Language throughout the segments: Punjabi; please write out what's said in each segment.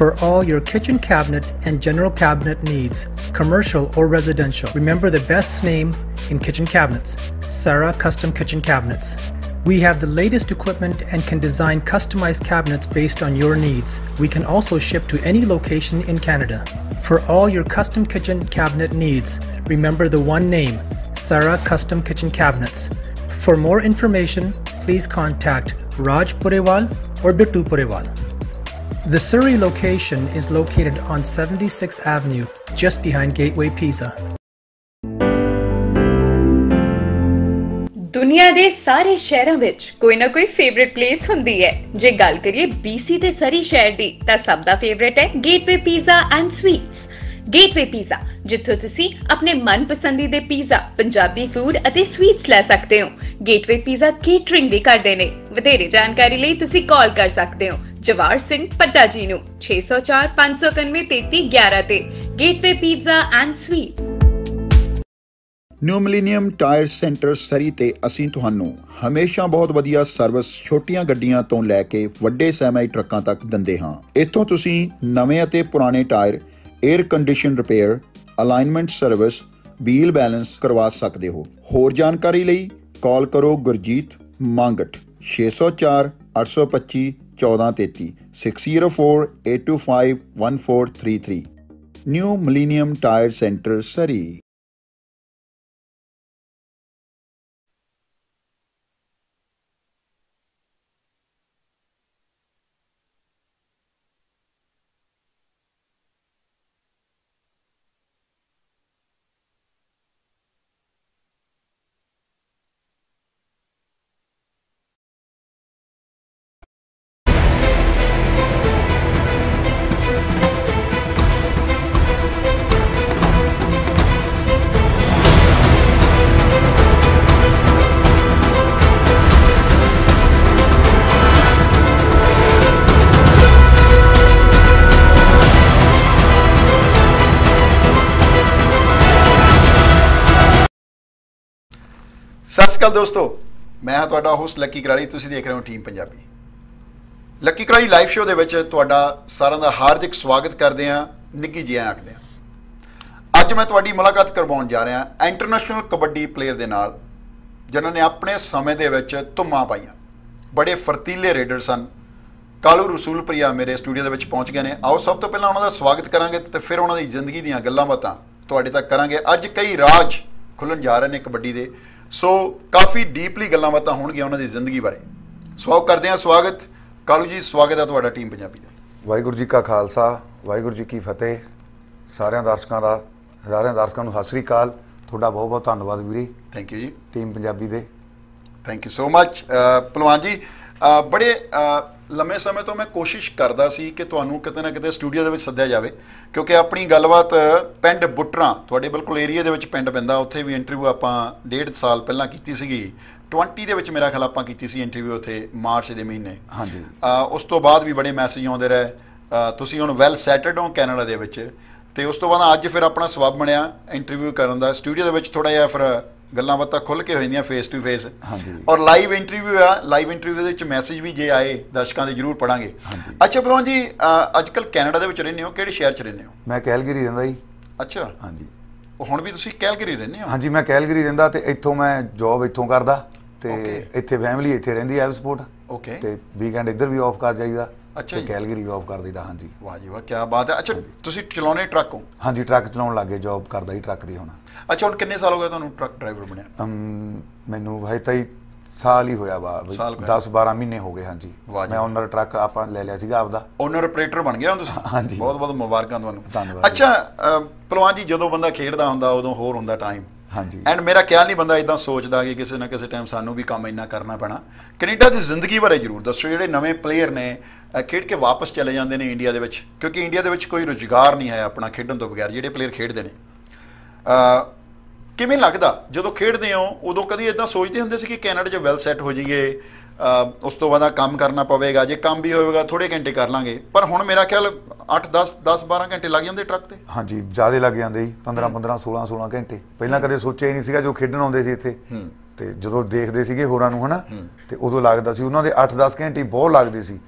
For all your kitchen cabinet and general cabinet needs, commercial or residential, remember the best name in kitchen cabinets Sarah Custom Kitchen Cabinets. We have the latest equipment and can design customized cabinets based on your needs. We can also ship to any location in Canada. For all your custom kitchen cabinet needs, remember the one name Sarah Custom Kitchen Cabinets. For more information, please contact Raj Purewal or Bittu Purewal. The Surrey location is located on 76th Avenue, just behind Gateway Pisa. ਦੁਨੀਆ ਦੇ ਸਾਰੇ ਸ਼ਹਿਰਾਂ ਵਿੱਚ ਕੋਈ ਨਾ ਕੋਈ ਫੇਵਰਿਟ ਪਲੇਸ ਹੁੰਦੀ ਹੈ। ਜੇ ਗੱਲ ਕਰੀਏ BC ਤੇ ਸਰੀ ਸ਼ਹਿਰ ਦੀ ਤਾਂ ਸਭ ਦਾ ਫੇਵਰਿਟ ਹੈ Gateway Pizza and Sweets Gateway Pizza ਜਿੱਥੋਂ ਤੁਸੀਂ ਆਪਣੇ ਮਨਪਸੰਦੀਦੇ ਪੀਜ਼ਾ ਪੰਜਾਬੀ ਫੂਡ ਅਤੇ ਸਵੀਟਸ ਲੈ ਸਕਦੇ ਹੋ। ਗੇਟਵੇ ਪੀਜ਼ਾ ਕੇਟਰਿੰਗ ਵੀ ਕਰਦੇ ਨੇ। ਵਧੇਰੇ ਜਾਣਕਾਰੀ ਲਈ ਤੁਸੀਂ ਕਾਲ ਕਰ ਸਕਦੇ ਹੋ। ਜਵਾਰ ਸਿੰਘ ਪੱਟਾ ਜੀ ਨੂੰ 604 591 3311 ਤੇ Gateway Pizza and Sweet New Millennium Tyre Centre Surrey ਤੇ ਅਸੀਂ ਤੁਹਾਨੂੰ ਹਮੇਸ਼ਾ ਬਹੁਤ ਵਧੀਆ ਸਰਵਿਸ ਛੋਟੀਆਂ ਗੱਡੀਆਂ ਤੋਂ ਲੈ ਕੇ ਵੱਡੇ ਸੈਮੀ ਟਰੱਕਾਂ ਤੱਕ ਦਿੰਦੇ ਹਾਂ। ਇੱਥੋਂ ਤੁਸੀਂ ਨਵੇਂ ਅਤੇ ਪੁਰਾਣੇ tyre air condition repair alignment service wheel balance ਕਰਵਾ ਸਕਦੇ ਹੋ। ਹੋਰ ਜਾਣਕਾਰੀ ਲਈ ਕਾਲ ਕਰੋ Gurjeet Mangat 604 825 1433 604 825 1433 New Millennium Tyre Centre Surrey ਅਕਾਲ ਦੋਸਤੋ, ਮੈਂ ਹਾਂ ਤੁਹਾਡਾ ਹੋਸਟ ਲੱਕੀ ਕਰਾਲੀ, ਤੁਸੀਂ ਦੇਖ ਰਹੇ ਹੋ team Punjabi. Lucky Karali live show ਦੇ ਵਿੱਚ ਤੁਹਾਡਾ ਸਾਰਿਆਂ ਦਾ ਹਾਰਦਿਕ ਸਵਾਗਤ ਕਰਦੇ ਹਾਂ ਨਿੱਗੀ ਜੀ ਆਖਦੇ ਹਾਂ। ਅੱਜ ਮੈਂ ਤੁਹਾਡੀ ਮੁਲਾਕਾਤ ਕਰਵਾਉਣ ਜਾ ਰਿਹਾ ਇੰਟਰਨੈਸ਼ਨਲ ਕਬੱਡੀ ਪਲੇਅਰ ਦੇ ਨਾਲ, ਜਿਨ੍ਹਾਂ ਨੇ ਆਪਣੇ ਸਮੇਂ ਦੇ ਵਿੱਚ ਧੁੰਮਾਂ ਪਾਈਆਂ। ਬੜੇ ਫਰਤੀਲੇ ਰੇਡਰ ਸਨ ਕਾਲੂ ਰਸੂਲਪ੍ਰਿਆ ਮੇਰੇ ਸਟੂਡੀਓ ਦੇ ਵਿੱਚ ਪਹੁੰਚ ਗਏ ਨੇ। ਆਓ ਸਭ ਤੋਂ ਪਹਿਲਾਂ ਉਹਨਾਂ ਦਾ ਸਵਾਗਤ ਕਰਾਂਗੇ ਤੇ ਫਿਰ ਉਹਨਾਂ ਦੀ ਜ਼ਿੰਦਗੀ ਦੀਆਂ ਗੱਲਾਂ ਬਾਤਾਂ ਤੁਹਾਡੇ ਤੱਕ ਕਰਾਂਗੇ। ਅੱਜ ਕਈ ਰਾਜ ਖੁੱਲਣ ਜਾ ਰਹੇ ਨੇ ਕਬੱਡੀ ਦੇ। ਸੋ ਕਾਫੀ ਡੀਪਲੀ ਗੱਲਾਂ ਬਾਤਾਂ ਹੋਣਗੀਆਂ ਉਹਨਾਂ ਦੀ ਜ਼ਿੰਦਗੀ ਬਾਰੇ। ਸਵਾਗਤ ਕਰਦੇ ਹਾਂ ਸਵਾਗਤ। ਕਾਲੂ ਜੀ ਸਵਾਗਤ ਹੈ ਤੁਹਾਡਾ ਟੀਮ ਪੰਜਾਬੀ ਦਾ। ਵਾਹਿਗੁਰੂ ਜੀ ਕਾ ਖਾਲਸਾ ਵਾਹਿਗੁਰੂ ਜੀ ਕੀ ਫਤਿਹ। ਸਾਰਿਆਂ ਦਰਸ਼ਕਾਂ ਦਾ ਹਜ਼ਾਰਾਂ ਦਰਸ਼ਕਾਂ ਨੂੰ ਸਤਿ ਸ੍ਰੀ ਅਕਾਲ। ਤੁਹਾਡਾ ਬਹੁਤ ਬਹੁਤ ਧੰਨਵਾਦ ਵੀਰੇ ਥੈਂਕ ਯੂ ਜੀ। ਟੀਮ ਪੰਜਾਬੀ ਦੇ। ਥੈਂਕ ਯੂ ਸੋ ਮੱਚ ਪਹਿਲਵਾਨ ਜੀ ਬੜੇ ਲੰਮੇ ਸਮੇਂ ਤੋਂ ਮੈਂ ਕੋਸ਼ਿਸ਼ ਕਰਦਾ ਸੀ ਕਿ ਤੁਹਾਨੂੰ ਕਿਤੇ ਨਾ ਕਿਤੇ ਸਟੂਡੀਓ ਦੇ ਵਿੱਚ ਸੱਦਿਆ ਜਾਵੇ ਕਿਉਂਕਿ ਆਪਣੀ ਗੱਲਬਾਤ ਪਿੰਡ ਬੁੱਟਰਾਂ ਤੁਹਾਡੇ ਬਿਲਕੁਲ ਏਰੀਆ ਦੇ ਵਿੱਚ ਪਿੰਡ ਪੈਂਦਾ ਉੱਥੇ ਵੀ ਇੰਟਰਵਿਊ ਆਪਾਂ ਡੇਢ ਸਾਲ ਪਹਿਲਾਂ ਕੀਤੀ ਸੀਗੀ 20 ਦੇ ਵਿੱਚ ਮੇਰਾ ਖਿਆਲ ਆਪਾਂ ਕੀਤੀ ਸੀ ਇੰਟਰਵਿਊ ਉੱਥੇ ਮਾਰਚ ਦੇ ਮਹੀਨੇ। ਹਾਂਜੀ। ਉਸ ਤੋਂ ਬਾਅਦ ਵੀ ਬੜੇ ਮੈਸੇਜ ਆਉਂਦੇ ਰਹੇ ਤੁਸੀਂ ਹੁਣ ਵੈਲ ਸੈਟਲਡ ਹੋ ਕੈਨੇਡਾ ਦੇ ਵਿੱਚ ਤੇ ਉਸ ਤੋਂ ਬਾਅਦ ਅੱਜ ਫਿਰ ਆਪਣਾ ਸਬਬ ਬਣਿਆ ਇੰਟਰਵਿਊ ਕਰਨ ਦਾ ਸਟੂਡੀਓ ਦੇ ਵਿੱਚ ਥੋੜਾ ਜਿਹਾ ਫਿਰ ਗੱਲਾਂ ਬਾਤਾਂ ਖੁੱਲ ਕੇ ਹੋ ਜਾਂਦੀਆਂ ਫੇਸ ਟੂ ਫੇਸ ਹਾਂਜੀ। ਔਰ ਲਾਈਵ ਇੰਟਰਵਿਊ ਆ ਲਾਈਵ ਇੰਟਰਵਿਊ ਦੇ ਵਿੱਚ ਮੈਸੇਜ ਵੀ ਜੇ ਆਏ ਦਰਸ਼ਕਾਂ ਦੇ ਜਰੂਰ ਪੜਾਂਗੇ। ਅੱਛਾ ਬਲਵੰਤ ਜੀ ਅੱਜ ਕੱਲ ਕੈਨੇਡਾ ਦੇ ਵਿੱਚ ਰਹਿੰਦੇ ਹੋ ਕਿਹੜੇ ਸ਼ਹਿਰ 'ਚ ਰਹਿੰਦੇ ਹੋ? ਮੈਂ ਕੈਲਗਰੀ ਰਹਿੰਦਾ ਜੀ। ਅੱਛਾ। ਹਾਂਜੀ। ਉਹ ਹੁਣ ਵੀ ਤੁਸੀਂ ਕੈਲਗਰੀ ਰਹਿੰਦੇ ਹੋ? ਹਾਂਜੀ ਮੈਂ ਕੈਲਗਰੀ ਰਹਿੰਦਾ ਤੇ ਇੱਥੋਂ ਮੈਂ ਜੌਬ ਇੱਥੋਂ ਕਰਦਾ ਤੇ. ਇੱਥੇ ਫੈਮਿਲੀ ਇੱਥੇ ਰਹਿੰਦੀ ਹੈ ਸਪੋਰਟ ਓਕੇ ਤੇ ਵੀਕਐਂਡ ਇੱਧਰ ਵੀ ਆਫ ਕਰ ਜਾਈਦਾ। ਅੱਛਾ ਤੇ ਜੀ। ਕੈਲਗਰੀ ਵੀ ਆਫ ਕਰ ਦਈਦਾ ਹਾਂਜੀ। ਵਾਹ ਜੀ ਵਾਹ ਕੀ ਬਾਤ ਹੈ। ਅੱਛਾ ਤੁਸੀਂ ਚਲਾਉਣੇ ਟਰੱਕ ਹੋ? ਹਾਂਜੀ ਟਰੱਕ ਚਲਾਉਣ ਲੱਗੇ ਜੌਬ ਕਰਦਾ ਜੀ ਟਰੱਕ ਦੀ ਹੁਣ। ਅੱਛਾ ਹੁਣ ਕਿੰਨੇ ਸਾਲ ਹੋ ਗਏ ਤੁਹਾਨੂੰ ਟਰੱਕ ਡਰਾਈਵਰ ਬਣਿਆ? ਅਮ, ਮੈਨੂੰ ਭਾਈ ਤਾਈ ਸਾਲ ਹੀ ਹੋਇਆ ਵਾ ਬਈ, ਸਾਲ ਕੁ 10 12 ਮਹੀਨੇ ਹੋ ਗਏ ਹਾਂਜੀ। ਵਾਹ ਜੀ ਮੈਂ ਓਨਰ ਟਰੱਕ ਆਪਾਂ ਲੈ ਲਿਆ ਸੀਗਾ ਆਪਦਾ। ਓਨਰ ਆਪਰੇਟਰ ਬਣ ਗਿਆ ਹੁਣ ਤੁਸੀਂ? ਹਾਂਜੀ। ਬਹੁਤ ਬਹੁਤ ਮੁਬਾਰਕਾਂ ਤੁਹਾਨੂੰ। ਧੰਨਵਾਦ। ਅੱਛਾ ਅ, ਪਹਿਲਵਾਨ ਜੀ ਜਦੋਂ ਬੰਦਾ ਖੇਡਦਾ ਹੁੰਦਾ ਉਦੋਂ ਹੋਰ ਹੁੰਦਾ ਟਾਈਮ ਹਾਂਜੀ। ਐਂਡ ਮੇਰਾ ਖਿਆਲ ਨਹੀਂ ਬੰਦਾ ਇਦਾਂ ਸੋਚਦਾ ਕਿ ਕਿਸੇ ਨਾ ਕਿਸੇ ਟਾਈਮ ਸਾਨੂੰ ਵੀ ਕੰਮ ਇੰਨਾ ਕਰਨਾ ਪੈਣਾ। ਕੈਨੇਡਾ ਦੀ ਜ਼ਿੰਦਗੀ ਬਾਰੇ ਜਰੂਰ ਦੱਸੋ ਜਿਹੜੇ ਨਵੇਂ ਪਲੇਅਰ ਨੇ ਖੇਡ ਕੇ ਵਾਪਸ ਚਲੇ ਜਾਂਦੇ ਨੇ ਇੰਡੀਆ ਦੇ ਵਿੱਚ ਕਿਉਂਕਿ ਇੰਡੀਆ ਦੇ ਵਿੱਚ ਕੋਈ ਰੁਜ਼ਗਾਰ ਨਹੀਂ ਹੈ ਆਪਣਾ ਖੇਡਣ ਤੋਂ ਬਗੈਰ ਜਿਹੜੇ ਪਲੇਅਰ ਖੇਡਦੇ ਨੇ। ਕਿਵੇਂ ਲੱਗਦਾ ਜਦੋਂ ਖੇਡਦੇ ਹੋ ਉਦੋਂ ਕਦੀ ਇਦਾਂ ਸੋਚਦੇ ਹੁੰਦੇ ਸੀ ਕਿ ਕੈਨੇਡਾ 'ਚ ਵੈਲ ਸੈੱਟ ਹੋ ਜਾਈਏ ਉਸ ਤੋਂ ਬਾਅਦ ਕੰਮ ਕਰਨਾ ਪਵੇਗਾ ਜੇ ਕੰਮ ਵੀ ਹੋਵੇਗਾ ਥੋੜੇ ਘੰਟੇ ਕਰ ਲਾਂਗੇ। ਪਰ ਹੁਣ ਮੇਰਾ ਖਿਆਲ 8 10 10 12 ਘੰਟੇ ਲੱਗ ਜਾਂਦੇ ਟਰੱਕ ਤੇ। ਹਾਂਜੀ ਜਿਆਦੇ ਲੱਗ ਜਾਂਦੇ ਜੀ 15 15 16 16 ਘੰਟੇ। ਪਹਿਲਾਂ ਕਦੇ ਸੋਚਿਆ ਹੀ ਨਹੀਂ ਸੀਗਾ ਜੋ ਖੇਡਣ ਆਉਂਦੇ ਸੀ ਇੱਥੇ। ਤੇ ਜਦੋਂ ਦੇਖਦੇ ਸੀਗੇ ਹੋਰਾਂ ਨੂੰ ਹਨਾ ਤੇ ਉਦੋਂ ਲੱਗਦਾ ਸੀ ਉਹਨਾਂ ਦੇ 8-10 ਘੰਟੇ ਬਹੁਤ ਲੱਗਦੇ ਸੀ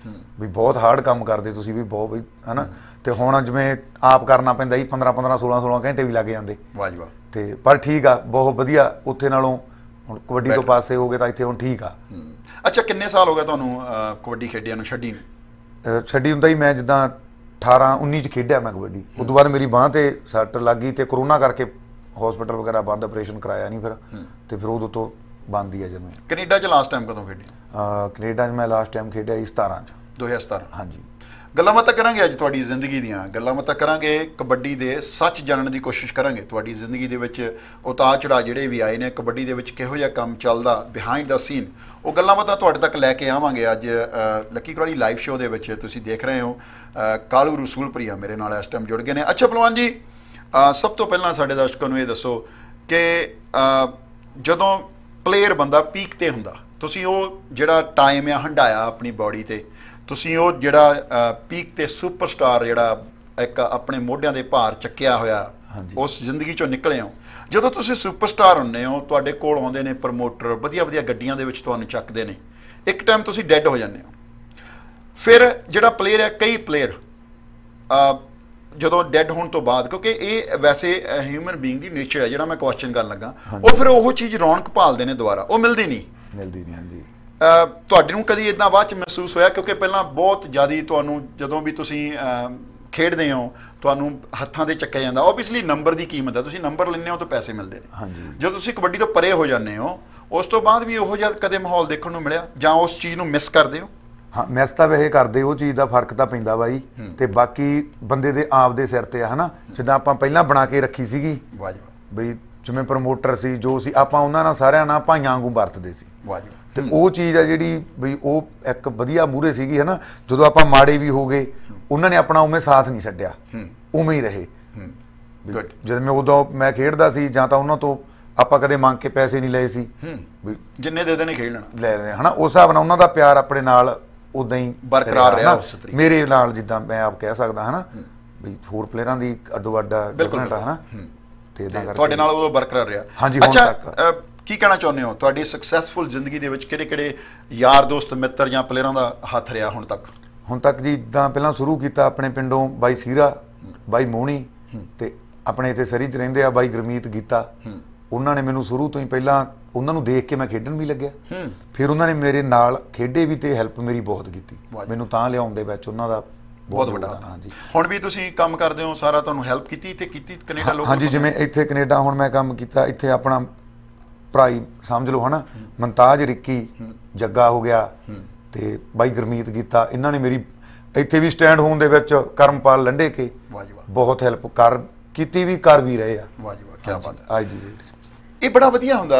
ਵੀ ਬਹੁਤ ਹਾਰਡ ਕੰਮ ਕਰਦੇ ਤੁਸੀਂ ਵੀ ਬਹੁਤ ਵੀ ਹਨਾ। ਤੇ ਹੁਣ ਜਿਵੇਂ ਆਪ ਕਰਨਾ ਪੈਂਦਾ ਜੀ 15-15 16-16 ਘੰਟੇ ਵੀ ਲੱਗ ਜਾਂਦੇ। ਵਾਹ ਵਾਹ। ਤੇ ਪਰ ਠੀਕ ਆ ਬਹੁਤ ਵਧੀਆ ਉੱਥੇ ਨਾਲੋਂ ਹੁਣ ਕਬੱਡੀ ਤੋਂ. ਪਾਸੇ ਹੋ ਗਏ ਤਾਂ ਇੱਥੇ ਹੁਣ ਠੀਕ ਆ। ਅੱਛਾ ਕਿੰਨੇ ਸਾਲ ਹੋ ਗਏ ਤੁਹਾਨੂੰ ਕਬੱਡੀ ਖੇਡਿਆਂ ਨੂੰ ਛੱਡੀ ਨੂੰ? ਛੱਡੀ ਹੁੰਦਾ ਹੀ ਮੈਂ ਜਿੱਦਾਂ 18 19 ਚ ਖੇਡਿਆ ਮੈਂ ਕਬੱਡੀ। ਉਦੋਂ ਬਾਅਦ ਮੇਰੀ ਬਾਹ ਤੇ ਸੱਟ ਲੱਗ ਗਈ ਤੇ ਕਰੋਨਾ ਕਰਕੇ ਹਸਪੀਟਲ ਵਗੈਰਾ ਬੰਦ ਆਪਰੇਸ਼ਨ ਕਰਾਇਆ ਨਹੀਂ ਫਿਰ। ਤੇ ਫਿਰ ਉਦੋਂ ਤੋਂ ਬੰਦ ਹੀ ਆ ਜਦ ਕੈਨੇਡਾ 'ਚ ਲਾਸਟ ਟਾਈਮ ਕਦੋਂ ਖੇਡੀ? ਕੈਨੇਡਾ 'ਚ ਮੈਂ ਲਾਸਟ ਟਾਈਮ ਖੇਡਿਆ ਸੀ 17 ਚ। 2017 ਹਾਂਜੀ। ਗੱਲਾਂ ਬਾਤਾਂ ਕਰਾਂਗੇ ਅੱਜ ਤੁਹਾਡੀ ਜ਼ਿੰਦਗੀ ਦੀਆਂ। ਗੱਲਾਂ ਬਾਤਾਂ ਕਰਾਂਗੇ ਕਬੱਡੀ ਦੇ ਸੱਚ ਜਾਣਨ ਦੀ ਕੋਸ਼ਿਸ਼ ਕਰਾਂਗੇ। ਤੁਹਾਡੀ ਜ਼ਿੰਦਗੀ ਦੇ ਵਿੱਚ ਉਤਾਰ ਚੜਾ ਜਿਹੜੇ ਵੀ ਆਏ ਨੇ ਕਬੱਡੀ ਦੇ ਵਿੱਚ ਕਿਹੋ ਜਿਹਾ ਕੰਮ ਚੱਲਦਾ ਬਿਹਾਈਂਡ ਦਾ ਸੀਨ ਉਹ ਗੱਲਾਂ ਬਾਤਾਂ ਤੁਹਾਡੇ ਤੱਕ ਲੈ ਕੇ ਆਵਾਂਗੇ ਅੱਜ। ਲੱਕੀ ਕਰਾੜੀ ਲਾਈਵ ਸ਼ੋਅ ਦੇ ਵਿੱਚ ਤੁਸੀਂ ਦੇਖ ਰਹੇ ਹੋ। ਕਾਲੂ ਰਸੂਲਪ੍ਰਿਆ ਮੇਰੇ ਨਾਲ ਇਸ ਟਾਈਮ ਜੁੜ ਗਏ ਨੇ। ਅੱਛਾ ਪਹਿਲਵਾਨ ਜੀ ਸਭ ਤੋਂ ਪਹਿਲਾਂ ਸਾਡੇ ਦਰਸ਼ਕਾਂ ਨੂੰ ਇਹ ਦੱਸੋ ਕਿ ਜਦੋਂ ਪਲੇਅਰ ਬੰਦਾ ਪੀਕ ਤੇ ਹੁੰਦਾ ਤੁਸੀਂ ਉਹ ਜਿਹੜਾ ਟਾਈਮ ਆ ਹੰਡਾਇਆ ਆਪਣੀ ਬਾਡੀ ਤੇ ਤੁਸੀਂ ਉਹ ਜਿਹੜਾ ਪੀਕ ਤੇ ਸੁਪਰਸਟਾਰ ਜਿਹੜਾ ਇੱਕ ਆਪਣੇ ਮੋਢਿਆਂ ਦੇ ਭਾਰ ਚੱਕਿਆ ਹੋਇਆ। ਉਸ ਜ਼ਿੰਦਗੀ ਚੋਂ ਨਿਕਲੇ ਹੋ ਜਦੋਂ ਤੁਸੀਂ ਸੁਪਰਸਟਾਰ ਹੁੰਨੇ ਹੋ ਤੁਹਾਡੇ ਕੋਲ ਆਉਂਦੇ ਨੇ ਪ੍ਰਮੋਟਰ ਵਧੀਆ ਵਧੀਆ ਗੱਡੀਆਂ ਦੇ ਵਿੱਚ ਤੁਹਾਨੂੰ ਚੱਕਦੇ ਨੇ ਇੱਕ ਟਾਈਮ ਤੁਸੀਂ ਡੈੱਡ ਹੋ ਜਾਂਦੇ ਹੋ ਫਿਰ ਜਿਹੜਾ ਪਲੇਅਰ ਹੈ ਕਈ ਪਲੇਅਰ ਜਦੋਂ ਡੈੱਡ ਹੋਣ ਤੋਂ ਬਾਅਦ ਕਿਉਂਕਿ ਇਹ ਵੈਸੇ ਹਿਊਮਨ ਬੀਇੰਗ ਦੀ ਨੇਚਰ ਹੈ ਜਿਹੜਾ ਮੈਂ ਕੁਐਸਚਨ ਕਰਨ ਲੱਗਾ। ਉਹ ਫਿਰ ਉਹ ਚੀਜ਼ ਰੌਣਕ ਭਾਲਦੇ ਨੇ ਦੁਬਾਰਾ। ਉਹ ਮਿਲਦੀ ਨਹੀਂ। ਮਿਲਦੀ ਨਹੀਂ ਹਾਂਜੀ। ਤੁਹਾਡੇ ਨੂੰ ਕਦੀ ਇਦਾਂ ਬਾਅਦ ਚ ਮਹਿਸੂਸ ਹੋਇਆ? ਕਿਉਂਕਿ ਪਹਿਲਾਂ ਬਹੁਤ ਜ਼ਿਆਦੀ ਤੁਹਾਨੂੰ ਜਦੋਂ ਵੀ ਤੁਸੀਂ ਖੇਡਦੇ ਹੋ ਤੁਹਾਨੂੰ ਹੱਥਾਂ ਦੇ ਚੱਕਿਆ ਜਾਂਦਾ। ਆਬਵੀਅਸਲੀ ਨੰਬਰ ਦੀ ਕੀਮਤ ਹੈ। ਤੁਸੀਂ ਨੰਬਰ ਲੈਂਦੇ ਹੋ ਤਾਂ ਪੈਸੇ ਮਿਲਦੇ ਨੇ। ਹਾਂਜੀ। ਜਦੋਂ ਤੁਸੀਂ ਕਬੱਡੀ ਤੋਂ ਪਰੇ ਹੋ ਜਾਂਦੇ ਹੋ ਉਸ ਤੋਂ ਬਾਅਦ ਵੀ ਉਹੋ ਜਿਹਾ ਕਦੇ ਮਾਹੌਲ ਦੇਖਣ ਨੂੰ ਮਿਲਿਆ? ਜਾਂ ਉਸ ਚੀਜ਼ ਨੂੰ ਮਿਸ ਕਰਦੇ ਹੋ? ਹਾਂ ਮੈਸ ਤਾਂ ਵੈਸੇ ਕਰਦੇ ਉਹ ਚੀਜ਼ ਦਾ ਫ਼ਰਕ ਤਾਂ ਪੈਂਦਾ ਬਾਈ। ਤੇ ਬਾਕੀ ਬੰਦੇ ਦੇ ਆਪ ਦੇ ਸਿਰ ਤੇ ਆ ਹਨਾ? ਜਿੱਦਾਂ ਆਪਾਂ ਪਹਿਲਾਂ ਬਣਾ ਕੇ ਰੱਖੀ ਸੀਗੀ ਵਾਹ ਬਈ ਜਿਵੇਂ ਪ੍ਰਮੋਟਰ ਸੀ ਜੋ ਸੀ ਆਪਾਂ ਉਹਨਾਂ ਨਾਲ ਸਾਰਿਆਂ ਨਾਲ ਭਾਈਆਂ ਵਾਂਗੂ ਵਰਤਦੇ ਸੀ। ਵਾਹ ਤੇ ਉਹ ਚੀਜ਼ ਆ ਜਿਹੜੀ ਬਈ ਉਹ ਇੱਕ ਵਧੀਆ ਮੂਰੇ ਸੀਗੀ ਹਨਾ? ਜਦੋਂ ਆਪਾਂ ਮਾੜੇ ਵੀ ਹੋ ਗਏ ਉਹਨਾਂ ਨੇ ਆਪਣਾ ਉਵੇਂ ਸਾਥ ਨਹੀਂ ਛੱਡਿਆ। ਉਵੇਂ ਹੀ ਰਹੇ। Good. ਜਦ ਮੈਂ ਉਦੋਂ ਮੈਂ ਖੇਡਦਾ ਸੀ ਜਾਂ ਤਾਂ ਉਹਨਾਂ ਤੋਂ ਆਪਾਂ ਕਦੇ ਮੰਗ ਕੇ ਪੈਸੇ ਨਹੀਂ ਲਏ ਸੀ। ਜਿੰਨੇ ਦੇ ਦੇਣੇ ਖੇਡ ਲੈਣਾ। ਲੈ ਰਹੇ ਹਨਾ? ਉਸ ਹਿਸਾਬ ਨਾਲ ਉਹਨਾਂ ਦਾ ਪਿਆਰ ਆਪਣੇ ਨਾਲ ਉਦਾਂ ਹੀ ਬਰਕਰਾਰ ਰਿਹਾ। ਉਸ ਤਰੀਕੇ। ਮੇਰੇ ਨਾਲ। ਜਿੱਦਾਂ ਮੈਂ ਆਪ ਕਹਿ ਸਕਦਾ ਹਨਾ ਵੀ ਹੋਰ ਪਲੇਅਰਾਂ ਦੀ ਅੱਡੋ ਅੱਡ ਡਿਫਰੈਂਟ ਹਨਾ। ਤੇ ਇਦਾਂ ਕਰਕੇ ਤੁਹਾਡੇ ਨਾਲ ਉਦੋਂ ਬਰਕਰਾਰ ਰਿਹਾ। ਹਾਂਜੀ, ਹੁਣ ਅੱਛਾ ਕੀ ਕਹਿਣਾ ਚਾਹੁੰਦੇ ਹੋ? ਤੁਹਾਡੀ ਸਕਸੈਸਫੁਲ ਜ਼ਿੰਦਗੀ ਦੇ ਵਿੱਚ ਕਿਹੜੇ ਕਿਹੜੇ ਯਾਰ ਦੋਸਤ ਮਿੱਤਰ ਜਾਂ ਪਲੇਅਰਾਂ ਦਾ ਹੱਥ ਰਿਹਾ ਹੁਣ ਤੱਕ? ਹੁਣ ਤੱਕ ਜੀ ਇਦਾਂ ਪਹਿਲਾਂ ਸ਼ੁਰੂ ਕੀਤਾ ਆਪਣੇ ਪਿੰਡੋਂ ਬਾਈ ਸੀਰਾ ਬਾਈ ਮੋਹਣੀ ਤੇ ਆਪਣੇ ਇੱਥੇ ਸਰੀ ਚ ਰਹਿੰਦੇ ਆ ਬਾਈ ਗੁਰਮੀਤ ਗੀਤਾ। ਉਹਨਾਂ ਨੇ ਮੈਨੂੰ ਸ਼ੁਰੂ ਤੋਂ ਹੀ ਪਹਿਲਾਂ ਉਹਨਾਂ ਨੂੰ ਦੇਖ ਕੇ ਮੈਂ ਖੇਡਣ ਵੀ ਲੱਗਿਆ। ਫਿਰ ਉਹਨਾਂ ਨੇ ਮੇਰੇ ਨਾਲ ਖੇਡੇ ਵੀ ਤੇ ਹੈਲਪ ਮੇਰੀ ਬਹੁਤ ਕੀਤੀ। ਮੈਨੂੰ ਤਾਂ ਲਿਆਉਣ ਦੇ ਵਿੱਚ ਉਹਨਾਂ ਦਾ ਬਹੁਤ ਵੱਡਾ। ਹਾਂਜੀ। ਹੁਣ ਵੀ ਤੁਸੀਂ ਕੰਮ ਕਰਦੇ ਹੋ ਸਾਰਾ ਤੁਹਾਨੂੰ ਹੈਲਪ ਕੀਤੀ ਤੇ ਕੀਤੀ ਕੈਨੇਡਾ ਲੋਕ ਹਾਂਜੀ ਜਿਵੇਂ ਇੱਥੇ ਕੈਨੇਡਾ ਹੁਣ ਮੈਂ ਕੰਮ ਕੀਤਾ ਇੱਥੇ ਆਪਣਾ ਭਰਾਈ ਸਮਝ ਲਓ ਹਨਾ ਮਨਤਾਜ ਰਿੱਕੀ ਜੱਗਾ ਹੋ ਗਿਆ ਤੇ ਬਾਈ ਗੁਰਮੀਤ ਕੀਤਾ ਇਹਨਾਂ ਨੇ ਮੇਰੀ ਇੱਥੇ ਵੀ ਸਟੈਂਡ ਹੋਣ ਦੇ ਵਿੱਚ ਕਰਮਪਾਲ ਲੰਡੇ ਕੇ ਵਾਹ ਜੀ ਵਾਹ। ਬਹੁਤ ਹੈਲਪ ਕਰ ਕੀਤੀ ਵੀ ਕਰ ਵੀ ਰਹੇ ਆ। ਵਾਹ ਜੀ ਵਾਹ ਕੀ ਬਾਤ ਹੈ। ਅੱਜ ਦੀ। ਇਹ ਬੜਾ ਵਧੀਆ ਹੁੰਦਾ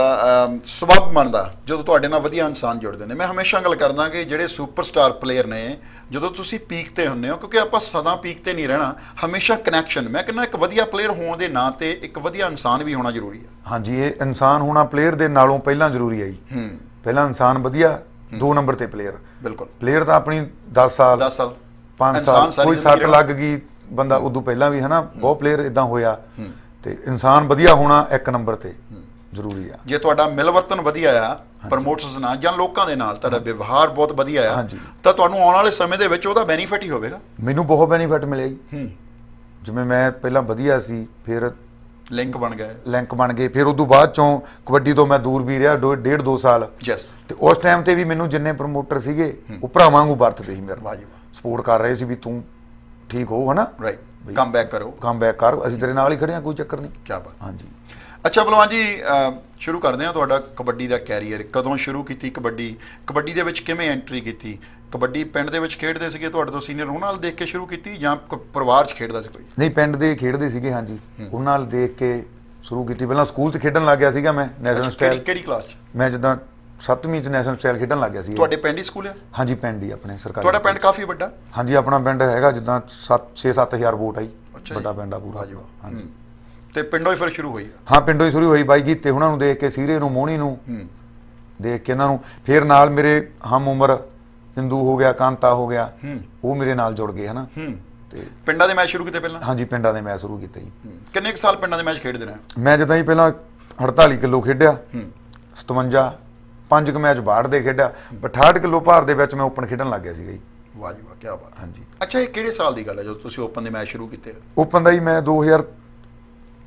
ਸੁਭਾਅ ਬਣਦਾ ਜਦੋਂ ਤੁਹਾਡੇ ਨਾਲ ਵਧੀਆ ਇਨਸਾਨ ਜੁੜਦੇ ਨੇ। ਮੈਂ ਹਮੇਸ਼ਾ ਗੱਲ ਕਰਦਾ ਕਿ ਜਿਹੜੇ ਸੁਪਰਸਟਾਰ ਪਲੇਅਰ ਨੇ ਜਦੋਂ ਤੁਸੀਂ ਪੀਕ ਤੇ ਹੁੰਦੇ ਹੋ ਕਿਉਂਕਿ ਆਪਾਂ ਸਦਾ ਪੀਕ ਤੇ ਨਹੀਂ ਰਹਿਣਾ ਹਮੇਸ਼ਾ ਕਨੈਕਸ਼ਨ ਮੈਂ ਕਹਿੰਦਾ ਇੱਕ ਵਧੀਆ ਪਲੇਅਰ ਹੋਣ ਦੇ ਨਾਂ ਤੇ ਇੱਕ ਵਧੀਆ ਇਨਸਾਨ ਵੀ ਹੋਣਾ ਜ਼ਰੂਰੀ ਹੈ। ਹਾਂਜੀ ਇਹ ਇਨਸਾਨ ਹੋਣਾ ਪਲੇਅਰ ਦੇ ਨਾਲੋਂ ਪਹਿਲਾਂ ਜ਼ਰੂਰੀ ਹੈ ਜੀ। ਹੂੰ। ਪਹਿਲਾਂ ਇਨਸਾਨ ਵਧੀਆ ਦੋ ਨੰਬਰ ਤੇ ਪਲੇਅਰ ਬਿਲਕੁਲ। ਪਲੇਅਰ ਤਾਂ ਆਪਣੀ 10 ਸਾਲ 10 ਸਾਲ। 5 ਇਨਸਾਨ ਸਾਲ ਕੋਈ ਸੱਟ। ਲੱਗ ਗਈ ਬੰਦਾ ਉਦੋਂ ਪਹਿਲਾਂ ਵੀ ਹਨਾ ਬਹੁਤ ਪਲੇਅਰ ਇਦਾਂ ਹੋਇਆ। ਤੇ ਇਨਸਾਨ ਵਧੀਆ ਹੋਣਾ ਇੱਕ ਨੰਬਰ ਤੇ। ਜ਼ਰੂਰੀ ਆ। ਜੇ ਤੁਹਾਡਾ ਮਿਲਵਰਤਨ ਵਧੀਆ ਆ ਪ੍ਰਮੋਟਰਸ ਨਾਲ ਜਾਂ ਲੋਕਾਂ ਦੇ ਨਾਲ ਤੁਹਾਡਾ ਵਿਵਹਾਰ ਬਹੁਤ ਵਧੀਆ ਆ। ਤਾਂ ਤੁਹਾਨੂੰ ਆਉਣ ਵਾਲੇ ਸਮੇਂ ਦੇ ਵਿੱਚ ਉਹਦਾ ਬੈਨੀਫਿਟ ਹੀ ਹੋਵੇਗਾ। ਮੈਨੂੰ ਬਹੁਤ ਬੈਨੀਫਿਟ ਮਿਲਿਆ ਜੀ। ਹੂੰ। ਜਿਵੇਂ ਮੈਂ ਪਹਿਲਾਂ ਵਧੀਆ ਸੀ ਫਿਰ ਲਿੰਕ ਬਣ ਗਏ ਲਿੰਕ ਬਣ ਗਏ ਫਿਰ ਉਦੋਂ ਬਾਅਦ ਚੋਂ ਕਬੱਡੀ ਤੋਂ ਮੈਂ ਦੂਰ ਵੀ ਰਿਹਾ ਡੇਢ ਦੋ ਸਾਲ। ਜੈਸ ਤੇ ਉਸ ਟਾਈਮ ਤੇ ਵੀ ਮੈਨੂੰ ਜਿੰਨੇ ਪ੍ਰਮੋਟਰ ਸੀਗੇ ਉਹ ਭਰਾਵਾਂ ਵਾਂਗੂ ਵਰਤਦੇ ਸੀ ਮੇਰੇ ਨਾਲ। ਸਪੋਰਟ ਕਰ ਰਹੇ ਸੀ ਵੀ ਤੂੰ ਠੀਕ ਹੋ ਹਨਾ? ਰਾਈਟ ਕਮ ਬੈਕ ਕਰੋ। ਕਮ ਬੈਕ ਕਰ ਅਸੀਂ ਤੇਰੇ ਨਾਲ ਹੀ ਖੜੇ ਆ ਕੋਈ ਚੱਕਰ ਨਹੀਂ। ਕੀ ਬਾਤ। ਹਾਂਜੀ। ਅੱਛਾ ਬਲਵਾਨ ਜੀ ਸ਼ੁਰੂ ਕਰਦੇ ਹਾਂ ਤੁਹਾਡਾ ਕਬੱਡੀ ਦਾ ਕੈਰੀਅਰ ਕਦੋਂ ਸ਼ੁਰੂ ਕੀਤੀ ਕਬੱਡੀ? ਕਬੱਡੀ ਦੇ ਵਿੱਚ ਕਿਵੇਂ ਐਂਟਰੀ ਕੀਤੀ? ਕਬੱਡੀ ਪਿੰਡ ਦੇ ਵਿੱਚ ਖੇਡਦੇ ਸੀਗੇ ਤੁਹਾਡੇ ਤੋਂ ਸੀਨੀਅਰ ਉਹਨਾਂ ਨਾਲ ਦੇਖ ਕੇ ਸ਼ੁਰੂ ਕੀਤੀ ਜਾਂ ਪਰਿਵਾਰ 'ਚ ਖੇਡਦਾ ਸੀ ਕੋਈ? ਨਹੀਂ ਪਿੰਡ ਦੇ ਖੇਡਦੇ ਸੀਗੇ ਹਾਂਜੀ। ਉਹਨਾਂ ਨਾਲ ਦੇਖ ਕੇ ਸ਼ੁਰੂ ਕੀਤੀ। ਪਹਿਲਾਂ ਸਕੂਲ 'ਚ ਖੇਡਣ ਲੱਗ ਗਿਆ ਸੀਗਾ ਮੈਂ ਨੈਸ਼ਨਲ ਸਟਾਈਲ ਕਿਹੜੀ ਕਲਾਸ 'ਚ? ਮੈਂ ਜਦੋਂ 7ਵੀਂ 'ਚ ਨੈਸ਼ਨਲ ਸਟਾਈਲ ਖੇਡਣ ਲੱਗ ਗਿਆ ਸੀ ਤੁਹਾਡੇ ਪਿੰਡ ਹੀ ਸਕੂਲ ਆ? ਹਾਂਜੀ ਪਿੰਡ ਹੀ ਆਪਣੇ ਸਰਕਾਰੀ ਤੁਹਾਡਾ ਪਿੰਡ ਕਾਫੀ ਵੱਡਾ? ਹਾਂਜੀ ਆਪਣਾ ਪਿੰਡ ਹੈਗਾ ਜਿੱਦਾਂ 7 6-7000 ਵੋਟ ਆਈ। ਵੱਡਾ ਪਿੰਡ ਆ ਪੂਰਾ। ਹਾਂਜੀ। ਤੇ ਪਿੰਡੋਂ ਹੀ ਫਿਰ ਸ਼ੁਰੂ ਹੋਈ ਹਾਂ ਪਿੰਡੋਂ ਹੀ ਸ਼ੁਰੂ ਹੋਈ ਬਾਈ ਗੀਤੇ ਉਹਨਾਂ ਨੂੰ ਦੇਖ ਕੇ ਸੀਰੇ ਨੂੰ ਮੋਹਣੀ ਨੂੰ ਦੇਖ ਕੇ ਇਹਨਾਂ ਨੂੰ ਫਿਰ ਨਾਲ ਮੇਰੇ ਹਮ ਉਮਰ ਹਿੰਦੂ ਹੋ ਗਿਆ ਕਾਂਤਾ ਹੋ ਗਿਆ। ਉਹ ਮੇਰੇ ਨਾਲ ਜੁੜ ਗਏ ਹਨਾ? ਤੇ ਪਿੰਡਾਂ ਦੇ ਮੈਚ ਸ਼ੁਰੂ ਕੀਤੇ ਪਹਿਲਾਂ? ਹਾਂਜੀ ਪਿੰਡਾਂ ਦੇ ਮੈਂ ਸ਼ੁਰੂ ਕੀਤੇ ਜੀ। ਕਿੰਨੇ ਕੁ ਸਾਲ ਪਿੰਡਾਂ ਦੇ ਮੈਚ ਖੇਡਦੇ ਰਹੇ? ਮੈਂ ਜਦੋਂ ਹੀ ਪਹਿਲਾਂ 48 ਕਿਲੋ ਖੇਡਿਆ ਹੂੰ। 57 ਪੰਜ ਕੁ ਮੈਚ ਬਾਹਰ ਦੇ ਖੇਡਿਆ 68 ਕਿਲੋ ਭਾਰ ਦੇ ਵਿੱਚ ਮੈਂ ਓਪਨ ਖੇਡਣ ਲੱਗ ਗਿਆ ਸੀਗਾ ਜੀ। ਵਾਹ ਜੀ ਵਾਹ ਕੀ ਬਾਤ। ਹਾਂਜੀ। ਅੱਛਾ ਇਹ ਕਿਹੜੇ ਸਾਲ ਦੀ ਗੱਲ ਹੈ ਜਦੋਂ ਤੁਸੀਂ ਓਪਨ ਦੇ ਮੈਚ ਸ਼ੁਰੂ ਕੀਤੇ? ਓਪਨ ਦਾ ਹੀ ਮੈਂ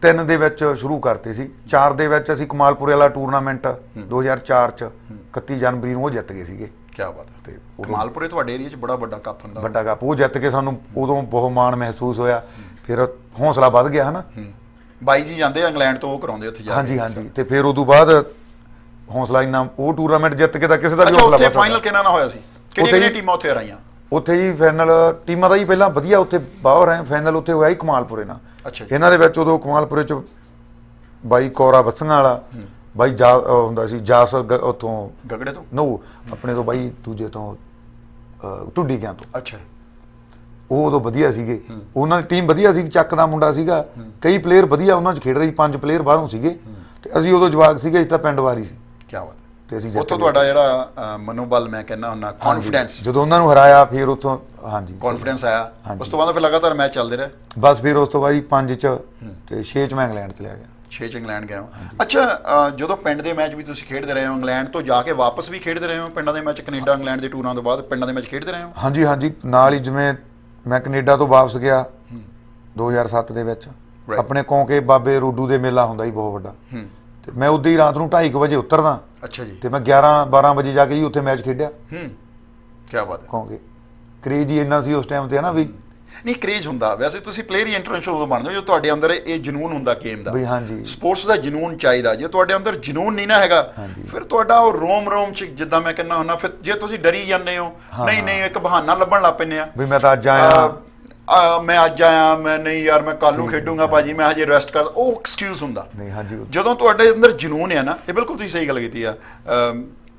2003 ਦੇ ਵਿੱਚ ਸ਼ੁਰੂ ਕਰਤੇ ਸੀ। 4 ਦੇ ਵਿੱਚ ਅਸੀਂ ਕਮਾਲਪੁਰੇ ਵਾਲਾ ਟੂਰਨਾਮੈਂਟ 2004 ਚ 31 ਜਨਵਰੀ ਨੂੰ ਉਹ ਜਿੱਤ ਗਏ ਸੀਗੇ। ਕੀ ਬਾਤ ਹੈ। ਤੇ ਕਮਾਲਪੁਰੇ ਤੁਹਾਡੇ ਏਰੀਆ 'ਚ ਬੜਾ ਵੱਡਾ ਕੱਪ ਹੁੰਦਾ। ਵੱਡਾ ਕੱਪ ਉਹ ਜਿੱਤ ਕੇ ਸਾਨੂੰ ਉਦੋਂ ਬਹੁਤ ਮਾਣ ਮਹਿਸੂਸ ਹੋਇਆ। ਫਿਰ ਹੌਸਲਾ ਵੱਧ ਗਿਆ ਹਨਾ? ਹੂੰ। ਬਾਈ ਜੀ ਜਾਂਦੇ ਇੰਗਲੈਂਡ ਤੋਂ ਉਹ ਕਰਾਉਂਦੇ ਉੱਥੇ ਜਾ ਕੇ। ਹਾਂਜੀ ਹਾਂਜੀ। ਤੇ ਫਿਰ ਉਦੋਂ ਬਾਅਦ ਹੌਸਲਾ ਇੰਨਾ ਉਹ ਟੂਰਨਾਮੈਂਟ ਜਿੱਤ ਕੇ ਤਾਂ ਕਿਸੇ ਦਾ ਵੀ ਹੌਸਲਾ ਉੱਥੇ ਵੱਧ ਫਾਈਨਲ। ਕਿਹਨਾਂ ਨਾਲ ਹੋਇਆ ਸੀ? ਕਿਹੜੀਆਂ ਟੀਮਾਂ ਉੱਥੇ ਹਰਾਈਆਂ ਉੱਥੇ ਜੀ ਫਾਈਨਲ ਟੀਮਾਂ ਦਾ ਜੀ ਪਹਿਲਾਂ ਵਧੀਆ ਉੱਥੇ ਬਾਹਰ ਆਏ ਫਾਈਨਲ ਉੱਥੇ ਹੋਇਆ ਜੀ ਕਮਾਲਪੁਰੇ ਨਾਲ। ਅੱਛਾ। ਇਹਨਾਂ ਦੇ ਵਿੱਚ ਉਦੋਂ ਕਮਾਲਪੁਰੇ ਚ ਬਾਈ ਕੋਰਾ ਬੱਸੀਆਂ ਵਾਲਾ ਬਾਈ ਜਾ ਹੁੰਦਾ ਸੀ ਜਾਸ ਉੱਥੋਂ ਗਗੜੇ ਤੋਂ? ਨੋ ਆਪਣੇ ਤੋਂ ਬਾਈ ਦੂਜੇ ਤੋਂ ਟੁੱਡੀ ਗਿਆ ਤੋਂ। ਅੱਛਾ। ਉਹ ਉਦੋਂ ਵਧੀਆ ਸੀਗੇ। ਉਹਨਾਂ ਦੀ ਟੀਮ ਵਧੀਆ ਸੀ ਚੱਕ ਦਾ ਮੁੰਡਾ ਸੀਗਾ। ਕਈ ਪਲੇਅਰ ਵਧੀਆ ਉਹਨਾਂ 'ਚ ਖੇਡ ਰਹੀ ਪੰਜ ਪਲੇਅਰ ਬਾਹਰੋਂ ਸੀਗੇ। ਤੇ ਅਸੀਂ ਉਦੋਂ ਜਵਾਕ ਸੀਗੇ ਅਸੀਂ ਤਾਂ ਪਿੰਡ ਵਾਰੀ ਸੀ। ਕੀ ਬਾਤ ਤੇ ਅਸੀਂ ਜਿੱਤ ਉੱਥੋਂ। ਤੁਹਾਡਾ ਜਿਹੜਾ ਮਨੋਬਲ ਮੈਂ ਕਹਿੰਦਾ ਹੁੰਦਾ ਕੌਨਫੀਡੈਂਸ ਜਦੋਂ ਉਹਨਾਂ ਨੂੰ ਹਰਾਇਆ ਫਿਰ ਉੱਥੋਂ ਹਾਂਜੀ। ਕੌਨਫੀਡੈਂਸ ਆਇਆ। ਉਸ ਤੋਂ ਬਾਅਦ ਫਿਰ ਲਗਾਤਾਰ ਮੈਚ ਚੱਲਦੇ ਰਹੇ? ਬਸ ਫਿਰ ਉਸ ਤੋਂ ਬਾਅਦ 5 ਚ ਤੇ 6 ਚ ਮੈਂ ਇੰਗਲੈਂਡ ਚ ਲਿਆ ਗਿਆ। 6 ਚ ਇੰਗਲੈਂਡ ਗਏ ਹੋ ਅੱਛਾ ਜਦੋਂ ਪਿੰਡ ਦੇ ਮੈਚ ਵੀ ਤੁਸੀਂ ਖੇਡਦੇ ਰਹੇ ਹੋ ਇੰਗਲੈਂਡ ਤੋਂ ਜਾ ਕੇ ਵਾਪਸ ਵੀ ਖੇਡਦੇ ਰਹੇ ਹੋ ਪਿੰਡਾਂ ਦੇ ਮੈਚ ਕੈਨੇਡਾ ਇੰਗਲੈਂਡ ਦੇ ਟੂਰਾਂ ਤੋਂ ਬਾਅਦ ਪਿੰਡਾਂ ਦੇ ਮੈਚ ਖੇਡਦੇ ਰਹੇ ਹੋ? ਹਾਂਜੀ ਹਾਂਜੀ। ਨਾਲ ਹੀ ਜਿਵੇਂ ਮੈਂ ਕੈਨੇਡਾ ਤੋਂ ਵਾਪਸ ਗਿਆ 2007 ਦੇ ਵਿੱਚ. ਆਪਣੇ ਕੌਂਕੇ ਬਾਬੇ ਰੋਡੂ ਦੇ ਮੇਲਾ ਹੁੰਦਾ ਜੀ ਬਹੁਤ ਵੱਡਾ। ਹੂੰ। ਤੇ ਮੈਂ ਉਦੋਂ ਹੀ ਰਾਤ ਨੂੰ 2:30 ਵਜੇ ਉਤਰਦਾ। ਅੱਛਾ ਜੀ। ਤੇ ਮੈਂ 11 12 ਵਜੇ ਜਾ ਕੇ ਜੀ ਉੱਥੇ ਮੈਚ ਖੇਡਿਆ। ਹੂੰ ਕੀ ਬਾਤ ਹੈ। ਕੌਂਕੇ ਕਰੇਜ ਹੀ ਇੰਨਾ ਸੀ ਉਸ ਟਾਈਮ ਤੇ ਹਨਾ ਵੀ? ਨਹੀਂ ਕ੍ਰੇਜ਼ ਹੁੰਦਾ। ਵੈਸੇ ਤੁਸੀਂ ਪਲੇਅਰ ਹੀ ਇੰਟਰਨੈਸ਼ਨਲ ਉਦੋਂ ਬਣਦੇ ਹੋ ਜੋ ਤੁਹਾਡੇ ਅੰਦਰ ਇਹ ਜਨੂਨ ਹੁੰਦਾ ਗੇਮ ਦਾ। ਵੀ ਹਾਂਜੀ। ਸਪੋਰਟਸ ਦਾ ਜਨੂਨ ਚਾਹੀਦਾ। ਜੇ ਤੁਹਾਡੇ ਅੰਦਰ ਜਨੂਨ ਨਹੀਂ ਨਾ ਹੈਗਾ। ਫਿਰ ਤੁਹਾਡਾ ਉਹ ਰੋਮ ਰੋਮ ਚ ਜਿੱਦਾਂ ਮੈਂ ਕਹਿੰਦਾ ਹੁੰਦਾ ਫਿਰ ਜੇ ਤੁਸੀਂ ਡਰੀ ਜਾਂਦੇ ਹੋ ਨਹੀਂ ਨਹੀਂ ਇੱਕ ਬਹਾਨਾ ਲੱਭਣ ਲੱਗ ਪੈਂਦੇ ਆ। ਵੀ ਮੈਂ ਤਾਂ ਅੱਜ ਆਇਆ। ਮੈਂ ਅੱਜ ਆਇਆ ਮੈਂ ਨਹੀਂ ਯਾਰ ਮੈਂ ਕੱਲ ਨੂੰ ਖੇਡੂੰਗਾ ਭਾਜੀ ਮੈਂ ਹਜੇ ਰੈਸਟ ਕਰ ਉਹ ਐਕਸਕਿਊਜ਼ ਹੁੰਦਾ। ਨਹੀਂ ਹਾਂਜੀ ਜਦੋਂ ਤੁਹਾਡੇ ਅੰਦਰ ਜਨੂਨ ਹੈ ਨਾ ਇਹ ਬਿਲਕੁਲ ਤੁਸੀਂ ਸਹੀ ਗੱਲ ਕੀਤੀ ਆ।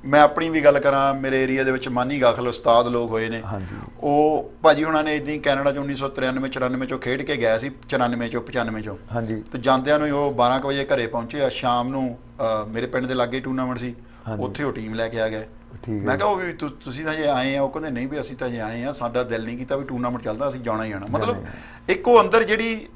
ਮੈਂ ਆਪਣੀ ਵੀ ਗੱਲ ਕਰਾਂ ਮੇਰੇ ਏਰੀਆ ਦੇ ਵਿੱਚ ਮਾਨੀ ਗਾਖਲ ਉਸਤਾਦ ਲੋਕ ਹੋਏ ਨੇ। ਹਾਂਜੀ। ਉਹ ਭਾਜੀ ਹੁਣਾਂ ਨੇ ਇਦਾਂ ਕੈਨੇਡਾ ਚ 1993 94 ਚੋਂ ਖੇਡ ਕੇ ਗਿਆ ਸੀ 94 ਚੋਂ 95 ਚੋਂ। ਹਾਂਜੀ। ਤੇ ਜਾਂਦਿਆਂ ਨੂੰ ਹੀ ਉਹ 12 ਕੁ ਵਜੇ ਘਰੇ ਪਹੁੰਚੇ ਆ ਸ਼ਾਮ ਨੂੰ ਮੇਰੇ ਪਿੰਡ ਦੇ ਲਾਗੇ ਟੂਰਨਾਮੈਂਟ ਸੀ। ਉੱਥੇ ਉਹ ਟੀਮ ਲੈ ਕੇ ਆ ਗਏ। ਮੈਂ ਕਿਹਾ ਉਹ ਵੀ ਤੁਸੀਂ ਤਾਂ ਜੇ ਆਏ ਆ ਉਹ ਕਹਿੰਦੇ ਨਹੀਂ ਵੀ ਅਸੀਂ ਤਾਂ ਜੇ ਆਏ ਆ ਸਾਡਾ ਦਿਲ ਨਹੀਂ ਕੀਤਾ ਵੀ ਟੂਰਨਾਮੈਂਟ ਚੱਲਦਾ ਅਸੀਂ ਜਾਣਾ ਹੀ ਜਾਣਾ। ਮਤਲਬ ਇੱਕ ਉਹ ਅੰਦਰ ਜਿਹੜੀ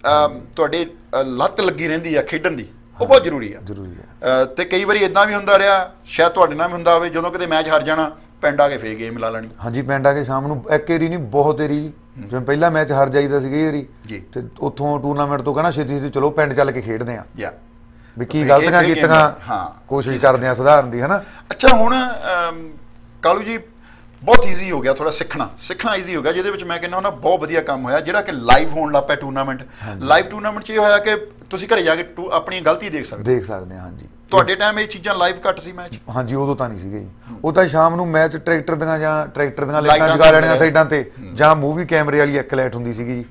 ਤੁਹਾਡੇ ਲੱਤ ਲੱਗੀ ਰਹਿੰਦੀ ਆ ਖੇਡਣ ਦੀ ਉਹ ਬਹੁਤ ਜ਼ਰੂਰੀ ਆ। ਜ਼ਰੂਰੀ ਅ, ਤੇ ਕਈ ਵਾਰੀ ਇਦਾਂ ਵੀ ਹੁੰਦਾ ਰਿਹਾ ਸ਼ਾਇਦ ਤੁਹਾਡੇ ਨਾਲ ਵੀ ਹੁੰਦਾ ਹੋਵੇ ਜਦੋਂ ਕਿਤੇ ਮੈਚ ਹਾਰ ਜਾਣਾ ਪਿੰਡ ਆ ਕੇ ਫੇਰ ਗੇਮ ਲਾ ਲੈਣੀ। ਹਾਂਜੀ ਪਿੰਡ ਆ ਕੇ ਸ਼ਾਮ ਨੂੰ ਇੱਕ ਏਰੀ ਨਹੀਂ ਬਹੁਤ ਏਰੀ ਜਿਵੇਂ ਪਹਿਲਾ ਮੈਚ ਹਾਰ ਜਾਈਦਾ ਸੀਗਾ ਏਰੀ। ਤੇ ਉੱਥੋਂ ਟੂਰਨਾਮੈਂਟ ਤੋਂ ਕਹਿੰਦਾ ਛੇਤੀ ਛੇਤੀ ਚਲੋ ਪਿੰਡ ਚੱਲ ਕੇ ਖੇਡਦੇ ਆ। ਯਾ। ਵੀ ਕੀ ਗਲਤੀਆਂ ਕੀਤੀਆਂ ਹਾਂ, ਕੋਸ਼ਿਸ਼ ਕਰਦੇ ਆ ਸੁਧਾਰਨ ਦੀ ਹਨਾ? ਅੱਛਾ ਹੁਣ ਕਾਲੂ ਜੀ ਬਹੁਤ ਈਜ਼ੀ ਹੋ ਗਿਆ ਥੋੜਾ ਸਿੱਖਣਾ। ਸਿੱਖਣਾ ਈਜ਼ੀ ਹੋ ਗਿਆ ਜਿਹਦੇ ਵਿੱਚ ਮੈਂ ਕਹਿੰਦਾ ਹੁੰਦਾ ਬਹੁਤ ਵਧੀਆ ਕੰਮ ਹੋਇਆ ਜਿਹੜਾ ਕਿ ਲਾਈਵ ਹੋਣ ਲੱਗ ਪਿਆ ਟੂਰਨਾਮੈਂਟ ਲਾਈਵ ਟੂਰਨਾਮੈਂਟ 'ਚ ਇਹ ਹੋਇਆ ਕਿ ਤੁਸੀਂ ਘਰੇ ਜਾ ਕੇ ਆਪਣੀ ਗਲਤੀ ਦੇਖ ਸਕਦੇ ਹੋ। ਦੇਖ ਸਕਦੇ ਆ ਹਾਂਜੀ। ਤੁਹਾਡੇ ਟਾਈਮ ਇਹ ਚੀਜ਼ਾਂ ਲਾਈਵ ਘੱਟ ਸੀ ਮੈਚ ਹਾਂਜੀ ਉਦੋਂ ਤਾਂ ਨਹੀਂ ਸੀਗੇ ਜੀ। ਉਹ ਤਾਂ ਸ਼ਾਮ ਨੂੰ ਮੈਚ ਟਰੈਕਟਰ ਦੀਆਂ ਜਾਂ ਟਰੈਕਟਰ ਦੀਆਂ ਲਾਈਟਾਂ ਜਗਾ ਲੈਣੀਆਂ ਸਾਈਡਾਂ ਤੇ ਜਾਂ ਮੂਵੀ ਕੈਮਰੇ ਵਾਲੀ ਇੱਕ ਲਾਈਟ ਹੁੰਦੀ ਸੀਗੀ ਜੀ।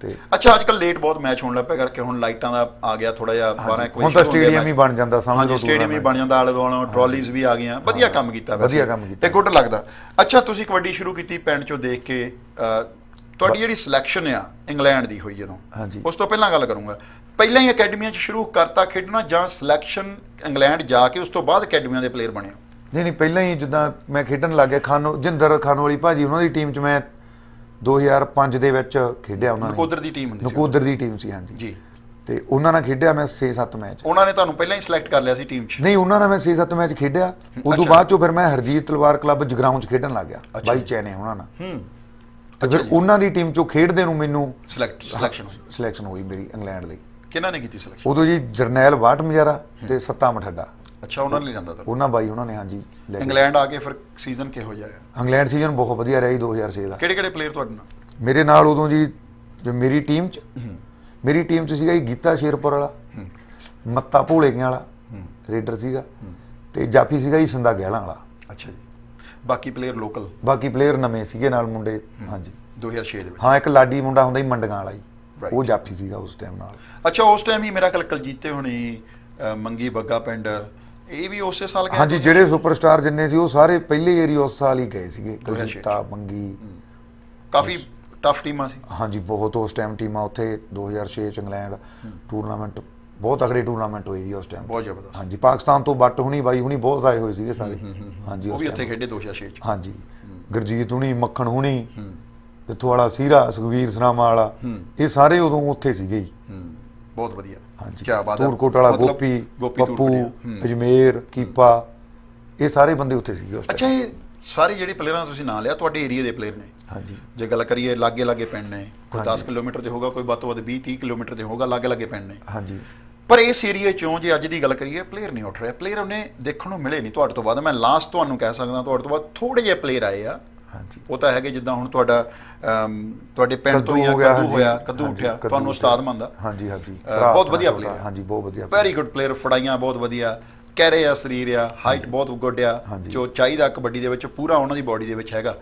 ਤੇ ਅੱਛਾ ਅੱਜ ਕੱਲ ਲੇਟ ਬਹੁਤ ਮੈਚ ਹੋਣ ਲੱਗ ਪਿਆ ਕਰਕੇ ਹੁਣ ਲਾਈਟਾਂ ਦਾ ਆ ਗਿਆ ਥੋੜਾ ਜਿਹਾ 12 ਇੱਕ ਹੁਣ ਤਾਂ ਸਟੇਡੀਅਮ ਹੀ ਬਣ ਜਾਂਦਾ ਸਮਝ ਲਓ ਸਟੇਡੀਅਮ ਹੀ। ਬਣ ਜਾਂਦਾ ਆਲੇ ਦੁਆਲੇ ਟਰਾਲੀਜ਼ ਵੀ ਆ ਗਈਆਂ ਵਧੀਆ ਕੰਮ ਕੀਤਾ ਵੈਸੇ ਵਧੀਆ ਕੰਮ ਕੀਤਾ। ਤੇ ਗੁੱਡ ਲੱਗਦਾ ਅੱਛਾ ਤੁਸੀਂ ਕਬੱਡੀ ਸ਼ੁਰੂ ਕੀਤੀ ਪਿੰਡ ਚੋਂ ਦੇਖ ਕੇ ਤੁਹਾਡੀ ਜਿਹੜੀ ਸਿਲੈਕਸ਼ਨ ਆ ਇੰਗਲੈਂਡ ਦੀ ਹੋਈ ਜਦੋਂ। ਉਸ ਤੋਂ ਪਹਿਲਾਂ ਗੱਲ ਕਰੂੰਗਾ ਪਹਿਲਾਂ ਹੀ ਅਕੈਡਮੀਆਂ 'ਚ ਸ਼ੁਰੂ ਕਰਤਾ ਖੇਡਣਾ ਜਾਂ ਸਿਲੈਕਸ਼ਨ ਇੰਗਲੈਂਡ ਜਾ ਕੇ ਉਸ ਤੋਂ ਬਾਅਦ ਅਕੈਡਮੀਆਂ ਦੇ ਪਲੇਅਰ ਬਣੇ ਹੋ? ਨਹੀਂ ਨਹੀਂ ਪਹਿਲਾਂ ਹੀ ਜਿੱਦਾਂ ਮੈਂ ਖੇਡਣ ਲੱਗ ਗਿਆ ਖਾਨੋ ਜਿੰਦਰ ਖਾਨੋਵਾਲੀ ਭਾਜੀ ਉਹਨਾਂ ਦੀ ਟੀਮ 'ਚ ਮੈਂ 2005 ਦੇ ਵਿੱਚ ਖੇਡਿਆ ਉਹਨਾਂ ਨੇ। ਨਕੋਦਰ ਦੀ ਟੀਮ ਹੁੰਦੀ ਸੀ। ਨਕੋਦਰ ਦੀ ਟੀਮ ਸੀ ਹਾਂਜੀ। ਜੀ। ਤੇ ਉਹਨਾਂ ਨਾਲ ਖੇਡਿਆ ਮੈਂ 6-7 ਮੈਚ। ਉਹਨਾਂ ਨੇ ਤੁਹਾਨੂੰ ਪਹਿਲਾਂ ਹੀ ਸਿਲੈਕਟ ਕਰ ਲਿਆ ਸੀ ਟੀਮ 'ਚ। ਨਹੀਂ ਉਹਨਾਂ ਨਾਲ ਮੈਂ 6-7 ਮੈਚ ਖੇਡਿਆ। ਉਦੋਂ ਅੱਛਾ। ਬਾਅਦ ਚੋਂ ਫਿਰ ਮੈਂ ਹਰਜੀਤ ਤਲਵਾਰ ਕਲੱਬ ਜਗਰਾਉਂ 'ਚ ਖੇਡਣ ਲੱਗ ਗਿਆ ਬਾਈ। ਚੈਨੇ ਉਹਨਾਂ ਨਾਲ। ਹੂੰ। ਤੇ ਫਿਰ। ਉਹਨਾਂ ਦੀ ਟੀਮ 'ਚੋਂ ਖੇਡਦੇ ਨੂੰ ਮੈਨੂੰ ਸਿਲੈਕਟ ਸਿਲੈਕਸ਼ਨ ਹੋਈ। ਸਿਲੈਕਸ਼ਨ ਹੋਈ ਮੇਰੀ ਇੰਗਲੈਂਡ ਲਈ। ਕਿਹਨਾਂ ਨੇ ਕੀਤੀ ਸਿਲੈਕਸ਼ਨ ਉਦੋਂ ਜੀ ਜਰਨੈਲ ਬਾਟ ਮਜਾਰਾ ਤੇ ਸੱਤਾ ਮਠੱਡਾ। ਅੱਛਾ ਉਹਨਾਂ ਨੇ ਲਿਆਂਦਾ ਤੁਹਾਨੂੰ ਉਹਨਾਂ ਬਾਈ ਉਹਨਾਂ ਨੇ ਹਾਂਜੀ ਲੈ ਕੇ। ਇੰਗਲੈਂਡ ਆ ਕੇ ਫਿਰ ਸੀਜ਼ਨ ਕਿਹੋ ਜਿਹਾ ਰਿਹਾ? ਇੰਗਲੈਂਡ ਸੀਜ਼ਨ ਬਹੁਤ ਵਧੀਆ ਰਿਹਾ ਜੀ 2006 ਦਾ। ਕਿਹੜੇ ਕਿਹੜੇ ਪਲੇਅਰ ਤੁਹਾਡੇ ਨਾਲ? ਮੇਰੇ ਨਾਲ ਉਦੋਂ ਜੀ ਜੋ ਮੇਰੀ ਟੀਮ 'ਚ ਮੇਰੀ ਟੀਮ 'ਚ ਸੀਗਾ ਜੀ ਗੀਤਾ ਸ਼ੇਰਪੁਰ ਵਾਲਾ ਮੱਤਾ ਭੋਲੇਕਿਆਂ ਵਾਲਾ ਰੇਡਰ ਸੀਗਾ। ਤੇ ਜਾਫੀ ਸੀਗਾ ਜੀ ਸੰਦਾ ਗਹਿਲਾਂ ਵਾਲਾ। ਅੱਛਾ ਜੀ। ਬਾਕੀ ਪਲੇਅਰ ਲੋਕਲ ਬਾਕੀ ਪਲੇਅਰ ਨਵੇਂ ਸੀਗੇ ਨਾਲ ਮੁੰਡੇ ਹਾਂਜੀ। 2006 ਦੇ ਵਿੱਚ? ਹਾਂ ਇੱਕ ਲਾਡੀ ਮੁੰਡਾ ਹੁੰਦਾ ਜੀ ਮੰਡੀਆਂ ਵਾਲਾ ਜੀ. ਉਹ ਜਾਫੀ ਸੀਗਾ ਉਸ ਟਾਈਮ ਨਾਲ। ਅੱਛਾ ਉਸ ਟਾਈਮ ਹੀ ਮੇਰਾ ਖਿਆਲ ਕਲਜੀਤੇ ਹੋਣੀ ਮੰਗੀ ਬੱਗਾ ਪਿੰਡ ਇਹ ਵੀ ਉਸੇ ਸਾਲ ਗਏ ਹਾਂਜੀ ਜਿਹੜੇ ਸੁਪਰਸਟਾਰ ਜਿੰਨੇ ਸੀ ਉਹ ਸਾਰੇ ਪਹਿਲੇ ਏਰੀ ਉਸ ਸਾਲ ਹੀ ਗਏ ਸੀਗੇ। 2006 ਕਲਜੀਤਾ ਮੰਗੀ। ਕਾਫੀ ਟਫ ਟੀਮਾਂ ਸੀ। ਹਾਂਜੀ ਬਹੁਤ ਉਸ ਟਾਈਮ ਟੀਮਾਂ ਉੱਥੇ 2006 ਚ ਇੰਗਲੈਂਡ ਟੂਰਨਾਮੈਂਟ ਬਹੁਤ ਤਗੜੇ ਟੂਰਨਾਮੈਂਟ ਹੋਏ ਜੀ ਉਸ ਟਾਈਮ ਬਹੁਤ ਜ਼ਬਰਦਸਤ। ਹਾਂਜੀ ਪਾਕਿਸਤਾਨ ਤੋਂ ਬੱਟ ਹੁਣੀ ਬਾਈ ਹੁਣੀ ਬਹੁਤ ਆਏ ਹੋਏ ਸੀਗੇ ਸਾਰੇ। ਹਾਂਜੀ ਉਹ ਵੀ। ਉੱਥੇ ਖੇਡੇ 2006 ਚ। ਹਾਂਜੀ। ਗੁਰਜੀਤ ਹੁਣੀ ਮੱਖਣ ਹੁਣੀ ਪਿੱਥੋਂ ਵਾਲਾ ਸੀਰਾ ਸੁਖਵੀਰ ਸਨਾਮਾ ਵਾਲਾ ਇਹ ਸਾਰੇ ਉਦੋਂ ਉੱਥੇ ਸੀਗੇ ਜੀ। ਬਹੁਤ ਵਧੀਆ। ਹਾਂਜੀ। ਕਿਆ ਬਾਤ ਹੈ। ਧੂਰਕੋਟ ਵਾਲਾ ਗੋਪੀ ਪੱਪੂ। ਅਜਮੇਰ ਕੀਪਾ ਇਹ ਸਾਰੇ ਬੰਦੇ ਉੱਥੇ ਸੀਗੇ ਉਸ ਅੱਛਾ ਇਹ ਸਾਰੇ ਜਿਹੜੇ ਪਲੇਅਰਾਂ ਤੁਸੀਂ ਨਾਂ ਲਿਆ ਤੁਹਾਡੇ ਏਰੀਆ ਦੇ ਪਲੇਅਰ ਨੇ? ਹਾਂਜੀ। ਜੇ ਗੱਲ ਕਰੀਏ ਲਾਗੇ ਲਾਗੇ ਪਿੰਡ ਨੇ ਕੋਈ ਹਾਂਜੀ। 10 ਕਿਲੋਮੀਟਰ ਤੇ ਹੋਗਾ ਕੋਈ ਵੱਧ ਤੋਂ ਵੱਧ 20 30 ਕਿਲੋਮੀਟਰ ਤੇ ਹੋਗਾ ਲਾਗੇ ਲਾਗੇ ਪਿੰਡ ਨੇ। ਹਾਂਜੀ। ਪਰ ਇਸ ਏਰੀਆ ਚੋਂ ਜੇ ਅੱਜ ਦੀ ਗੱਲ ਕਰੀਏ ਪਲੇਅਰ ਨਹੀਂ ਉੱਠ ਰਿਹਾ। ਪਲੇਅਰ ਉਹਨੇ ਦੇਖਣ ਨੂੰ ਮਿਲੇ ਨਹੀਂ। ਤੁਹਾਡੇ ਤੋਂ ਬਾਅਦ ਮੈਂ ਲਾਸਟ ਤੁਹਾਨੂੰ ਕਹਿ ਸਕਦਾ ਤੁਹਾਡੇ ਤੋਂ ਬਾਅਦ ਥੋੜੇ ਜਿਹੇ ਪਲੇਅਰ ਆਏ ਆ। ਉਹ ਤਾਂ ਹੈਗੇ ਜਿੱਦਾਂ ਹੁਣ ਤੁਹਾਡਾ ਤੁਹਾਡੇ ਪਿੰਡ ਤੋਂ ਆ ਗਿਆ ਕੱਦੂ ਹੋਇਆ ਕੱਦੂ ਉੱਠਿਆ। ਤੁਹਾਨੂੰ। ਉਸਤਾਦ ਮੰਨਦਾ? ਹਾਂਜੀ ਹਾਂਜੀ। ਬਹੁਤ ਵਧੀਆ player। ਹਾਂਜੀ ਬਹੁਤ ਵਧੀਆ ਵੈਰੀ ਗੁੱਡ ਪਲੇਅਰ ਫੜਾਈਆਂ ਬਹੁਤ ਵਧੀਆ। ਕਹਿ ਆ ਸਰੀਰ ਆ ਹਾਈਟ ਬਹੁਤ ਗੁੱਡ ਆ। ਜੋ ਚਾਹੀਦਾ ਕਬੱਡੀ ਦੇ ਵਿੱਚ ਪੂਰਾ ਉਹਨਾਂ ਦੀ ਬਾਡੀ ਦੇ ਵਿੱਚ ਹੈਗਾ।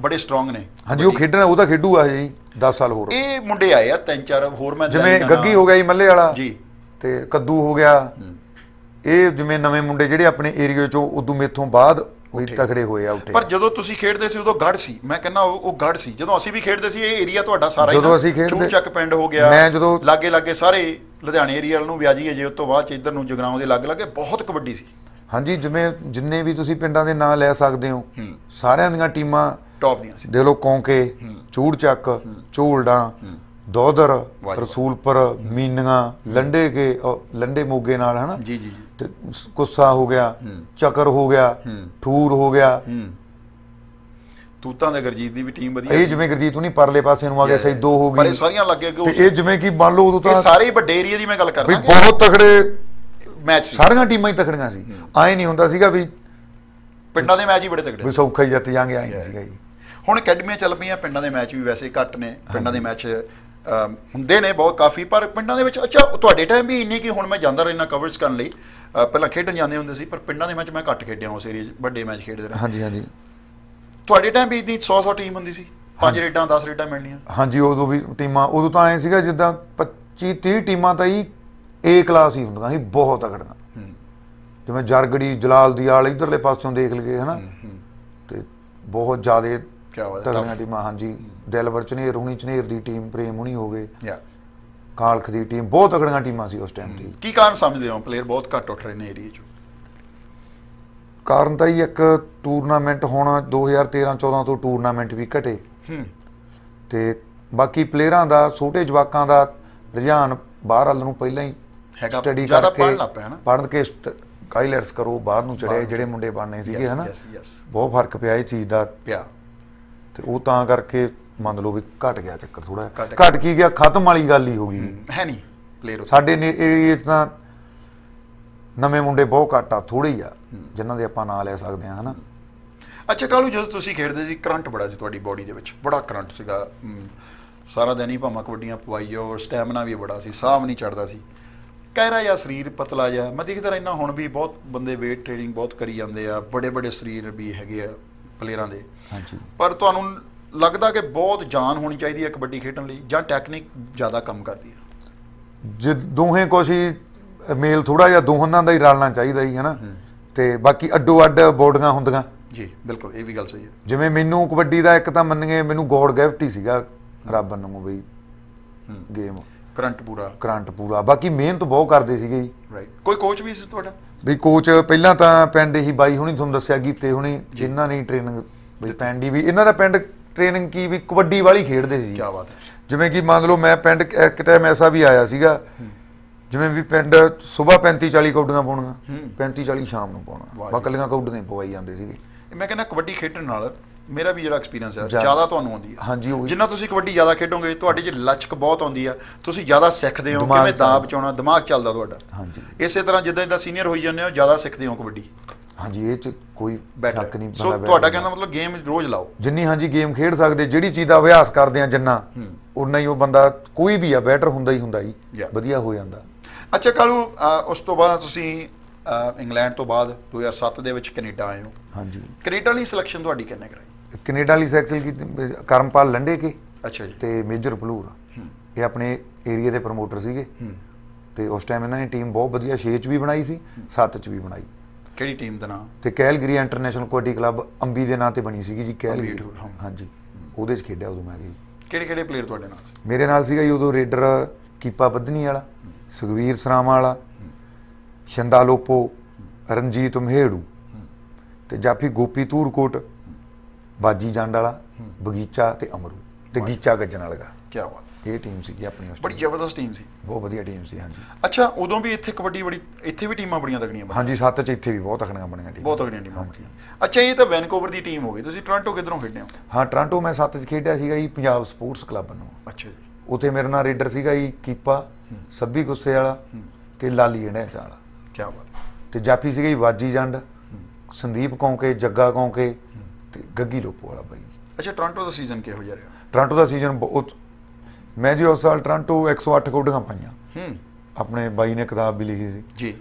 ਬੜੇ ਸਟਰੋਂਗ ਨੇ ਹਾਂਜੀ ਉਹ ਖੇਡਣਾ ਉਹ ਤਾਂ ਖੇਡੂਗਾ ਜੀ 10 ਸਾਲ ਹੋਰ। ਇਹ ਮੁੰਡੇ ਆਏ ਆ ਤਿੰਨ ਚਾਰ ਹੋਰ ਮੈਂ ਜਿਵੇਂ ਗੱਗੀ ਹੋ ਗਿਆ ਜੀ ਮੱਲੇ ਵਾਲਾ। ਜੀ। ਤੇ ਕੱਦੂ ਹੋ ਗਿਆ। ਇਹ ਜਿਵੇਂ ਨਵੇਂ ਮੁੰਡੇ ਜਿਹੜੇ ਆਪਣੇ ਏਰੀਆ ਚੋਂ ਉਦੋਂ ਮੇਥੋਂ ਬਾਅਦ ਵੀ ਤਕੜੇ ਹੋਏ ਆ ਉੱਠੇ ਪਰ ਜਦੋਂ ਤੁਸੀਂ ਖੇਡਦੇ ਸੀ ਉਦੋਂ ਗੜ ਸੀ। ਮੈਂ ਕਹਿੰਦਾ ਉਹ ਗੜ ਸੀ। ਜਦੋਂ ਅਸੀਂ ਵੀ ਖੇਡਦੇ ਸੀ ਇਹ ਏਰੀਆ ਤੁਹਾਡਾ ਸਾਰਾ ਹੀ ਜਦੋਂ ਅਸੀਂ ਖੇਡਦੇ- ਚੂਚੱਕ ਪਿੰਡ ਹੋ ਗਿਆ। ਮੈਂ ਜਦੋਂ- ਲਾਗੇ ਲਾਗੇ ਸਾਰੇ ਲੁਧਿਆਣੇ ਏਰੀਆ ਨੂੰ ਵਿਆਜੀ ਅਜੇ ਉਸ ਤੋਂ ਬਾਅਦ ਚ ਇੱਧਰ ਨੂੰ ਜਗਰਾਉਂ ਦੇ ਲਾਗੇ ਲਾਗੇ ਬਹੁਤ ਕਬੱਡੀ ਸੀ। ਹਾਂਜੀ ਜਿਵੇਂ ਜਿੰਨੇ ਵੀ ਤੁਸੀਂ ਪਿੰਡਾਂ ਦੇ ਨਾਂ ਲੈ ਸਕਦੇ ਹੋ ਸਾਰਿਆਂ ਦੀਆਂ ਟੀਮਾਂ ਟੌਪ ਦੀਆਂ ਸੀ। ਦੇ ਲੋ ਕੌਂਕੇ ਚੂੜ ਚੱਕ ਝੂਲਡਾਂ ਦੋਦਰ ਵਾਹ। ਰਸੂਲਪੁਰ ਮੀਨੀਆਂ ਲੰਡੇ ਕੇ ਅਹ ਲੰਡੇ ਮੋਗੇ ਨਾਲ ਹਨਾ? ਜੀ ਜੀ ਜੀ। ਤੇ ਸ- ਕੁੱਸਾ ਹੋ ਗਿਆ ਚੱਕਰ ਹੋ ਗਿਆ ਠੂਰ ਹੋ ਗਿਆ। ਤੂਤਾਂ ਦੇ ਗਰਜੀਤ ਦੀ ਵੀ ਟੀਮ ਵਧੀਆ ਇਹ। ਜਿਵੇਂ ਗੁਰਜੀਤ ਹੁਣੀ ਪਰਲੇ ਪਾਸੇ ਨੂੰ ਆ ਗਿਆ Yeah, ਸੈਦੋ ਹੋ ਪਰ ਗਈ ਇਹ ਸਾਰੀਆਂ ਲੱਗੇ ਤੇ ਇਹ ਜਿਵੇਂ ਕਿ ਮੰਨ ਲਓ ਉਦੋਂ ਇਹ ਤਾਂ ਸਾਰੇ ਵੱਡੇ ਏਰੀਆ ਦੀ ਮੈਂ ਗੱਲ ਵੀ ਕਰਦਾ ਬਹੁਤ ਤਕੜੇ ਮੈਚ ਸੀ। ਸਾਰੀਆਂ ਟੀਮਾਂ ਹੀ ਤਕੜੀਆਂ ਸੀ। ਆਏ ਨਹੀਂ ਹੁੰਦਾ ਸੀਗਾ ਵੀ ਪਿੰਡਾਂ ਦੇ ਮੈਚ ਹੀ ਬੜੇ ਤਗੜੇ ਵੀ ਸੌਖਾ ਹੀ ਜਿੱਤ ਜਾਾਂਗੇ ਆਏ ਨਹੀਂ ਸੀਗਾ ਜੀ। ਹੁਣ ਅਕੈਡਮੀਆਂ ਚੱਲ ਪਈਆਂ ਪਿੰਡਾਂ ਦੇ ਮੈਚ ਵੀ ਵੈਸੇ ਘੱਟ ਨੇ। ਪਿੰਡਾਂ ਦੇ ਮੈਚ ਹੁੰਦੇ ਨੇ ਬਹੁਤ ਕਾਫੀ ਪਰ ਪਿੰਡਾਂ ਦੇ ਵਿੱਚ ਅੱਛਾ ਤੁਹਾਡੇ ਟਾਈਮ ਵੀ ਇੰਨੇ ਕਿ ਹੁਣ ਮੈਂ ਜਾਂਦਾ ਰਹਿਣਾ ਕਵਰਸ ਕਰਨ ਲਈ। ਪਹਿਲਾਂ ਖੇਡਣ ਜਾਂਦੇ ਹੁੰਦੇ ਸੀ ਪਰ ਪਿੰਡਾਂ ਦੇ ਮੈਚ ਮੈਂ ਘੱਟ ਖੇਡਿਆ ਉਸ ਏਰੀਆ 'ਚ ਵੱਡੇ ਮੈਚ ਖੇਡਦੇ ਰਹੇ। ਹਾਂਜੀ ਹਾਂਜੀ। ਤੁਹਾਡੇ ਟਾਈਮ ਵੀ ਇਤਨੀ 100 100 ਟੀਮ ਹੁੰਦੀ ਸੀ ਪੰਜ ਰੇਡਾਂ 10 ਰੇਡਾਂ ਮਿਲਣੀਆਂ। ਹਾਂਜੀ ਉਦੋਂ ਵੀ ਟੀਮਾਂ ਉਦੋਂ ਤਾਂ ਐ ਸੀਗਾ ਜਿੱਦਾਂ 25 30 ਟੀਮਾਂ ਤਾਂ ਹੀ ਏ ਕਲਾਸ ਹੀ ਹੁੰਦੀਆਂ ਸੀ ਬਹੁਤ ਤਕੜੀਆਂ। ਜਿਵੇਂ ਜਰਗੜੀ ਜਲਾਲ ਦੀ ਆਲ ਇਧਰਲੇ ਪਾਸਿਓਂ ਦੇਖ ਲਈਏ ਹਨਾ? ਤੇ ਬਹੁਤ ਜ਼ਿਆਦੇ ਕਿਆ ਬਾਤ ਹੈ। ਟੀਮਾਂ ਹਾਂਜੀ। ਦਿਲਵਰ ਚਨੇਰ ਹੁਣੀ ਚਨੇਰ ਦੀ ਟੀਮ ਪ੍ਰੇਮ ਹੁਣੀ ਹੋ ਗਏ। ਯਾ। ਕਾਲਖ ਦੀ ਟੀਮ ਬਹੁਤ ਤਗੜੀਆਂ ਟੀਮਾਂ ਸੀ ਉਸ ਟਾਈਮ ਦੀ ਕੀ ਕਾਰਨ ਸਮਝਦੇ ਹੋ ਪਲੇਅਰ ਬਹੁਤ ਘੱਟ ਉੱਠ ਰਹੇ ਨੇ ਏਰੀਆ 'ਚ? ਕਾਰਨ ਤਾਂ ਹੀ ਇੱਕ ਟੂਰਨਾਮੈਂਟ ਹੁਣ 2013 14 ਤੋਂ ਟੂਰਨਾਮੈਂਟ ਵੀ ਘਟੇ। ਹੂੰ। ਤੇ ਬਾਕੀ ਪਲੇਅਰਾਂ ਦਾ ਛੋਟੇ ਜਵਾਕਾਂ ਦਾ ਰੁਝਾਨ ਬਾਹਰ ਵੱਲ ਨੂੰ ਪਹਿਲਾਂ ਹੀ ਹੈਗਾ, ਸਟੱਡੀ ਕਰਕੇ ਪੜ੍ਹਨ ਲੱਗ ਪਿਆ ਨਾ। ਪੜ੍ਹ ਕੇ ਕਾਈਲੈਟਸ ਕਰੋ ਬਾਹਰ ਨੂੰ ਚੜੇ ਜਿਹੜੇ ਮੁੰਡੇ ਬਣਨੇ ਸੀਗੇ ਹਨਾ। ਬਹੁਤ ਫ਼ਰਕ ਪਿਆ ਇਹ ਚੀਜ਼ ਦਾ। ਪਿਆ। ਤੇ ਉਹ ਤਾਂ ਕਰਕੇ ਮੰਨ ਲਓ ਵੀ ਘਟ ਗਿਆ ਚੱਕਰ ਥੋੜਾ ਘਟ ਕੀ ਗਿਆ? ਖਤਮ ਵਾਲੀ ਗੱਲ ਹੀ ਹੋ ਗਈ। ਹੈ ਨਹੀਂ ਪਲੇਅਰ ਸਾਡੇ ਨੇ 'ਚ ਤਾਂ ਨਵੇਂ ਮੁੰਡੇ ਬਹੁਤ ਘੱਟ ਆ ਥੋੜੇ ਹੀ ਆ ਜਿਨ੍ਹਾਂ ਦੇ ਆਪਾਂ ਨਾਂ ਲੈ ਸਕਦੇ ਹਾਂ ਹਨਾ? ਅੱਛਾ ਕਾਲੂ ਜਦੋਂ ਤੁਸੀਂ ਖੇਡਦੇ ਸੀ ਕਰੰਟ ਬੜਾ ਸੀ ਤੁਹਾਡੀ ਬਾਡੀ ਦੇ ਵਿੱਚ। ਬੜਾ ਕਰੰਟ ਸੀਗਾ ਸਾਰਾ ਦਿਨ ਹੀ ਭਾਵੇਂ ਕਬੱਡੀਆਂ ਪਵਾਈ ਜਾਓ ਸਟੈਮਿਨਾ ਵੀ ਬੜਾ ਸੀ ਸਾਹ ਵੀ ਨਹੀਂ ਚੜਦਾ ਸੀ। ਕਹਿਰਾ ਜਾਂ ਸਰੀਰ ਪਤਲਾ ਜਿਹਾ। ਮੈਂ ਦੇਖਦਾ ਰਹਿਣਾ ਹੁਣ ਵੀ ਬਹੁਤ ਬੰਦੇ weight ਟ੍ਰੇਨਿੰਗ ਬਹੁਤ ਕਰੀ ਜਾਂਦੇ ਆ ਬੜੇ ਬੜੇ ਸਰੀਰ ਵੀ ਹੈਗੇ ਆ ਪਲੇਅਰਾਂ ਦੇ। ਹਾਂਜੀ। ਪਰ ਤੁਹਾਨੂੰ ਲੱਗਦਾ ਕਿ ਬਹੁਤ ਜਾਨ ਹੋਣੀ ਚਾਹੀਦੀ ਹੈ ਕਬੱਡੀ ਖੇਡਣ ਲਈ ਜਾਂ ਟੈਕਨੀਕ ਜ਼ਿਆਦਾ ਕੰਮ ਕਰਦੀ ਹੈ? ਜੇ ਦੋਹੇ ਹੀ ਮੇਲ ਥੋੜਾ ਜਿਹਾ ਦੋਹਾਂ ਦਾ ਹੀ ਰਲਣਾ ਚਾਹੀਦਾ ਹੀ ਹਨਾ? ਤੇ ਬਾਕੀ ਅੱਡੋ ਅੱਡ ਬੋਡੀਆਂ ਹੁੰਦੀਆਂ। ਜੀ ਬਿਲਕੁਲ ਇਹ ਵੀ ਗੱਲ ਸਹੀ ਹੈ। ਜਿਵੇਂ ਮੈਨੂੰ ਕਬੱਡੀ ਦਾ ਇੱਕ ਤਾਂ ਮੰਨੀਏ ਮੈਨੂੰ ਗੋਡ ਗਿਫਟ ਹੀ ਸੀਗਾ ਰੱਬ ਨੂੰ ਬਈ ਗੇਮ ਕਰੰਟ ਪੂਰਾ। ਕਰੰਟ ਪੂਰਾ। ਬਾਕੀ ਮਿਹਨਤ ਬਹੁਤ ਕਰਦੇ ਸੀਗੇ ਜੀ। ਰਾਈਟ ਕੋਈ ਕੋਚ ਵੀ ਸੀ ਤੁਹਾਡਾ? ਵੀ ਕੋਚ ਪਹਿਲਾਂ ਤਾਂ ਪਿੰਡ ਹੀ ਬਾਈ ਹੁਣੀ ਤੁਹਾਨੂੰ ਦੱਸਿਆ ਗੀਤੇ ਹੁਣੀ ਜਿਨ੍ਹਾਂ ਨੇ ਟ੍ਰੇਨਿੰਗ ਬਈ ਪਿੰਡ ਵੀ ਇਹਨਾਂ ਦਾ ਪਿੰਡ ਟ੍ਰੇਨਿੰਗ ਕੀ ਵੀ ਕਬੱਡੀ ਵਾਲੀ ਖੇਡਦੇ ਸੀ। ਕੀ ਬਾਤ ਜਿਵੇਂ ਕਿ ਮੰਨ ਲਓ ਮੈਂ ਪਿੰਡ ਇੱਕ ਟਾਈਮ ਐਸਾ ਵੀ ਆਇਆ ਸੀਗਾ ਜਿਵੇਂ ਵੀ ਪਿੰਡ ਸਵੇਰ 35 40 ਕੌਡੀਆਂ ਪਾਉਣੀਆਂ 35 40 ਸ਼ਾਮ ਨੂੰ ਪਾਉਣਾ। ਬਾ ਕੱਲੀਆਂ ਕੌਡੀਆਂ ਪਵਾਈ ਜਾਂਦੇ ਸੀਗੇ। ਮੈਂ ਕਹਿੰਦਾ ਕਬੱਡੀ ਖੇਡਣ ਨਾਲ ਮੇਰਾ ਵੀ ਜਿਹੜਾ ਐਕਸਪੀਰੀਅੰਸ ਹੈ ਜ਼ਿਆਦਾ- ਤੁਹਾਨੂੰ ਆਉਂਦੀ ਹੈ। ਹਾਂਜੀ। ਜਿੰਨਾ ਤੁਸੀਂ ਕਬੱਡੀ ਜ਼ਿਆਦਾ ਖੇਡੋਗੇ ਤੁਹਾਡੇ 'ਚ ਲਚਕ ਬਹੁਤ ਆਉਂਦੀ ਆ ਤੁਸੀਂ ਜ਼ਿਆਦਾ ਸਿੱਖਦੇ ਹੋ ਕਿਵੇਂ ਦਾਅ। ਬਚਾਉਣਾ ਦਿਮਾਗ ਚੱਲਦਾ ਤੁਹਾਡਾ। ਹਾਂਜੀ। ਇਸੇ ਤਰ੍ਹਾਂ ਜਿੱਦਾਂ ਜਿੱਦਾਂ ਸੀਨੀਅਰ ਹੋਈ ਜਾਂਦੇ ਹੋ ਜ਼ਿਆਦਾ ਸਿੱਖਦੇ ਹੋ ਕਬੱਡੀ। ਹਾਂਜੀ ਇਹ ਚ ਕੋਈ ਸ਼ੱਕ ਨਹੀਂ ਸੋ ਤੁਹਾਡਾ ਕਹਿੰਦਾ ਮਤਲਬ ਗੇਮ ਰੋਜ਼ ਲਾਓ। ਜਿੰਨੀ ਹਾਂਜੀ ਗੇਮ ਖੇਡ ਸਕਦੇ ਜਿਹੜੀ ਚੀਜ਼ ਦਾ ਅਭਿਆਸ ਕਰਦੇ ਆ ਜਿੰਨਾ ਉਨਾ ਹੀ ਉਹ ਬੰਦਾ ਕੋਈ ਵੀ ਆ ਬੈਟਰ ਹੁੰਦਾ ਹੀ ਹੁੰਦਾ ਹੀ. ਵਧੀਆ ਹੋ ਜਾਂਦਾ। ਅੱਛਾ ਕਾਲੂ ਉਸ ਤੋਂ ਬਾਅਦ ਤੁਸੀਂ ਇੰਗਲੈਂਡ ਤੋਂ ਬਾਅਦ 2007 ਦੇ ਵਿੱਚ ਕੈਨੇਡਾ ਆਏ ਹੋ। ਹਾਂਜੀ। ਕੈਨੇਡਾ ਲਈ ਸਿਲੈਕਸ਼ਨ ਤੁਹਾਡੀ ਕਿੰਨੇ ਕਰਾਈ? ਕੈਨੇਡਾ ਲਈ ਸੈਕਸਲ ਕੀਤੀ ਕਰਮਪਾਲ ਲੰਡੇ ਕੇ ਅੱਛਾ ਜੀ। ਤੇ ਮੇਜਰ ਭਲੂਰ। ਇਹ ਆਪਣੇ ਏਰੀਆ ਦੇ ਪ੍ਰਮੋਟਰ ਸੀਗੇ। ਤੇ ਉਸ ਟਾਈਮ ਇਹਨਾਂ ਨੇ ਟੀਮ ਬਹੁਤ ਵਧੀਆ 6 ਚ ਵੀ ਬਣਾਈ ਸੀ 7 ਚ ਵੀ ਬਣਾਈ। ਕਿਹੜੀ ਟੀਮ ਦਾ ਨਾਮ? ਤੇ Calgary international kabaddi club Ambi ਦੇ ਨਾਂ ਤੇ ਬਣੀ ਸੀਗੀ ਜੀ ਕੈਲਗਰੀ। ਹਾਂਜੀ। ਉਹਦੇ ਚ ਖੇਡਿਆ ਉਦੋਂ ਮੈਂ ਜੀ ਕਿਹੜੇ ਕਿਹੜੇ ਪਲੇਅਰ ਤੁਹਾਡੇ ਨਾਲ ਸੀ? ਮੇਰੇ ਨਾਲ ਸੀਗਾ ਜੀ ਉਦੋਂ ਰੇਡਰ ਕੀਪਾ ਬੱਧਨੀ ਵਾਲਾ ਸੁਖਵੀਰ ਸਰਾਵਾਂ ਵਾਲਾ ਸ਼ੰਦਾ ਲੋਪੋ ਰਣਜੀਤ ਮਹੇੜੂ ਤੇ ਜਾਫੀ ਗੋਪੀ ਧੂਰਕੋਟ ਬਾਜੀ ਜੰਡ ਵਾਲਾ ਬਗੀਚਾ ਤੇ ਅਮਰੂ ਤੇ ਗੀਚਾ ਗੱਜਣ ਵਾਲਾ। ਕੀ ਬਾਤ। ਇਹ ਟੀਮ ਸੀਗੀ ਆਪਣੀ ਉਸ ਬੜੀ time। ਜ਼ਬਰਦਸਤ ਟੀਮ ਸੀ। ਬਹੁਤ ਵਧੀਆ ਟੀਮ ਸੀ ਹਾਂਜੀ। ਅੱਛਾ ਉਦੋਂ ਵੀ ਇੱਥੇ ਕਬੱਡੀ ਬੜੀ ਇੱਥੇ ਵੀ ਟੀਮਾਂ ਬੜੀਆਂ ਤਗੜੀਆਂ ਬਣੀਆਂ ਹਾਂਜੀ ਸੱਤ ਚ ਇੱਥੇ ਵੀ ਬਹੁਤ ਤਕੜੀਆਂ ਬਣੀਆਂ ਟੀਮਾਂ ਬਹੁਤ ਤਗੜੀਆਂ ਟੀਮਾਂ ਬਣੀਆਂ। ਅੱਛਾ ਇਹ ਤਾਂ ਵੈਨਕੂਵਰ ਦੀ ਟੀਮ ਹੋ ਗਈ। ਤੁਸੀਂ ਟੋਰਾਂਟੋ ਕਿੱਧਰੋਂ ਖੇਡੇ ਹੋ? ਹਾਂ ਟ੍ਰਾਂਟੋ ਮੈਂ ਸੱਤ ਚ ਖੇਡਿਆ ਸੀਗਾ ਜੀ ਪੰਜਾਬ ਸਪੋਰਟਸ ਕਲੱਬ ਨੂੰ। ਅੱਛਾ ਜੀ। ਉੱਥੇ ਮੇਰੇ ਨਾਲ ਰੇਡਰ ਸੀਗਾ ਜੀ ਕੀਪਾ ਸੱਬੀ ਗੁੱਸੇ ਵਾਲਾ ਤੇ ਲਾਲੀ ਜੜਿਆਂ ਵਾਲਾ ਕੀ ਬਾਤ ਹੈ। ਤੇ ਜਾਫੀ ਸੀਗਾ ਜੀ ਵਾਜੀ ਜੰਡ ਸੰਦੀਪ ਕੌਂਕੇ ਜੱਗਾ ਕੌਂਕੇ ਤੇ ਗੱਗੀ ਲੋਪੋ ਵਾਲਾ ਬਾਈ। ਅੱਛਾ ਟੋਰਾਂਟੋ ਦਾ ਸੀਜ਼ਨ ਕਿਹੋ ਜਿਹਾ ਰਿਹਾ? ਟ੍ਰਾਂਟੋ ਦਾ ਸੀਜ਼ਨ ਬਹੁਤ ਮੈਂ ਜੀ ਉਸ ਸਾਲ ਟ੍ਰਾਂਟੋ 108 ਕੌਡੀਆਂ ਪਾਈਆਂ। ਹੂੰ। ਆਪਣੇ ਬਾਈ ਨੇ ਕਿਤਾਬ ਵੀ ਲਿਖੀ ਸੀ। ਜੀ।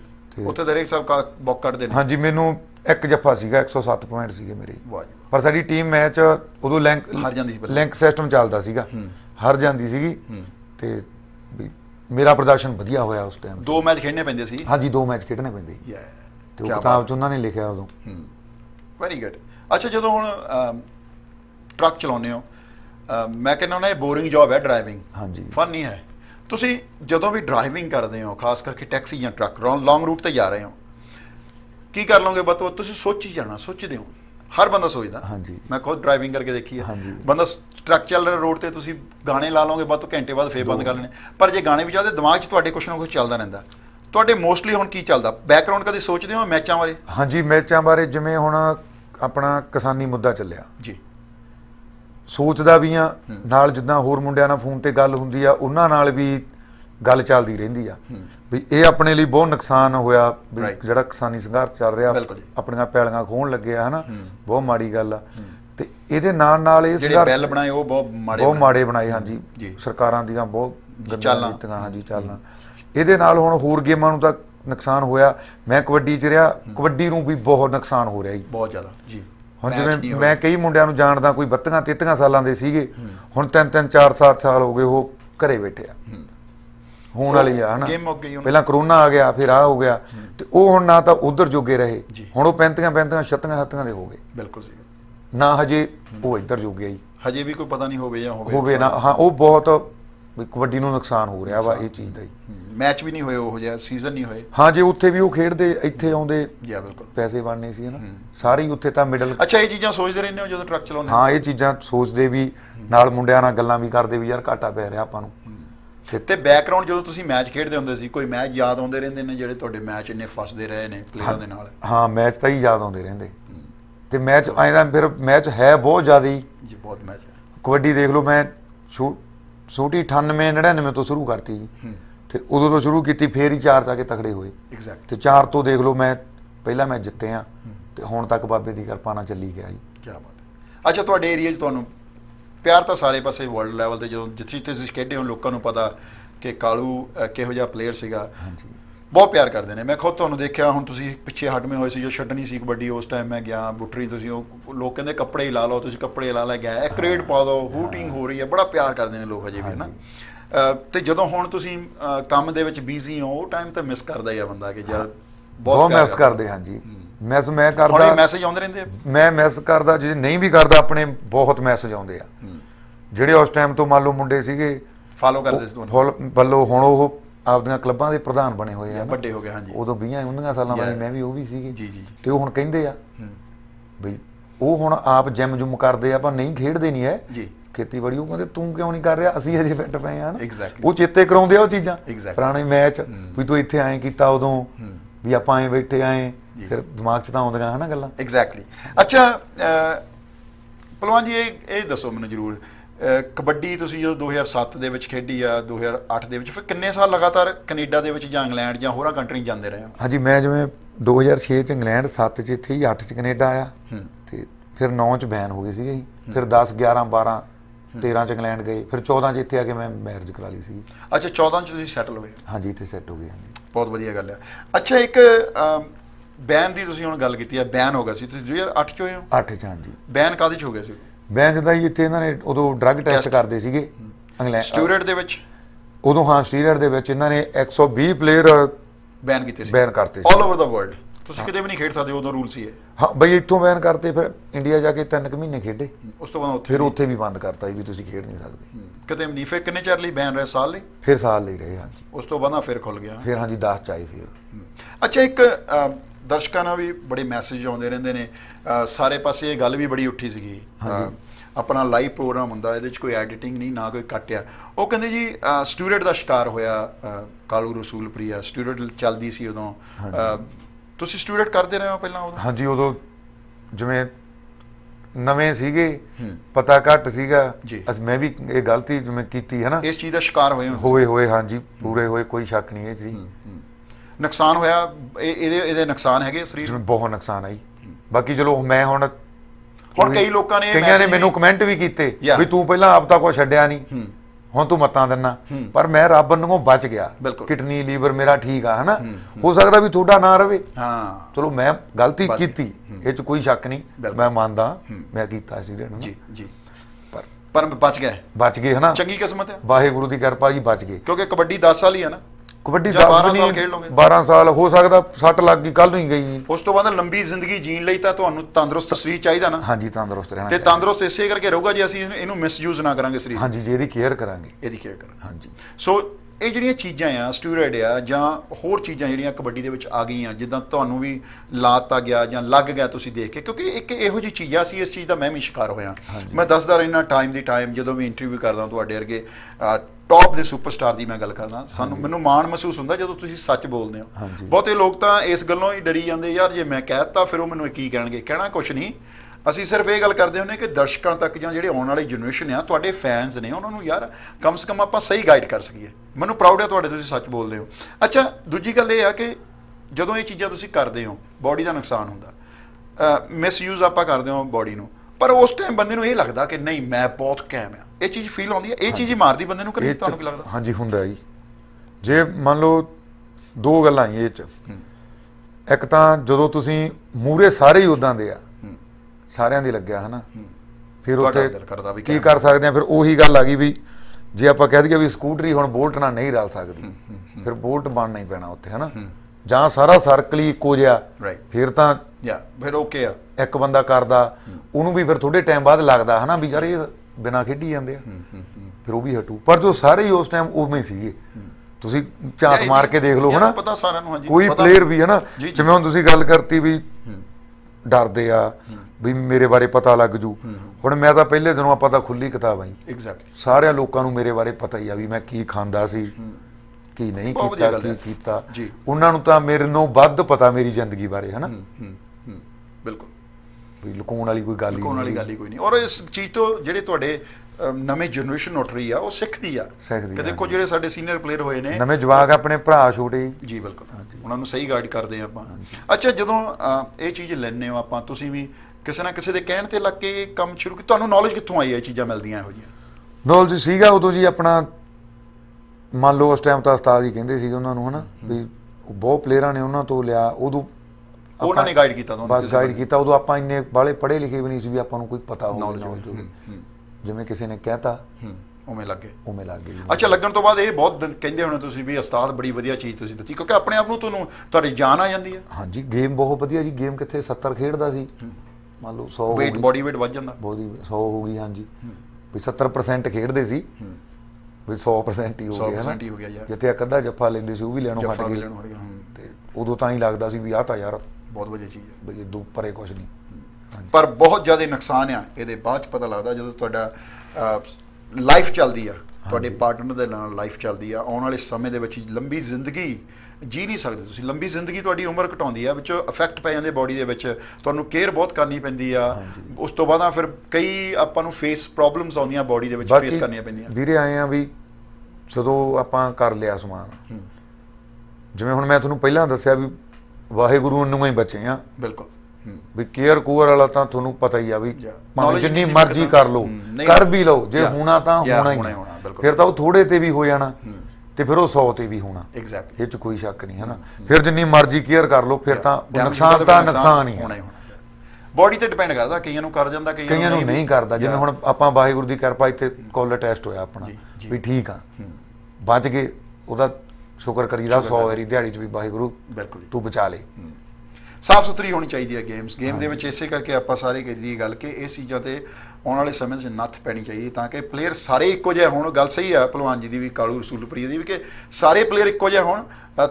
ਉੱਥੇ ਤਾਂ ਹਰੇਕ ਸਾਲ ਕਾ- ਬੌਕ ਕੱਢਦੇ ਨੇ। ਹਾਂਜੀ ਮੈਨੂੰ ਇੱਕ ਜੱਫਾ ਸੀਗਾ 107 ਪੁਆਇੰਟ ਸੀਗੇ ਮੇਰੇ। ਵਾਹ ਜੀ ਪਰ ਸਾਡੀ ਟੀਮ ਮੈਚ ਉਦੋਂ ਲਿੰਕ ਹਾਰ ਜਾਂਦੀ ਸੀ। ਲਿੰਕ ਸਿਸਟਮ ਚੱਲਦਾ ਸੀਗਾ। ਹਾਰ ਜਾਂਦੀ ਸੀਗੀ। ਤੇ ਮੇਰਾ ਪ੍ਰਦਰਸ਼ਨ ਵਧੀਆ ਹੋਇਆ ਉਸ ਟਾਈਮ ਦੋ ਮੈਚ ਖੇਡਣੇ ਪੈਂਦੇ ਸੀ। ਹਾਂਜੀ ਦੋ ਮੈਚ ਖੇਡਣੇ ਪੈਂਦੇ ਤੇ ਉਹ ਕਿਤਾਬ ਚ ਉਹਨਾਂ ਨੇ ਲਿਖਿਆ ਉਦੋਂ। ਵੈਰੀ ਗੁੱਡ ਅੱਛਾ ਜਦੋਂ ਹੁਣ ਟਰੱਕ ਚਲਾਉਂਦੇ ਹੋ ਮੈਂ ਕਹਿੰਦਾ ਹੁੰਦਾ ਇਹ ਬੋਰਿੰਗ ਜੌਬ ਹੈ ਡਰਾਈਵਿੰਗ ਹਾਂਜੀ। ਫਨ ਨਹੀਂ ਹੈ। ਤੁਸੀਂ ਜਦੋਂ ਵੀ ਡਰਾਈਵਿੰਗ ਕਰਦੇ ਹੋ ਖਾਸ ਕਰਕੇ ਟੈਕਸੀ ਜਾਂ ਟਰੱਕ ਲੌਂਗ ਰੂਟ ਤੇ ਜਾ ਰਹੇ ਹੋ ਕੀ ਕਰ ਲਓਗੇ ਬਤੋ ਤੁਸੀਂ ਸੋਚੀ ਜਾਣਾ ਸੋਚਦੇ ਹੋ। ਹਰ ਬੰਦਾ ਸੋਚਦਾ। ਹਾਂਜੀ। ਮੈਂ ਖੁਦ ਡਰਾਈਵਿੰਗ ਕਰਕੇ ਦੇਖੀ ਹੈ। ਬੰਦਾ ਟਰੱਕ ਚੱਲ ਰਿਹਾ ਰੋਡ ਤੇ ਤੁਸੀਂ ਗਾਣੇ ਲਾ ਲਓਗੇ ਬਤੋ ਘੰਟੇ ਬਾਅਦ ਫੇਰ ਬੰਦ ਕਰ ਲੈਣੇ। ਪਰ ਜੇ ਗਾਣੇ ਵੀ ਚੱਲਦੇ ਦਿਮਾਗ 'ਚ ਤੁਹਾਡੇ ਕੁਛ ਨਾ ਕੁਛ ਚੱਲਦਾ ਰਹਿੰਦਾ। ਤੁਹਾਡੇ ਮੋਸਟਲੀ ਹੁਣ ਕੀ ਚੱਲਦਾ? ਬੈਕਗ੍ਰਾਉਂਡ ਕਦੇ ਸੋਚਦੇ ਹੋ ਮੈਚਾਂ ਬਾਰੇ? ਹਾਂਜੀ ਮੈਚਾਂ ਬਾਰੇ ਜਿਵੇਂ ਹੁਣ ਆਪਣਾ ਕਿਸਾਨੀ ਮੁੱਦਾ ਚੱਲਿਆ। ਜੀ। ਸੋਚਦਾ ਵੀ ਆ ਨਾਲ ਜਿੱਦਾਂ ਹੋਰ ਮੁੰਡਿਆਂ ਨਾਲ ਫੋਨ ਤੇ ਗੱਲ ਹੁੰਦੀ ਆ ਉਹਨਾਂ ਨਾਲ ਵੀ ਗੱਲ ਚੱਲਦੀ ਰਹਿੰਦੀ ਆ। ਵੀ ਇਹ ਆਪਣੇ ਲਈ ਬਹੁਤ ਨੁਕਸਾਨ ਹੋਇਆ. ਜਿਹੜਾ ਕਿਸਾਨੀ ਸੰਘਰਸ਼ ਚੱਲ ਰਿਹਾ। ਆਪਣੀਆਂ ਪੈਲੀਆਂ ਖੋਹਣ ਲੱਗਿਆ ਹਨਾ? ਬਹੁਤ ਮਾੜੀ ਗੱਲ ਆ। ਤੇ ਇਹਦੇ ਨਾਲ ਨਾਲ ਇਹ ਜਿਹੜੇ ਸੰਘਰਸ਼ ਬੈਲ ਬਣਾਏ ਉਹ ਬਹੁਤ ਮਾੜੇ ਬਹੁਤ ਬਣਾਏ। ਮਾੜੇ ਬਣਾਏ ਹਾਂਜੀ। ਸਰਕਾਰਾਂ ਦੀਆਂ ਬਹੁਤ ਗੰਦੀਆਂ। ਨੀਤੀਆਂ ਹਾਂਜੀ ਚਾਲਾਂ। ਇਹਦੇ ਨਾਲ ਹੁਣ ਹੋਰ ਗੇਮਾਂ ਨੂੰ ਤਾਂ ਨੁਕਸਾਨ ਹੋਇਆ। ਮੈਂ ਕਬੱਡੀ 'ਚ ਰਿਹਾ ਕਬੱਡੀ ਨੂੰ ਵੀ ਬਹੁਤ ਨੁਕਸਾਨ ਹੋ ਰਿਹਾ ਜੀ। ਬਹੁਤ ਜ਼ਿਆਦਾ ਜੀ। ਹੁਣ ਜਿਵੇਂ। ਮੈਂ ਕਈ ਮੁੰਡਿਆਂ ਨੂੰ ਜਾਣਦਾ ਕੋਈ 32 33 ਸਾਲਾਂ ਦੇ ਸੀਗੇ ਹੁਣ ਤਿੰਨ ਤਿੰਨ ਚਾਰ ਚਾਰ ਸਾਲ ਹੋ ਗਏ ਉਹ ਘਰੇ ਬੈਠੇ ਆ। ਹੋਣ ਵਾਲੀ ਆ ਹਨਾ। ਪਹਿਲਾਂ ਕਰੋਨਾ ਆ ਗਿਆ ਫਿਰ ਆ ਹੋ ਗਿਆ। ਤੇ ਉਹ ਹੁਣ ਨਾ ਤਾਂ ਉਧਰ ਜੋਗੇ ਰਹੇ। ਹੁਣ ਉਹ 35 35 ਛੱਤੀਆਂ ਛੱਤੀਆਂ ਦੇ ਹੋ ਗਏ। ਬਿਲਕੁਲ ਜੀ। ਨਾ ਹਜੇ ਉਹ ਇੱਧਰ ਜੋਗੇ ਜੀ। ਹਜੇ ਵੀ ਕੋਈ ਪਤਾ ਨਹੀਂ ਹੋਵੇ ਜਾਂ ਹੋਵੇ ਹੋਵੇ ਨਾ ਹਾਂ ਉਹ ਬਹੁਤ ਵੀ ਕਬੱਡੀ ਨੂੰ ਨੁਕਸਾਨ ਹੋ ਰਿਹਾ ਵਾ ਇਹ ਚੀਜ਼ ਦਾ ਜੀ ਮੈਚ ਵੀ ਨਹੀਂ ਹੋਏ ਉਹ ਜਿਹਾ ਸੀਜ਼ਨ ਨਹੀਂ ਹੋਏ। ਹਾਂ ਜੇ ਉੱਥੇ ਵੀ ਉਹ ਖੇਡਦੇ ਇੱਥੇ ਆਉਂਦੇ ਜੀ ਬਿਲਕੁਲ। ਪੈਸੇ ਬਣਨੇ ਸੀ ਹਨਾ? ਸਾਰੇ ਹੀ ਉੱਥੇ ਤਾਂ ਮਿਡਲ ਅੱਛਾ ਇਹ ਚੀਜ਼ਾਂ ਸੋਚਦੇ ਰਹਿੰਦੇ ਹੋ ਜਦੋਂ ਟਰੱਕ ਚਲਾਉਂਦੇ ਹੋ ਹਾਂ? ਇਹ ਚੀਜ਼ਾਂ ਸੋਚਦੇ ਵੀ ਨਾਲ ਮੁੰਡਿਆਂ ਨਾਲ ਗੱਲਾਂ ਵੀ ਕਰਦੇ ਵੀ ਯਾਰ ਘਾਟਾ ਪੈ ਰਿਹਾ ਆਪਾਂ ਨੂੰ। ਤੇ ਬੈਕਗ੍ਰਾਉਂਡ ਜਦੋਂ ਤੁਸੀਂ ਮੈਚ ਖੇਡਦੇ ਹੁੰਦੇ ਸੀ ਕੋਈ ਮੈਚ ਯਾਦ ਆਉਂਦੇ ਰਹਿੰਦੇ ਨੇ ਜਿਹੜੇ ਤੁਹਾਡੇ ਮੈਚ ਇੰਨੇ ਫਸਦੇ ਰਹੇ ਨੇ ਪਲੇਅਰਾਂ ਦੇ ਨਾਲ? ਹਾਂ ਮੈਚ ਤਾਂ ਹੀ ਯਾਦ ਆਉਂਦੇ ਰਹਿੰਦੇ। ਤੇ ਮੈਚ ਆਇਦਾ ਫਿਰ ਮੈਚ ਹੈ ਬਹੁਤ ਜ਼ਿਆਦਾ ਹੀ। ਜੀ ਬਹੁਤ ਮੈਚ ਹੈ। ਕਬੱਡੀ ਦੇਖ ਲਓ ਮੈਂ ਛੋਟੀ 98 99 ਤੋਂ ਸ਼ੁਰੂ ਕਰਤੀ ਜੀ। ਤੇ ਉਦੋਂ ਤੋਂ ਸ਼ੁਰੂ ਕੀਤੀ ਫੇਰ ਹੀ ਚਾਰ ਜਾ ਕੇ ਤਕੜੇ ਹੋਏ। ਐਗਜ਼ੈਕਟ ਤੇ ਚਾਰ ਤੋਂ ਦੇਖ ਲਓ ਮੈਂ ਪਹਿਲਾਂ ਮੈਂ ਜਿੱਤੇ ਆ ਤੇ ਹੁਣ ਤੱਕ ਬਾਬੇ ਦੀ ਕਿਰਪਾ ਨਾਲ ਚੱਲੀ ਗਿਆ ਜੀ। ਕੀ ਬਾਤ ਹੈ। ਅੱਛਾ ਤੁਹਾਡੇ ਏਰੀਆ 'ਚ ਤੁਹਾਨੂੰ ਪਿਆਰ ਤਾਂ ਸਾਰੇ ਪਾਸੇ ਵਰਲਡ ਲੈਵਲ ਤੇ ਜਦੋਂ ਜਿੱਥੇ ਜਿੱਥੇ ਤੁਸੀਂ ਖੇਡੇ ਹੋ ਲੋਕਾਂ ਨੂੰ ਪਤਾ ਕਿ ਕਾਲੂ ਕਿਹੋ ਜਿਹਾ ਪਲੇਅਰ ਸੀਗਾ। ਹਾਂਜੀ। ਬਹੁਤ ਪਿਆਰ ਕਰਦੇ ਨੇ। ਮੈਂ ਖੁਦ ਤੁਹਾਨੂੰ ਦੇਖਿਆ ਹੁਣ ਤੁਸੀਂ ਪਿੱਛੇ ਹਟਵੇਂ ਹੋਏ ਸੀ ਜੋ ਛੱਡਣੀ ਸੀ ਕਬੱਡੀ ਉਸ ਟਾਈਮ ਮੈਂ ਗਿਆ ਬੁੱਟਰੀ ਤੁਸੀਂ ਉਹ ਲੋਕ ਕਹਿੰਦੇ ਕੱਪੜੇ ਹੀ ਲਾ ਲਓ ਤੁਸੀਂ ਕੱਪੜੇ ਲਾ ਲੈ ਗਿਆ ਇੱਕ ਰੇਡ ਪਾ ਦਿਓ ਹੂਟਿੰਗ ਹੋ ਰਹੀ ਹੈ ਬੜਾ ਪਿਆਰ ਕਰਦੇ ਨੇ ਲੋਕ ਹਜੇ ਵੀ ਹਨਾ ਤੇ ਜਦੋਂ ਹੁਣ ਤੁਸੀਂ ਕੰਮ ਦੇ ਵਿੱਚ ਬਿਜ਼ੀ ਹੋ ਉਹ ਟਾਈਮ ਤਾਂ ਮਿਸ ਕਰਦਾ ਹੀ ਆ ਬੰਦਾ ਕਿ ਯਾਰ ਬਹੁਤ ਮਿਸ ਕਰਦੇ ਹਾਂਜੀ। ਮਿਸ ਮੈਂ ਹੁਣ ਕਰਦਾ ਮੈਸੇਜ ਆਉਂਦੇ ਰਹਿੰਦੇ ਮੈਂ ਮਿਸ ਕਰਦਾ ਜੇ ਨਹੀਂ ਵੀ ਕਰਦਾ ਆਪਣੇ ਬਹੁਤ ਮੈਸੇਜ ਆਉਂਦੇ ਆ। ਜਿਹੜੇ ਉਸ ਟਾਈਮ ਤੋਂ ਮੰਨ ਲਓ ਮੁੰਡੇ ਸੀਗੇ ਫਾਲੋ ਕਰਦੇ ਸੀ ਤੁਹਾਨੂੰ? ਫੁੱਲ ਹੁਣ ਉਹ ਆਪਦੀਆਂ ਕਲੱਬਾਂ ਦੇ ਪ੍ਰਧਾਨ ਬਣੇ ਹੋਏ ਆ। ਵੱਡੇ ਹੋ ਗਏ ਹਾਂਜੀ ਉਦੋਂ 20 19 ਸਾਲਾਂ ਵਾਲੀ. ਮੈਂ ਵੀ ਉਹ ਵੀ ਸੀਗੀ ਜੀ, ਜੀ। ਤੇ ਉਹ ਹੁਣ ਕਹਿੰਦੇ ਆ ਬਈ ਉਹ ਹੁਣ ਆਪ ਜਿਮ ਜੁਮ ਕਰਦੇ ਆ ਪਰ ਨਹੀਂ ਖੇਡਦੇ ਨਹੀਂ ਐ ਜੀ। ਖੇਤੀਬਾੜੀ ਉਹ ਕਹਿੰਦੇ ਤੂੰ ਕਿਉਂ ਨਹੀਂ ਕਰ ਰਿਹਾ ਅਸੀਂ ਅਜੇ ਫਿੱਟ ਪਏ ਆ ਨਾ. ਉਹ ਚੇਤੇ ਕਰਾਉਂਦੇ ਆ ਉਹ ਚੀਜ਼ਾਂ. ਪੁਰਾਣੇ ਮੈਚ ਵੀ ਤੂੰ ਇੱਥੇ ਐਂ ਕੀਤਾ ਉਦੋਂ ਵੀ ਆਪਾਂ ਐਂ ਬੈਠੇ ਆਏ। ਫਿਰ ਦਿਮਾਗ 'ਚ ਤਾਂ ਆਉਂਦੀਆਂ ਹਨਾ ਗੱਲਾਂ ਐਗਜ਼ੈਕਟਲੀ ਅੱਛਾ ਪਹਿਲਵਾਨ ਜੀ ਇਹ ਇਹ ਦੱਸੋ ਮੈਨੂੰ ਜਰੂਰ ਕਬੱਡੀ ਤੁਸੀਂ ਜਦੋਂ 2007 ਦੇ ਵਿੱਚ ਖੇਡੀ ਆ 2008 ਦੇ ਵਿੱਚ ਫਿਰ ਕਿੰਨੇ ਸਾਲ ਲਗਾਤਾਰ ਕੈਨੇਡਾ ਦੇ ਵਿੱਚ ਜਾਂ ਇੰਗਲੈਂਡ ਜਾਂ ਹੋਰਾਂ ਕੰਟਰੀ ਜਾਂਦੇ ਰਹੇ ਹੋ? ਹਾਂਜੀ ਮੈਂ ਜਿਵੇਂ 2006 ਚ ਇੰਗਲੈਂਡ 7 ਚ ਇੱਥੇ ਹੀ 8 ਚ ਕੈਨੇਡਾ ਆਇਆ। ਤੇ ਫਿਰ 9 ਚ ਬੈਨ ਹੋ ਸੀਗੇ ਜੀ। ਫਿਰ 10 11 12 13 ਚ ਇੰਗਲੈਂਡ ਗਏ। ਫਿਰ 14 ਚ ਇੱਥੇ ਆ ਕੇ ਮੈਂ ਮੈਰਿਜ ਕਰਾ ਲਈ ਸੀਗੀ। ਅੱਛਾ 14 ਚ ਤੁਸੀਂ ਸੈਟਲ ਹੋਏ? ਹਾਂਜੀ ਇੱਥੇ ਸੈੱਟ ਹੋ ਗਏ ਹਾਂਜੀ। ਬਹੁਤ ਵਧੀਆ ਗੱਲ ਹੈ ਅੱਛਾ ਇੱਕ ਬੈਨ ਦੀ ਤੁਸੀਂ ਹੁਣ ਗੱਲ ਕੀਤੀ ਹੈ ਬੈਨ ਹੋ ਗਿਆ ਸੀ। ਤੁਸੀਂ 2008 ਚ ਹੋਏ ਹੋ? 8 ਚ ਹਾਂਜੀ। ਬੈਨ ਕਾਦੇ ਚ ਹੋ ਗਿਆ ਸੀ? ਬੈਨ ਜਦੋਂ ਇੱਥੇ ਇਹਨਾਂ ਨੇ ਉਦੋਂ ਡਰੱਗ ਟੈਸਟ. ਕਰਦੇ ਸੀਗੇ ਇੰਗਲੈਂਡ ਸਟੂਡੈਂਟ ਦੇ ਵਿੱਚ? ਉਦੋਂ ਹਾਂ ਸਟੀਲਰ ਦੇ ਵਿੱਚ ਇਹਨਾਂ ਨੇ 120 ਪਲੇਅਰ ਬੈਨ ਕੀਤੇ ਸੀ। ਬੈਨ ਕਰਤੇ ਸੀ। ਆਲ ਓਵਰ ਦਾ ਵਰਲਡ ਤੁਸੀਂ ਕਿਤੇ ਵੀ ਨਹੀਂ ਖੇਡ ਸਕਦੇ ਉਦੋਂ ਰੂਲ ਸੀ ਇਹ। ਹਾਂ ਬਈ ਇੱਥੋਂ ਬੈਨ ਕਰਤੇ ਫਿਰ ਇੰਡੀਆ ਜਾ ਕੇ 3 ਕੁ ਮਹੀਨੇ ਖੇਡੇ। ਉਸ ਤੋਂ ਬਾਅਦ ਉੱਥੇ ਫਿਰ ਉੱਥੇ ਵੀ ਬੰਦ ਕਰਤਾ ਵੀ ਤੁਸੀਂ ਖੇਡ ਨਹੀਂ ਸਕਦੇ। ਕਿਤੇ ਨਹੀਂ। ਫਿਰ ਕਿੰਨੇ ਚਿਰ ਲਈ ਬੈਨ ਰਹੇ? ਸਾਲ ਲਈ? ਫਿਰ ਸਾਲ ਲਈ ਰਹੇ ਹਾਂਜੀ। ਉਸ ਤੋਂ ਬਾਅਦ ਫਿਰ ਖੁੱਲ ਗਿਆ। ਫਿਰ ਹਾਂਜੀ 10 ਚ ਆਏ ਫਿਰ। ਅੱਛਾ ਇੱਕ ਦਰਸ਼ਕਾਂ ਨਾਲ ਵੀ ਬੜੇ ਮੈਸੇਜ ਆਉਂਦੇ ਰਹਿੰਦੇ ਨੇ। ਸਾਰੇ ਪਾਸੇ ਇਹ ਗੱਲ ਵੀ ਬੜੀ ਉੱਠੀ ਸੀਗੀ। ਆਪਣਾ ਲਾਈਵ ਪ੍ਰੋਗਰਾਮ ਹੁੰਦਾ ਇਹਦੇ 'ਚ ਕੋਈ ਐਡੀਟਿੰਗ ਨਹੀਂ ਨਾ ਕੋਈ ਕੱਟ ਆ ਉਹ ਕਹਿੰਦੇ ਜੀ ਸਟੂਡੈਂਟ ਦਾ ਸ਼ਿਕਾਰ ਹੋਇਆ ਕਾਲੂ ਰਸੂਲਪ੍ਰੀਆ। ਸਟੂਡੈਂਟ ਚੱਲਦੀ ਸੀ ਉਦੋਂ। ਤੁਸੀਂ ਸਟੂਡੈਂਟ ਕਰਦੇ ਰਹੇ ਹੋ ਪਹਿਲਾਂ ਉਦੋਂ? ਹਾਂਜੀ ਉਦੋਂ ਜਿਵੇਂ ਨਵੇਂ ਸੀਗੇ ਪਤਾ ਘੱਟ ਸੀਗਾ। ਅਸ ਮੈਂ ਵੀ ਇਹ ਗਲਤੀ ਜਿਵੇਂ ਕੀਤੀ ਹੈ ਨਾ। ਇਸ ਚੀਜ਼ ਦਾ ਸ਼ਿਕਾਰ ਹੋਏ ਹੋਏ ਹੋਏ ਹਾਂਜੀ ਪੂਰੇ ਹੋਏ ਕੋਈ ਸ਼ੱਕ ਨਹੀਂ ਇਹ ਜੀ ਨੁਕਸਾਨ ਹੋਇਆ ਇਹ- ਇਹਦੇ ਇਹਦੇ ਨੁਕਸਾਨ ਹੈਗੇ ਸਰੀਰ ਜਿਵੇਂ ਬਹੁਤ ਨੁਕਸਾਨ ਆਈ। ਬਾਕੀ ਚਲੋ ਮੈਂ ਹੁਣ ਹੁਣ ਕਈ ਲੋਕਾਂ ਨੇ ਕਈਆਂ ਨੇ ਮੈਨੂੰ ਕਮੈਂਟ ਵੀ ਕੀਤੇ. ਵੀ ਤੂੰ ਪਹਿਲਾਂ ਆਪ ਤਾਂ ਕੁਛ ਛੱਡਿਆ ਨਹੀਂ ਹੁਣ ਤੂੰ ਮਤਾਂ ਦਿੰਨਾ। ਪਰ ਮੈਂ ਰੱਬ ਨੂੰ ਬਚ ਗਿਆ। ਕਿਡਨੀ ਲੀਵਰ ਮੇਰਾ ਠੀਕ ਆ ਹਨਾ? ਹੋ ਸਕਦਾ ਵੀ ਤੁਹਾਡਾ ਨਾ ਰਵੇ। ਹਾਂ। ਚਲੋ ਮੈਂ ਗਲਤੀ ਕੀਤੀ। ਇਹ ਚ ਕੋਈ ਸ਼ੱਕ ਨਹੀਂ। ਮੈਂ ਮੰਨਦਾ। ਮੈਂ ਕੀਤਾ ਸੀ ਜਿਹੜਾ ਜੀ ਜੀ। ਪਰ ਪਰ ਬਚ ਗਏ ਬਚ ਗਏ ਹਨਾ? ਚੰਗੀ ਕਿਸਮਤ ਹੈ ਵਾਹਿਗੁਰੂ ਦੀ ਕਿਰਪਾ ਜੀ ਬਚ ਗਏ। ਕਿਉਂਕਿ ਕਬੱਡੀ 10 ਸਾਲ ਹੀ ਹੈ ਨਾ। ਕਬੱਡੀ ਜਾਂ 10 12 ਵੀ ਸਾਲ ਨਹੀਂ, ਖੇਡ ਲਓਗੇ। 12 ਸਾਲ ਹੋ ਸਕਦਾ ਸੱਟ ਲੱਗ ਗਈ ਕੱਲ ਨੂੰ ਹੀ ਗਈ ਉਸ ਤੋਂ ਬਾਅਦ ਲੰਬੀ ਜ਼ਿੰਦਗੀ ਜੀਣ ਲਈ ਤਾਂ ਤੁਹਾਨੂੰ ਤੰਦਰੁਸਤ ਸਰੀਰ ਚਾਹੀਦਾ ਨਾ। ਹਾਂਜੀ ਤੰਦਰੁਸਤ ਰਹਿਣਾ ਤੇ। ਤੰਦਰੁਸਤ ਇਸੇ ਕਰਕੇ ਰਹੂਗਾ ਜੇ ਅਸੀਂ ਇਹਨੂੰ ਮਿਸਯੂਜ਼ ਨਾ ਕਰਾਂਗੇ ਸਰੀਰ ਹਾਂਜੀ ਜੀ ਇਹਦੀ ਕੇਅਰ ਕਰਾਂਗੇ। ਇਹਦੀ ਕੇਅਰ ਕਰਾਂਗੇ। ਹਾਂਜੀ। ਸੋ ਇਹ ਜਿਹੜੀਆਂ ਚੀਜ਼ਾਂ ਆ ਸਟੂਡੈਂਟ ਆ ਜਾਂ ਹੋਰ ਚੀਜ਼ਾਂ ਜਿਹੜੀਆਂ ਕਬੱਡੀ ਦੇ ਵਿੱਚ ਆ ਗਈਆਂ ਜਿੱਦਾਂ ਤੁਹਾਨੂੰ ਵੀ ਲਾਤਾ ਗਿਆ ਜਾਂ ਲੱਗ ਗਿਆ ਤੁਸੀਂ ਦੇਖ ਕੇ ਕਿਉਂਕਿ ਇੱਕ ਇਹੋ ਜਿਹੀ ਚੀਜ਼ ਆ ਸੀ ਇਸ ਚੀਜ਼ ਦਾ ਮੈਂ ਵੀ ਸ਼ਿਕਾਰ ਹੋਇਆ। ਮੈਂ ਦੱਸਦਾ ਰਹਿਣਾ ਟਾਈਮ ਦੀ ਟਾਈਮ ਜਦੋਂ ਵੀ ਇੰਟਰਵਿਊ ਕਰਦਾ ਤੁਹਾਡੇ ਵਰਗੇ ਟੌਪ ਦੇ ਸੁਪਰਸਟਾਰ ਦੀ ਮੈਂ ਗੱਲ ਕਰਦਾ ਸਾਨੂੰ ਮੈਨੂੰ ਮਾਣ ਮਹਿਸੂਸ ਹੁੰਦਾ ਜਦੋਂ ਤੁਸੀਂ ਸੱਚ ਬੋਲਦੇ ਹੋ। ਬਹੁਤੇ ਲੋਕ ਤਾਂ ਇਸ ਗੱਲੋਂ ਹੀ ਡਰੀ ਜਾਂਦੇ ਯਾਰ ਜੇ ਮੈਂ ਕਹਿਤਾ ਫਿਰ ਉਹ ਮੈਨੂੰ ਕੀ ਕਹਿਣਗੇ? ਕਹਿਣਾ ਕੁਝ ਨਹੀਂ। ਅਸੀਂ ਸਿਰਫ ਇਹ ਗੱਲ ਕਰਦੇ ਹੁੰਨੇ ਕਿ ਦਰਸ਼ਕਾਂ ਤੱਕ ਜਾਂ ਜਿਹੜੇ ਆਉਣ ਵਾਲੀ ਜਨਰੇਸ਼ਨ ਆ ਤੁਹਾਡੇ ਫੈਨਸ ਨੇ ਉਹਨਾਂ ਨੂੰ ਯਾਰ ਕਮ ਸੇ ਕਮ ਆਪਾਂ ਸਹੀ ਗਾਈਡ ਕਰ ਸਕੀਏ। ਮੈਨੂੰ ਪ੍ਰਾਊਡ ਹੈ ਤੁਹਾਡੇ ਤੁਸੀਂ ਸੱਚ ਬੋਲਦੇ ਹੋ। ਅੱਛਾ ਦੂਜੀ ਗੱਲ ਇਹ ਆ ਕਿ ਜਦੋਂ ਇਹ ਚੀਜ਼ਾਂ ਤੁਸੀਂ ਕਰਦੇ ਹੋ ਬਾਡੀ ਦਾ ਨੁਕਸਾਨ ਹੁੰਦਾ। ਮਿਸਯੂਜ਼ ਆਪਾਂ ਕਰਦੇ ਹਾਂ ਬਾਡੀ ਨੂੰ। ਪਰ ਉਸ ਟਾਈਮ ਬੰਦੇ ਨੂੰ ਇਹ ਲੱਗਦਾ ਕਿ ਨਹੀਂ ਮੈਂ ਬਹੁਤ ਕਾਇਮ ਆ। ਇਹ ਚੀਜ਼ ਫੀਲ ਆਉਂਦੀ ਹੈ ਇਹ ਚੀਜ਼ ਹੀ ਮਾਰਦੀ ਬੰਦੇ ਨੂੰ ਕਿ ਨਹੀਂ ਇਹ 'ਚ- ਤੁਹਾਨੂੰ ਕੀ ਲੱਗਦਾ? ਹਾਂਜੀ ਹੁੰਦਾ ਜੀ। ਜੇ ਮੰਨ ਲਓ ਦੋ ਗੱਲਾਂ ਇਹ ਚ। ਇੱਕ ਤਾਂ ਜਦੋਂ ਤੁਸੀਂ ਮੂਰੇ ਸਾਰੇ ਹੀ ਉਦਾਂ ਦੇ ਆ ਸਾਰਿਆਂ ਦੀ ਲੱਗਿਆ ਹਨਾ? ਫਿਰ ਉੱਥੇ ਕੀ? ਕਰ ਸਕਦੇ ਆ? ਫਿਰ ਉਹੀ ਗੱਲ ਆ ਗਈ ਵੀ ਜੇ ਆਪਾਂ ਕਹਿ ਦਈਏ ਵੀ ਸਕੂਟਰੀ ਹੁਣ ਬੋਲਟ ਨਾਲ ਨਹੀਂ ਰਲ ਸਕਦੀ ਫਿਰ ਬੋਲਟ ਬਣਨਾ ਹੀ ਪੈਣਾ ਉੱਥੇ ਹਨਾ? ਜਾਂ ਸਾਰਾ ਸਰਕਲ ਹੀ ਇੱਕੋ ਜਿਹਾ. ਫਿਰ ਤਾਂ ਯਾ ਫਿਰ ਓਕੇ ਆ। ਇੱਕ ਬੰਦਾ ਕਰਦਾ ਉਹਨੂੰ ਵੀ ਫਿਰ ਥੋੜੇ ਟਾਈਮ ਬਾਅਦ ਲੱਗਦਾ ਹਨਾ? ਵੀ ਯਾਰ ਇਹ ਬਿਨਾ ਖੇਡੀ ਜਾਂਦੇ ਆ। ਫਿਰ ਉਹ ਵੀ ਹਟੂ। ਪਰ ਜੋ ਸਾਰੇ ਹੀ ਉਸ ਟਾਈਮ ਉਵੇਂ ਸੀਗੇ। ਤੁਸੀਂ ਝਾਤ ਮਾਰ ਕੇ ਦੇਖ ਲਓ ਹਨਾ? ਪਤਾ ਸਾਰਿਆਂ ਨੂੰ, ਹਾਂਜੀ, ਕੋਈ। ਪਲੇਅਰ ਵੀ ਹਨਾ। ਜਿਵੇਂ ਹੁਣ ਤੁਸੀਂ ਗੱਲ ਕਰਤੀ ਵੀ ਡਰਦੇ ਆ। ਵੀ ਮੇਰੇ ਬਾਰੇ ਪਤਾ ਲੱਗ ਜੂ। ਹੁਣ ਮੈਂ ਤਾਂ ਪਹਿਲੇ ਦਿਨੋਂ ਆਪਾਂ ਤਾਂ ਖੁੱਲੀ ਕਿਤਾਬ ਆਈ। ਐਗਜ਼ੈਕਟਲੀ ਸਾਰਿਆਂ ਲੋਕਾਂ ਨੂੰ ਮੇਰੇ ਬਾਰੇ ਪਤਾ ਹੀ ਆ ਵੀ ਮੈਂ ਕੀ ਖਾਂਦਾ ਸੀ ਕੀ ਨਹੀਂ ਕੀਤਾ। ਕੀ ਕੀਤਾ। ਉਹਨਾਂ ਨੂੰ ਤਾਂ ਮੇਰੇ ਨੂੰ ਵੱਧ ਪਤਾ ਮੇਰੀ ਜ਼ਿੰਦਗੀ ਬਾਰੇ ਹਨਾ? ਬਿਲਕੁਲ। ਵੀ ਲੁਕਾਉਣ ਵਾਲੀ ਕੋਈ ਗੱਲ ਹੀ ਕੋਣ ਵਾਲੀ ਨਹੀਂ। ਗੱਲ ਹੀ ਕੋਈ ਨਹੀਂ। ਔਰ ਇਸ ਚੀਜ਼ ਤੋਂ ਜਿਹੜੇ ਤੁਹਾਡੇ ਨਵੇਂ ਜਨਰੇਸ਼ਨ ਉੱਠ ਰਹੀ ਆ ਉਹ ਸਿੱਖਦੀ ਆ। ਸਿੱਖਦੀ ਕਿ ਦੇਖੋ ਜਿਹੜੇ ਸਾਡੇ ਸੀਨੀਅਰ ਪਲੇਅਰ ਹੋਏ ਨੇ ਨਵੇਂ ਜਵਾਕ ਆਪਣੇ ਭਰਾ ਛੋਟੇ। ਜੀ ਬਿਲਕੁਲ। ਉਹਨਾਂ ਨੂੰ ਸਹੀ ਗਾਈਡ ਕਰਦੇ ਆ ਆਪਾਂ। ਅੱਛਾ ਜਦੋਂ ਇਹ ਚੀਜ਼ ਲੈਣੇ ਹੋ ਆਪਾਂ ਤੁਸੀਂ ਵੀ ਕਿਸੇ ਨਾ ਕਿਸੇ ਦੇ ਕਹਿਣ ਤੇ ਲੱਗ ਕੇ ਕੰਮ ਸ਼ੁਰੂ ਕੀਤਾ ਤੁਹਾਨੂੰ ਨੌਲੇਜ ਕਿੱਥੋਂ ਆਈ ਇਹ ਚੀਜ਼ਾਂ ਮਿਲਦੀਆਂ ਇਹੋ ਜਿਹੀਆਂ? ਨੌਲੇਜ ਸੀਗਾ ਉਦੋਂ ਜੀ ਆਪਣਾ ਮੰਨ ਲਓ ਉਸ ਟਾਈਮ ਤਾਂ ਉਸਤਾਦ ਹੀ ਕਹਿੰਦੇ ਸੀਗੇ ਉਹਨਾਂ ਨੂੰ ਹਨਾ ਵੀ ਉਹ ਬਹੁਤ ਪਲੇਅਰਾਂ ਨੇ ਉਹਨਾਂ ਤੋਂ ਲਿਆ ਉਦੋਂ ਉਹਨਾਂ ਨੇ ਗਾਈਡ ਕੀਤਾ ਤੁਹਾਨੂੰ ਬਸ ਗਾਈਡ। ਕੀਤਾ ਉਦੋਂ ਆਪਾਂ ਇੰਨੇ ਬਾਲੇ ਪੜ੍ਹੇ ਲਿਖੇ ਵੀ ਨਹੀਂ ਸੀ ਵੀ ਆਪਾਂ ਨੂੰ ਕੋਈ ਪਤਾ ਹੋਵੇ। ਹੂੰ, ਜਿਵੇਂ ਕਿਸੇ ਨੇ ਕਹਿਤਾ ਉਵੇਂ ਲੱਗੇ ਉਵੇਂ ਲੱਗ ਅੱਛਾ ਲੱਗਣ ਤੋਂ ਬਾਅਦ ਇਹ ਬਹੁਤ ਕਹਿੰਦੇ ਹੋਣੇ ਤੁਸੀਂ ਵੀ ਉਸਤਾਦ ਬੜੀ ਵਧੀਆ ਚੀਜ਼ ਤੁਸੀਂ ਦਿੱਤੀ ਕਿਉਂਕਿ ਆਪਣੇ ਆਪ ਨੂੰ ਤੁਹਾਨੂੰ ਤੁਹਾਡੀ ਜਾਨ ਆ ਜਾਂਦੀ ਹੈ ਹਾਂਜੀ ਗੇਮ ਬਹੁਤ ਵਧੀਆ ਜੀ ਗੇਮ ਕਿੱਥੇ 70 ਖੇਡਦਾ ਸੀ। ਮੰਨ ਲਓ 100 ਹੋ weight ਬੋਡੀ weight ਵੱਧ ਜਾਂਦਾ। ਬੋਡੀ 100 ਹੋ ਗਈ ਹਾਂਜੀ। ਵੀ 70% ਖੇਡਦੇ ਸੀ। ਵੀ 100% ਹੀ ਹੋ ਗਿਆ 100% ਹੀ ਹੋ ਗਿਆ ਯਾਰ। ਜਿੱਥੇ ਇੱਕ ਅੱਧਾ ਜੱਫਾ ਲੈਂਦੇ ਸੀ ਉਹ ਵੀ ਲੈਣੋਂ ਹਟ ਗਏ। ਤੇ ਉਦੋਂ ਤਾਂ ਹੀ ਲੱਗਦਾ ਸੀ ਵੀ ਆਹ ਤਾਂ ਯਾਰ ਬਹੁਤ ਵਧੀਆ ਚੀਜ਼ ਹੈ ਵੀ ਇਹ ਪਰੇ ਕੁਝ ਨਹੀਂ। ਪਰ ਬਹੁਤ ਜ਼ਿਆਦਾ ਨੁਕਸਾਨ ਆ। ਇਹਦੇ ਬਾਅਦ ਚ ਪਤਾ ਲੱਗਦਾ ਜਦੋਂ ਤੁਹਾਡਾ ਲਾਈਫ ਚੱਲਦੀ ਆ। ਤੁਹਾਡੇ ਪਾਰਟਨਰ ਦੇ ਨਾਲ ਲਾਈਫ ਚੱਲਦੀ ਆ ਆਉਣ ਵਾਲੇ ਸਮੇਂ ਦੇ ਵਿੱਚ ਲੰਬੀ ਜ਼ਿੰਦਗੀ ਜੀ ਨਹੀਂ ਸਕਦੇ ਤੁਸੀਂ। ਲੰਬੀ ਜ਼ਿੰਦਗੀ ਤੁਹਾਡੀ ਉਮਰ ਘਟਾਉਂਦੀ ਆ ਵਿੱਚ ਇਫੈਕਟ ਪੈ ਜਾਂਦੇ ਬਾਡੀ ਦੇ ਵਿੱਚ ਤੁਹਾਨੂੰ ਕੇਅਰ ਬਹੁਤ ਕਰਨੀ ਪੈਂਦੀ ਆ। ਉਸ ਤੋਂ ਬਾਅਦ ਆ ਫਿਰ ਕਈ ਆਪਾਂ ਨੂੰ ਫੇਸ ਪ੍ਰੋਬਲਮਸ ਆਉਂਦੀਆਂ ਬਾਡੀ ਦੇ ਵਿੱਚ ਫੇਸ ਕਰਨੀਆਂ ਪੈਂਦੀਆਂ। ਵੀਰੇ ਆਏ ਆ ਵੀ ਜਦੋਂ ਆਪਾਂ ਕਰ ਲਿਆ ਸਮਾਨ ਜਿਵੇਂ ਹੁਣ ਮੈਂ ਤੁਹਾਨੂੰ ਪਹਿਲਾਂ ਦੱਸਿਆ ਵੀ ਵਾਹਿਗੁਰੂ ਨੂੰ ਹੀ ਬਚੇ ਆ। ਬਿਲਕੁਲ। ਵੀ ਕੇਅਰ ਕੂਅਰ ਵਾਲਾ ਤਾਂ ਤੁਹਾਨੂੰ ਪਤਾ ਹੀ ਆ ਵੀ ਭਾਵੇਂ ਜਿੰਨੀ ਮਰਜ਼ੀ। ਕਰ ਲਓ। ਕਰ ਵੀ ਲਓ ਜੇ ਹੋਣਾ ਤਾਂ ਹੋਣਾ ਹੀ। ਫਿਰ ਤਾਂ ਉਹ ਥੋੜੇ ਤੇ ਵੀ ਹੋ ਜਾਣਾ ਤੇ ਫਿਰ ਉਹ 100 ਤੇ ਵੀ ਹੋਣਾ। ਐਗਜ਼ੈਕਟਲੀ ਇਹ ਚ ਕੋਈ ਸ਼ੱਕ ਨਹੀਂ ਹੈ ਨਾ ਫਿਰ ਜਿੰਨੀ ਮਰਜ਼ੀ ਕੇਅਰ ਕਰ ਲਓ ਫਿਰ ਤਾਂ ਨੁਕਸਾਨ ਤਾਂ ਨੁਕਸਾਨ ਹੀ ਹੋਣਾ ਹੈ ਬਾਡੀ ਤੇ ਡਿਪੈਂਡ ਕਰਦਾ ਕਈਆਂ ਨੂੰ ਕਰ ਜਾਂਦਾ ਕਈਆਂ ਨੂੰ ਨਹੀਂ ਕਰਦਾ। ਜਿਵੇਂ ਹੁਣ ਆਪਾਂ ਵਾਹਿਗੁਰੂ ਦੀ ਕਿਰਪਾ ਇੱਥੇ ਕੋਲਰ ਟੈਸਟ ਹੋਇਆ ਆਪਣਾ। ਵੀ ਠੀਕ ਆ। ਬਚ ਗਏ ਉਹਦਾ ਸ਼ੁਕਰ ਕਰੀਦਾ 100 ਵਾਰੀ ਦਿਹਾੜੀ ਚ ਵੀ ਵਾਹਿਗੁਰੂ। ਤੂੰ ਬਚਾ ਲੇ। ਸਾਫ਼ ਸੁਥਰੀ ਹੋਣੀ ਚਾਹੀਦੀ ਹੈ ਗੇਮਸ ਗੇਮ ਦੇ ਵਿੱਚ ਇਸੇ ਕਰਕੇ ਆਪਾਂ ਸਾਰੇ ਕਹਦੀ ਗੱਲ ਕਿ ਇਹ ਚੀਜ਼ਾਂ ਤੇ ਆਉਣ ਵਾਲੇ ਸਮੇਂ 'ਚ ਨੱਥ ਪੈਣੀ ਚਾਹੀਦੀ ਤਾਂ ਕਿ ਪਲੇਅਰ ਸਾਰੇ ਇੱਕੋ ਜਿਹੇ ਹੋਣ। ਗੱਲ ਸਹੀ ਹੈ ਪਹਿਲਵਾਨ ਜੀ ਦੀ ਵੀ ਕਾਲੂ ਰਸੂਲਪ੍ਰੀਤ ਦੀ ਵੀ ਕਿ ਸਾਰੇ ਪਲੇਅਰ ਇੱਕੋ ਜਿਹੇ ਹੋਣ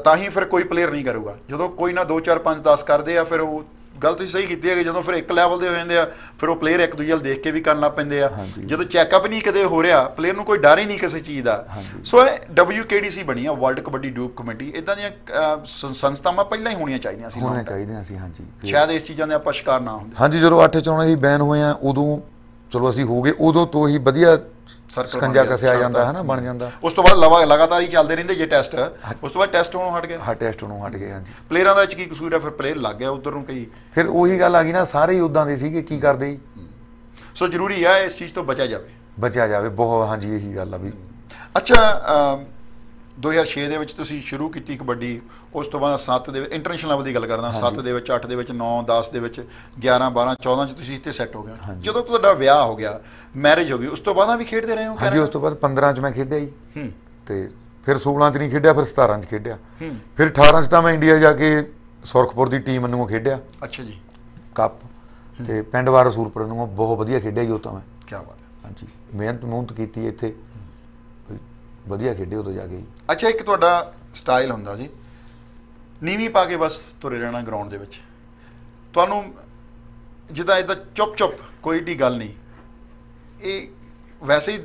ਤਾਂ ਹੀ ਫਿਰ ਕੋਈ ਪਲੇਅਰ ਨਹੀਂ ਕਰੂਗਾ। ਜਦੋਂ ਕੋਈ ਨਾ 2 4 5 10 ਕਰਦੇ ਆ ਫਿਰ ਉਹ ਗੱਲ ਤੁਸੀਂ ਸਹੀ ਕੀਤੀ ਹੈ ਕਿ ਜਦੋਂ ਫਿਰ ਇੱਕ ਲੈਵਲ ਦੇ ਹੋ ਜਾਂਦੇ ਆ ਫਿਰ ਉਹ ਪਲੇਅਰ ਇੱਕ ਦੂਜੇ ਵੱਲ ਦੇਖ ਕੇ ਵੀ ਕਰਨ ਲੱਗ ਪੈਂਦੇ ਆ। ਜਦੋਂ ਚੈੱਕਅਪ ਨਹੀਂ ਕਦੇ ਹੋ ਰਿਹਾ ਪਲੇਅਰ ਨੂੰ ਕੋਈ ਡਰ ਹੀ ਨਹੀਂ ਕਿਸੇ ਚੀਜ਼ ਦਾ। ਸੋ ਇਹ WKDC ਬਣੀ ਆ ਵਰਲਡ ਕਬੱਡੀ ਡੂਪ ਕਮੇਟੀ ਇਦਾਂ ਦੀਆਂ ਸੰਸਥਾਵਾਂ ਪਹਿਲਾਂ ਹੀ ਹੋਣੀਆਂ ਚਾਹੀਦੀਆਂ ਸੀ ਹੋਣੇ long time। ਚਾਹੀਦੀਆਂ ਸੀ ਹਾਂਜੀ ਸ਼ਾਇਦ ਇਸ ਚੀਜ਼ਾਂ ਦੇ ਆਪਾਂ ਸ਼ਿਕਾਰ ਨਾ ਹੁੰਦੇ ਹਾਂਜੀ ਜਦੋਂ 8 ਚੋਣਾਂ ਦੀ ਬੈਨ ਹੋਏ ਆ ਉਦੋਂ ਚਲੋ ਅਸੀਂ ਹੋ ਗਏ ਉਦੋਂ ਤੋਂ ਹੀ ਵਧੀਆ Circle ਸਕੰਜਾ ਕਸਿਆ ਜਾਂਦਾ। ਹੈ ਨਾ ਬਣ ਜਾਂਦਾ। ਉਸ ਤੋਂ ਬਾਅਦ ਲਵਾ ਲਗਾਤਾਰ ਹੀ ਚੱਲਦੇ ਰਹਿੰਦੇ ਜੇ ਟੈਸਟ ਉਸ ਤੋਂ ਬਾਅਦ ਟੈਸਟ ਹੋਣੋਂ ਹਟ ਗਏ। ਹਾਂ ਟੈਸਟ ਨੂੰ ਹਟ ਗਏ ਹਾਂਜੀ। ਪਲੇਅਰਾਂ ਦਾ ਵਿੱਚ ਕੀ ਕਸੂਰ ਹੈ ਫਿਰ ਪਲੇਅਰ ਲੱਗ ਗਿਆ ਉਧਰ ਨੂੰ ਕਈ। ਫਿਰ ਉਹੀ ਗੱਲ ਆ ਗਈ ਨਾ ਸਾਰੇ ਹੀ ਉਦਾਂ ਦੇ ਸੀਗੇ ਕੀ ਕਰਦੇ ਜੀ? ਸੋ ਜ਼ਰੂਰੀ ਹੈ ਇਸ ਚੀਜ਼ ਤੋਂ ਬਚਿਆ ਜਾਵੇ। ਬਚਿਆ ਜਾਵੇ ਬਹੁਤ ਹਾਂਜੀ ਇਹੀ ਗੱਲ ਆ ਵੀ। ਅੱਛਾ 2006 ਦੇ ਵਿੱਚ ਤੁਸੀਂ ਸ਼ੁਰੂ ਕੀਤੀ ਕਬੱਡੀ ਉਸ ਤੋਂ ਬਾਅਦ 7 ਦੇ ਵਿੱਚ ਇੰਟਰਨੈਸ਼ਨਲ ਲੈਵਲ ਦੀ ਗੱਲ ਕਰਦਾ 7 ਦੇ ਵਿੱਚ 8 ਦੇ ਵਿੱਚ 9 10 ਦੇ ਵਿੱਚ 11 12 14 ਚ ਤੁਸੀਂ ਇੱਥੇ ਸੈੱਟ ਹੋ ਗਏ ਜਦੋਂ ਤੁਹਾਡਾ ਵਿਆਹ ਹੋ ਗਿਆ ਮੈਰਿਜ ਹੋ ਗਈ ਉਸ ਤੋਂ ਬਾਅਦ ਵੀ ਖੇਡਦੇ ਰਹੇ ਹੋ? ਹਾਂਜੀ ਉਸ ਤੋਂ ਬਾਅਦ 15 ਚ ਮੈਂ ਖੇਡਿਆ ਜੀ। ਤੇ ਫਿਰ 16 ਚ ਨਹੀਂ ਖੇਡਿਆ ਫਿਰ 17 ਚ ਖੇਡਿਆ। ਫਿਰ 18 ਚ ਤਾਂ ਮੈਂ ਇੰਡੀਆ ਜਾ ਕੇ ਸੁਰਖਪੁਰ ਦੀ ਟੀਮ ਨੂੰ ਖੇਡਿਆ। ਅੱਛਾ ਜੀ। ਕੱਪ। ਤੇ ਪਿੰਡ ਵਾਰ ਸੂਰਪੁਰ ਨੂੰ ਬਹੁਤ ਵਧੀਆ ਖੇਡਿਆ ਜੀ ਉਹ ਤਾਂ ਮੈਂ। ਕੀ ਬਾਤ ਹੈ। ਹਾਂਜੀ। ਮਿਹਨਤ ਮਿਹਨਤ ਕੀਤੀ ਇੱਥੇ। ਵਧੀਆ ਖੇਡੇ ਉਦੋਂ ਜਾ ਕੇ ਅੱਛਾ, ਇੱਕ ਤੁਹਾਡਾ ਸਟਾਈਲ ਹੁੰਦਾ ਸੀ ਨੀਵੀਂ ਪਾ ਕੇ ਬਸ ਤੁਰੇ ਰਹਿਣਾ ਗਰਾਊਂਡ ਦੇ ਵਿੱਚ। ਤੁਹਾਨੂੰ ਜਿੱਦਾਂ ਇਦਾਂ ਚੁੱਪ ਚੁੱਪ ਕੋਈ ਢੀ ਗੱਲ ਨਹੀਂ। ਇਹ ਵੈਸੇ ਹੀ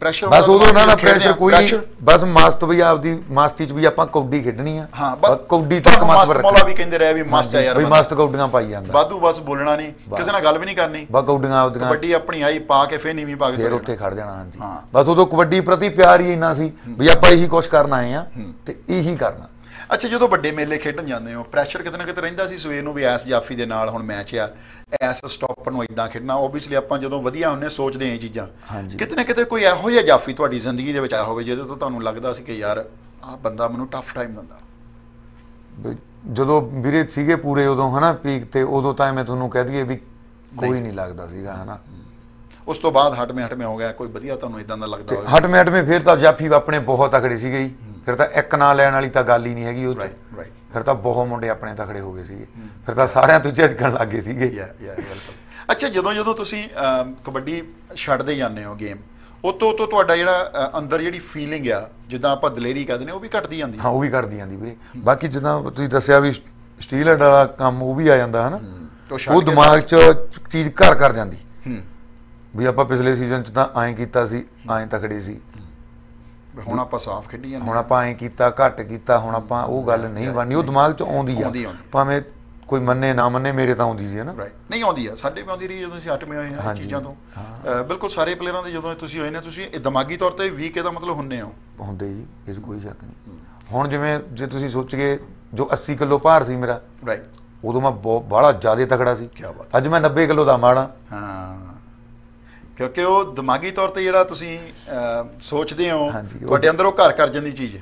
ਪ੍ਰੈਸ਼ਰ ਬਸ ਉਦੋਂ ਨਾ ਨਾ ਪ੍ਰੈਸ਼ਰ ਕੋਈ ਨਹੀਂ ਬਸ ਮਸਤ ਵੀ ਆਪਦੀ ਮਸਤੀ ਚ ਵੀ ਆਪਾਂ ਕੌਡੀ ਖੇਡਣੀ ਆ। ਹਾਂ ਬਸ ਕੌਡੀ ਤੱਕ ਮਸਤ ਮਸਤ ਮੌਲਾ ਵੀ ਕਹਿੰਦੇ ਰਹੇ ਵੀ ਮਸਤ ਹੈ ਯਾਰ ਵੀ ਬੰਦਾ। ਮਸਤ ਕੌਡੀਆਂ ਪਾਈ ਜਾਂਦਾ। ਵਾਧੂ ਬਸ ਬੋਲਣਾ ਨਹੀਂ ਕਿਸੇ ਨਾਲ ਗੱਲ ਵੀ ਨਹੀਂ ਕਰਨੀ। ਬਸ ਕੌਡੀਆਂ ਆਪਦੀਆਂ ਕਬੱਡੀ ਆਪਣੀ ਆਈ ਪਾ ਕੇ ਫੇਰ ਨੀਵੀਂ ਪਾ ਕੇ ਫਿਰ ਉੱਥੇ ਖੜ ਜਾਣਾ ਹਾਂਜੀ। ਬਸ ਉਦੋਂ ਕਬੱਡੀ ਪ੍ਰਤੀ ਪਿਆਰ ਹੀ ਇੰਨਾ ਸੀ ਵੀ ਆਪਾਂ ਇਹੀ ਕੁਛ ਕਰਨ ਆਏ ਆ ਤੇ ਇਹੀ ਕਰਨਾ। ਅੱਛਾ ਜਦੋਂ ਵੱਡੇ ਮੇਲੇ ਖੇਡਣ ਜਾਂਦੇ ਹੋ ਪ੍ਰੈਸ਼ਰ ਕਿਤੇ ਨਾ ਕਿਤੇ ਰਹਿੰਦਾ ਸੀ? ਸਵੇਰ ਨੂੰ ਵੀ ਐਸ ਜਾਫੀ ਦੇ ਨਾਲ ਹੁਣ ਮੈਚ ਆ ਐਸ ਸਟਾਪਰ ਨੂੰ ਇਦਾਂ ਖੇਡਣਾ ਓਬਵੀਅਸਲੀ ਆਪਾਂ ਜਦੋਂ ਵਧੀਆ ਹੁੰਨੇ ਸੋਚਦੇ ਆਂ ਇਹ ਚੀਜ਼ਾਂ। ਕਿਤੇ ਨਾ ਕਿਤੇ ਕੋਈ ਇਹੋ ਜਿਹਾ ਜਾਫੀ ਤੁਹਾਡੀ ਜ਼ਿੰਦਗੀ ਦੇ ਵਿੱਚ ਆਇਆ ਹੋਵੇ ਜਿਹਦੇ ਤੋਂ ਤੁਹਾਨੂੰ ਲੱਗਦਾ ਸੀ ਕਿ ਯਾਰ ਆਹ ਬੰਦਾ ਮੈਨੂੰ ਟਫ ਟਾਈਮ ਦਿੰਦਾ। ਜਦੋਂ ਵੀਰੇ ਸੀਗੇ ਪੂਰੇ ਉਦੋਂ ਹਨਾ ਪੀਕ ਤੇ ਉਦੋਂ ਤਾਂ ਮੈਂ ਤੁਹਾਨੂੰ ਕਹਿ ਦਈਏ ਵੀ ਕੋਈ ਨਹੀਂ ਲੱਗਦਾ ਸੀਗਾ ਹਨਾ। ਉਸ ਤੋਂ ਬਾਅਦ ਹਟਵੇਂ ਹਟਵੇਂ ਹੋ ਗਿਆ ਕੋਈ ਵਧੀਆ ਤੁਹਾਨੂੰ ਇਦਾਂ ਦਾ ਲੱਗਦਾ ਹੋਵੇ। ਹਟਵੇਂ ਹਟਵੇਂ ਫਿਰ ਤਾਂ ਜਾਫੀ ਆਪਣੇ ਬਹੁਤ ਤਕੜੇ ਸੀਗੇ ਜੀ। ਫਿਰ ਤਾਂ ਇੱਕ ਨਾਂ ਲੈਣ ਵਾਲੀ ਤਾਂ ਗੱਲ ਹੀ ਨਹੀਂ ਹੈਗੀ ਉਹ 'ਚ। ਰਾਈਟ ਰਾਈਟ ਫਿਰ ਤਾਂ ਬਹੁਤ ਮੁੰਡੇ ਆਪਣੇ ਤਕੜੇ ਹੋ ਗਏ ਸੀਗੇ। ਫਿਰ ਤਾਂ ਸਾਰਿਆਂ ਤੋਂ ਝਿਜਕਣ ਲੱਗ ਗਏ ਸੀਗੇ। ਯਾ ਯਾ ਬਿਲਕੁਲ। ਅੱਛਾ ਜਦੋਂ ਜਦੋਂ ਤੁਸੀਂ ਕਬੱਡੀ ਛੱਡਦੇ ਜਾਂਦੇ ਹੋ ਗੇਮ ਉਤੋਂ ਤੋਂ ਤੁਹਾਡਾ ਜਿਹੜਾ ਅੰਦਰ ਜਿਹੜੀ ਫੀਲਿੰਗ ਆ ਜਿੱਦਾਂ ਆਪਾਂ ਦਲੇਰੀ ਕਹਿੰਦੇ ਨੇ ਉਹ ਵੀ ਘਟਦੀ ਜਾਂਦੀ ਹਾਂ? ਉਹ ਵੀ ਕਰਦੀ ਜਾਂਦੀ ਵੀਰੇ। ਬਾਕੀ ਜਿੱਦਾਂ ਤੁਸੀਂ ਦੱਸਿਆ ਵੀ ਸਟੀਲ ਵਾਲਾ ਕੰਮ ਉਹ ਵੀ ਆ ਜਾਂਦਾ ਹਨਾ? ਉਹ ਦਿਮਾਗ 'ਚ ਚੀਜ਼ ਘਰ ਕਰ ਜਾਂਦੀ। ਹੂੰ। ਵੀ ਆਪਾਂ ਪਿਛਲੇ ਸੀਜ਼ਨ 'ਚ ਤਾਂ ਐਂ ਕੀਤਾ ਸੀ ਐਂ ਤਕੜੇ ਸੀ। ਹੁਣ ਆਪਾਂ ਸਾਫ਼ ਖੇਡੀ ਜਾਂਦੇ ਹੁਣ ਆਪਾਂ ਐਂ ਕੀਤਾ ਘੱਟ ਕੀਤਾ ਹੁਣ ਆਪਾਂ ਉਹ ਗੱਲ ਨਹੀਂ ਬਣਨੀ। ਉਹ ਦਿਮਾਗ 'ਚ ਆਉਂਦੀ ਆ। ਭਾਵੇਂ ਕੋਈ ਮੰਨੇ ਨਾ ਮੰਨੇ ਮੇਰੇ ਤਾਂ ਆਉਂਦੀ ਸੀ ਰਾਈਟ ਨਹੀਂ ਆਉਂਦੀ ਆ। ਸਾਡੇ ਵੀ ਆਉਂਦੀ ਰਹੀ ਜਦੋਂ ਅਸੀਂ ਅੱਠਵੇਂ ਹੋਏ ਹਾਂ ਚੀਜ਼ਾਂ ਤੋਂ। ਬਿਲਕੁਲ ਸਾਰੇ ਪਲੇਅਰਾਂ ਦੇ ਜਦੋਂ ਤੁਸੀਂ ਹੋਏ ਨੇ ਤੁਸੀਂ ਇਹ ਦਿਮਾਗੀ ਤੌਰ ਤੇ ਵੀਕ ਇਹਦਾ ਮਤਲਬ ਹੁੰਨੇ ਹੋ? ਹੁੰਦੇ ਜੀ 'ਚ ਕੋਈ ਸ਼ੱਕ ਨਹੀਂ। ਹੁਣ ਜਿਵੇਂ ਜੇ ਤੁਸੀਂ ਸੋਚੀਏ ਜੋ 80 ਕਿਲੋ ਭਾਰ ਸੀ ਮੇਰਾ ਰਾਈਟ ਉਦੋਂ ਮੈਂ ਬਹੁਤ ਬਾਹਲਾ ਜ਼ਿਆਦਾ ਤਕੜਾ ਸੀ। ਕਿਆ ਬਾਤ। ਅੱਜ ਮੈਂ 90 ਕਿਲੋ ਦਾ ਮਾੜਾ। ਹਾਂ। ਕਿਉਂਕਿ ਉਹ ਦਿਮਾਗੀ ਤੌਰ ਤੇ ਜਿਹੜਾ ਤੁਸੀਂ ਸੋਚਦੇ ਹੋ ਤੁਹਾਡੇ ਅੰਦਰ ਉਹ ਘਰ ਕਰ ਜਾਂਦੀ ਚੀਜ਼।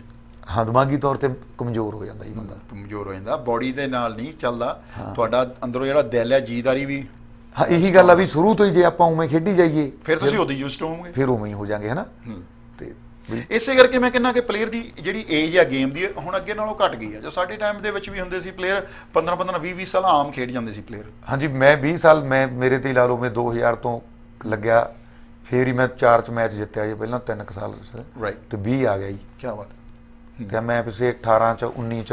ਹਾਂ ਦਿਮਾਗੀ ਤੌਰ ਤੇ ਕਮਜ਼ੋਰ ਹੋ ਜਾਂਦਾ ਜੀ ਬੰਦਾ। ਕਮਜ਼ੋਰ ਹੋ ਜਾਂਦਾ ਬਾਡੀ ਦੇ ਨਾਲ ਨਹੀਂ ਚੱਲਦਾ। ਤੁਹਾਡਾ ਅੰਦਰੋਂ ਜਿਹੜਾ ਦਿਲ ਹੈ ਜੀਦਾਰੀ ਵੀ ਹਾਂ ਇਹੀ ਗੱਲ ਆ ਵੀ ਸ਼ੁਰੂ ਤੋਂ ਹੀ ਜੇ ਆਪਾਂ ਉਵੇਂ ਖੇਡੀ ਜਾਈਏ ਫਿਰ ਤੁਸੀਂ ਉਹਦੀ ਯੂਜ਼ਡ ਹੋਵੋਗੇ। ਫਿਰ ਉਵੇਂ ਹੀ ਹੋ ਜਾਾਂਗੇ ਹਨਾ? ਤੇ ਇਸੇ ਕਰਕੇ ਮੈਂ ਕਹਿੰਦਾ ਕਿ ਪਲੇਅਰ ਦੀ ਜਿਹੜੀ ਏਜ ਆ ਗੇਮ ਦੀ ਹੁਣ ਅੱਗੇ ਨਾਲੋਂ ਘਟ ਗਈ ਆ। ਜੋ ਸਾਡੇ ਟਾਈਮ ਦੇ ਵਿੱਚ ਵੀ ਹੁੰਦੇ ਸੀ ਪਲੇਅਰ 15 15 20 20 ਸਾਲ ਆਮ ਖੇਡ ਜਾਂਦੇ ਸੀ ਪਲੇਅਰ ਹਾਂਜੀ ਮੈਂ 20 ਸਾਲ ਮੈਂ ਮੇਰੇ ਤੇ ਲਾ ਲਓ ਮੈਂ 2000 ਤੋਂ ਲੱਗਿਆ। ਫੇਰ ਹੀ ਮੈਂ ਚਾਰ ਚ ਮੈਚ ਜਿੱਤਿਆ ਜੀ ਪਹਿਲਾਂ ਤਿੰਨ ਕੁ ਸਾਲ Right. ਤੇ 20 ਆ ਗਿਆ ਜੀ। ਕੀ ਬਾਤ ਹੈ। ਤੇ ਮੈਂ ਪਿਛੇ 18 ਚ 19 ਚ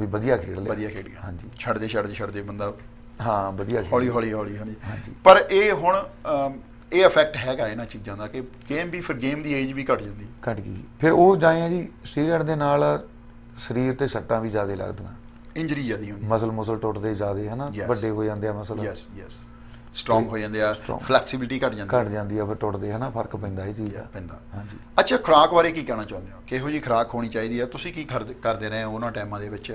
ਵੀ ਵਧੀਆ ਖੇਡ ਲਿਆ। ਵਧੀਆ ਖੇਡ ਗਿਆ। ਹਾਂਜੀ। ਛੱਡਦੇ ਛੱਡਦੇ ਛੱਡਦੇ ਬੰਦਾ ਹਾਂ ਵਧੀਆ ਹੌਲੀ ਹੌਲੀ ਹੌਲੀ ਹੌਲੀ। ਪਰ ਇਹ ਹੁਣ ਇਹ ਇਫੈਕਟ ਹੈਗਾ ਇਹਨਾਂ ਚੀਜ਼ਾਂ ਦਾ ਕਿ ਗੇਮ ਵੀ ਫਿਰ ਗੇਮ ਦੀ ਏਜ ਵੀ ਘਟ ਜਾਂਦੀ ਘਟ ਗਈ। ਫਿਰ ਉਹ ਜਾਏ ਆ ਜੀ ਸਟੀਰੋਇਡ ਦੇ ਨਾਲ ਸਰੀਰ ਤੇ ਸੱਟਾਂ ਵੀ ਜ਼ਿਆਦਾ ਲੱਗਦੀਆਂ। ਇੰਜਰੀ ਜਿਆਦੀ ਹੁੰਦੀ ਮਸਲ ਮੁਸਲ ਟੁੱਟਦੇ ਜ਼ਿਆਦੇ ਹਨਾ. ਵੱਡੇ ਹੋ ਜਾਂਦੇ ਆ ਮਸਲ ਯੈਸ ਯੈਸ ਸਟਰੋਂਗ ਹੋ ਜਾਂਦੇ ਆ. ਫਲੈਕਸੀਬਿਲਿਟੀ ਘਟ ਜਾਂਦੀ ਘਟ ਜਾਂਦੀ ਆ ਫਿਰ ਟੁੱਟਦੇ ਹਨਾ ਫ਼ਰਕ ਪੈਂਦਾ ਇਹ ਚੀਜ਼ ਦਾ ਪੈਂਦਾ। ਹਾਂਜੀ। ਅੱਛਾ ਖੁਰਾਕ ਬਾਰੇ ਕੀ ਕਹਿਣਾ ਚਾਹੁੰਦੇ ਹੋ? ਕਿਹੋ ਜੀ ਖੁਰਾਕ ਹੋਣੀ ਚਾਹੀਦੀ ਹੈ ਤੁਸੀਂ ਕੀ ਕਰਦੇ ਰਹੇ ਹੋ ਉਹਨਾਂ ਟਾਈਮਾਂ ਦੇ ਵਿੱਚ?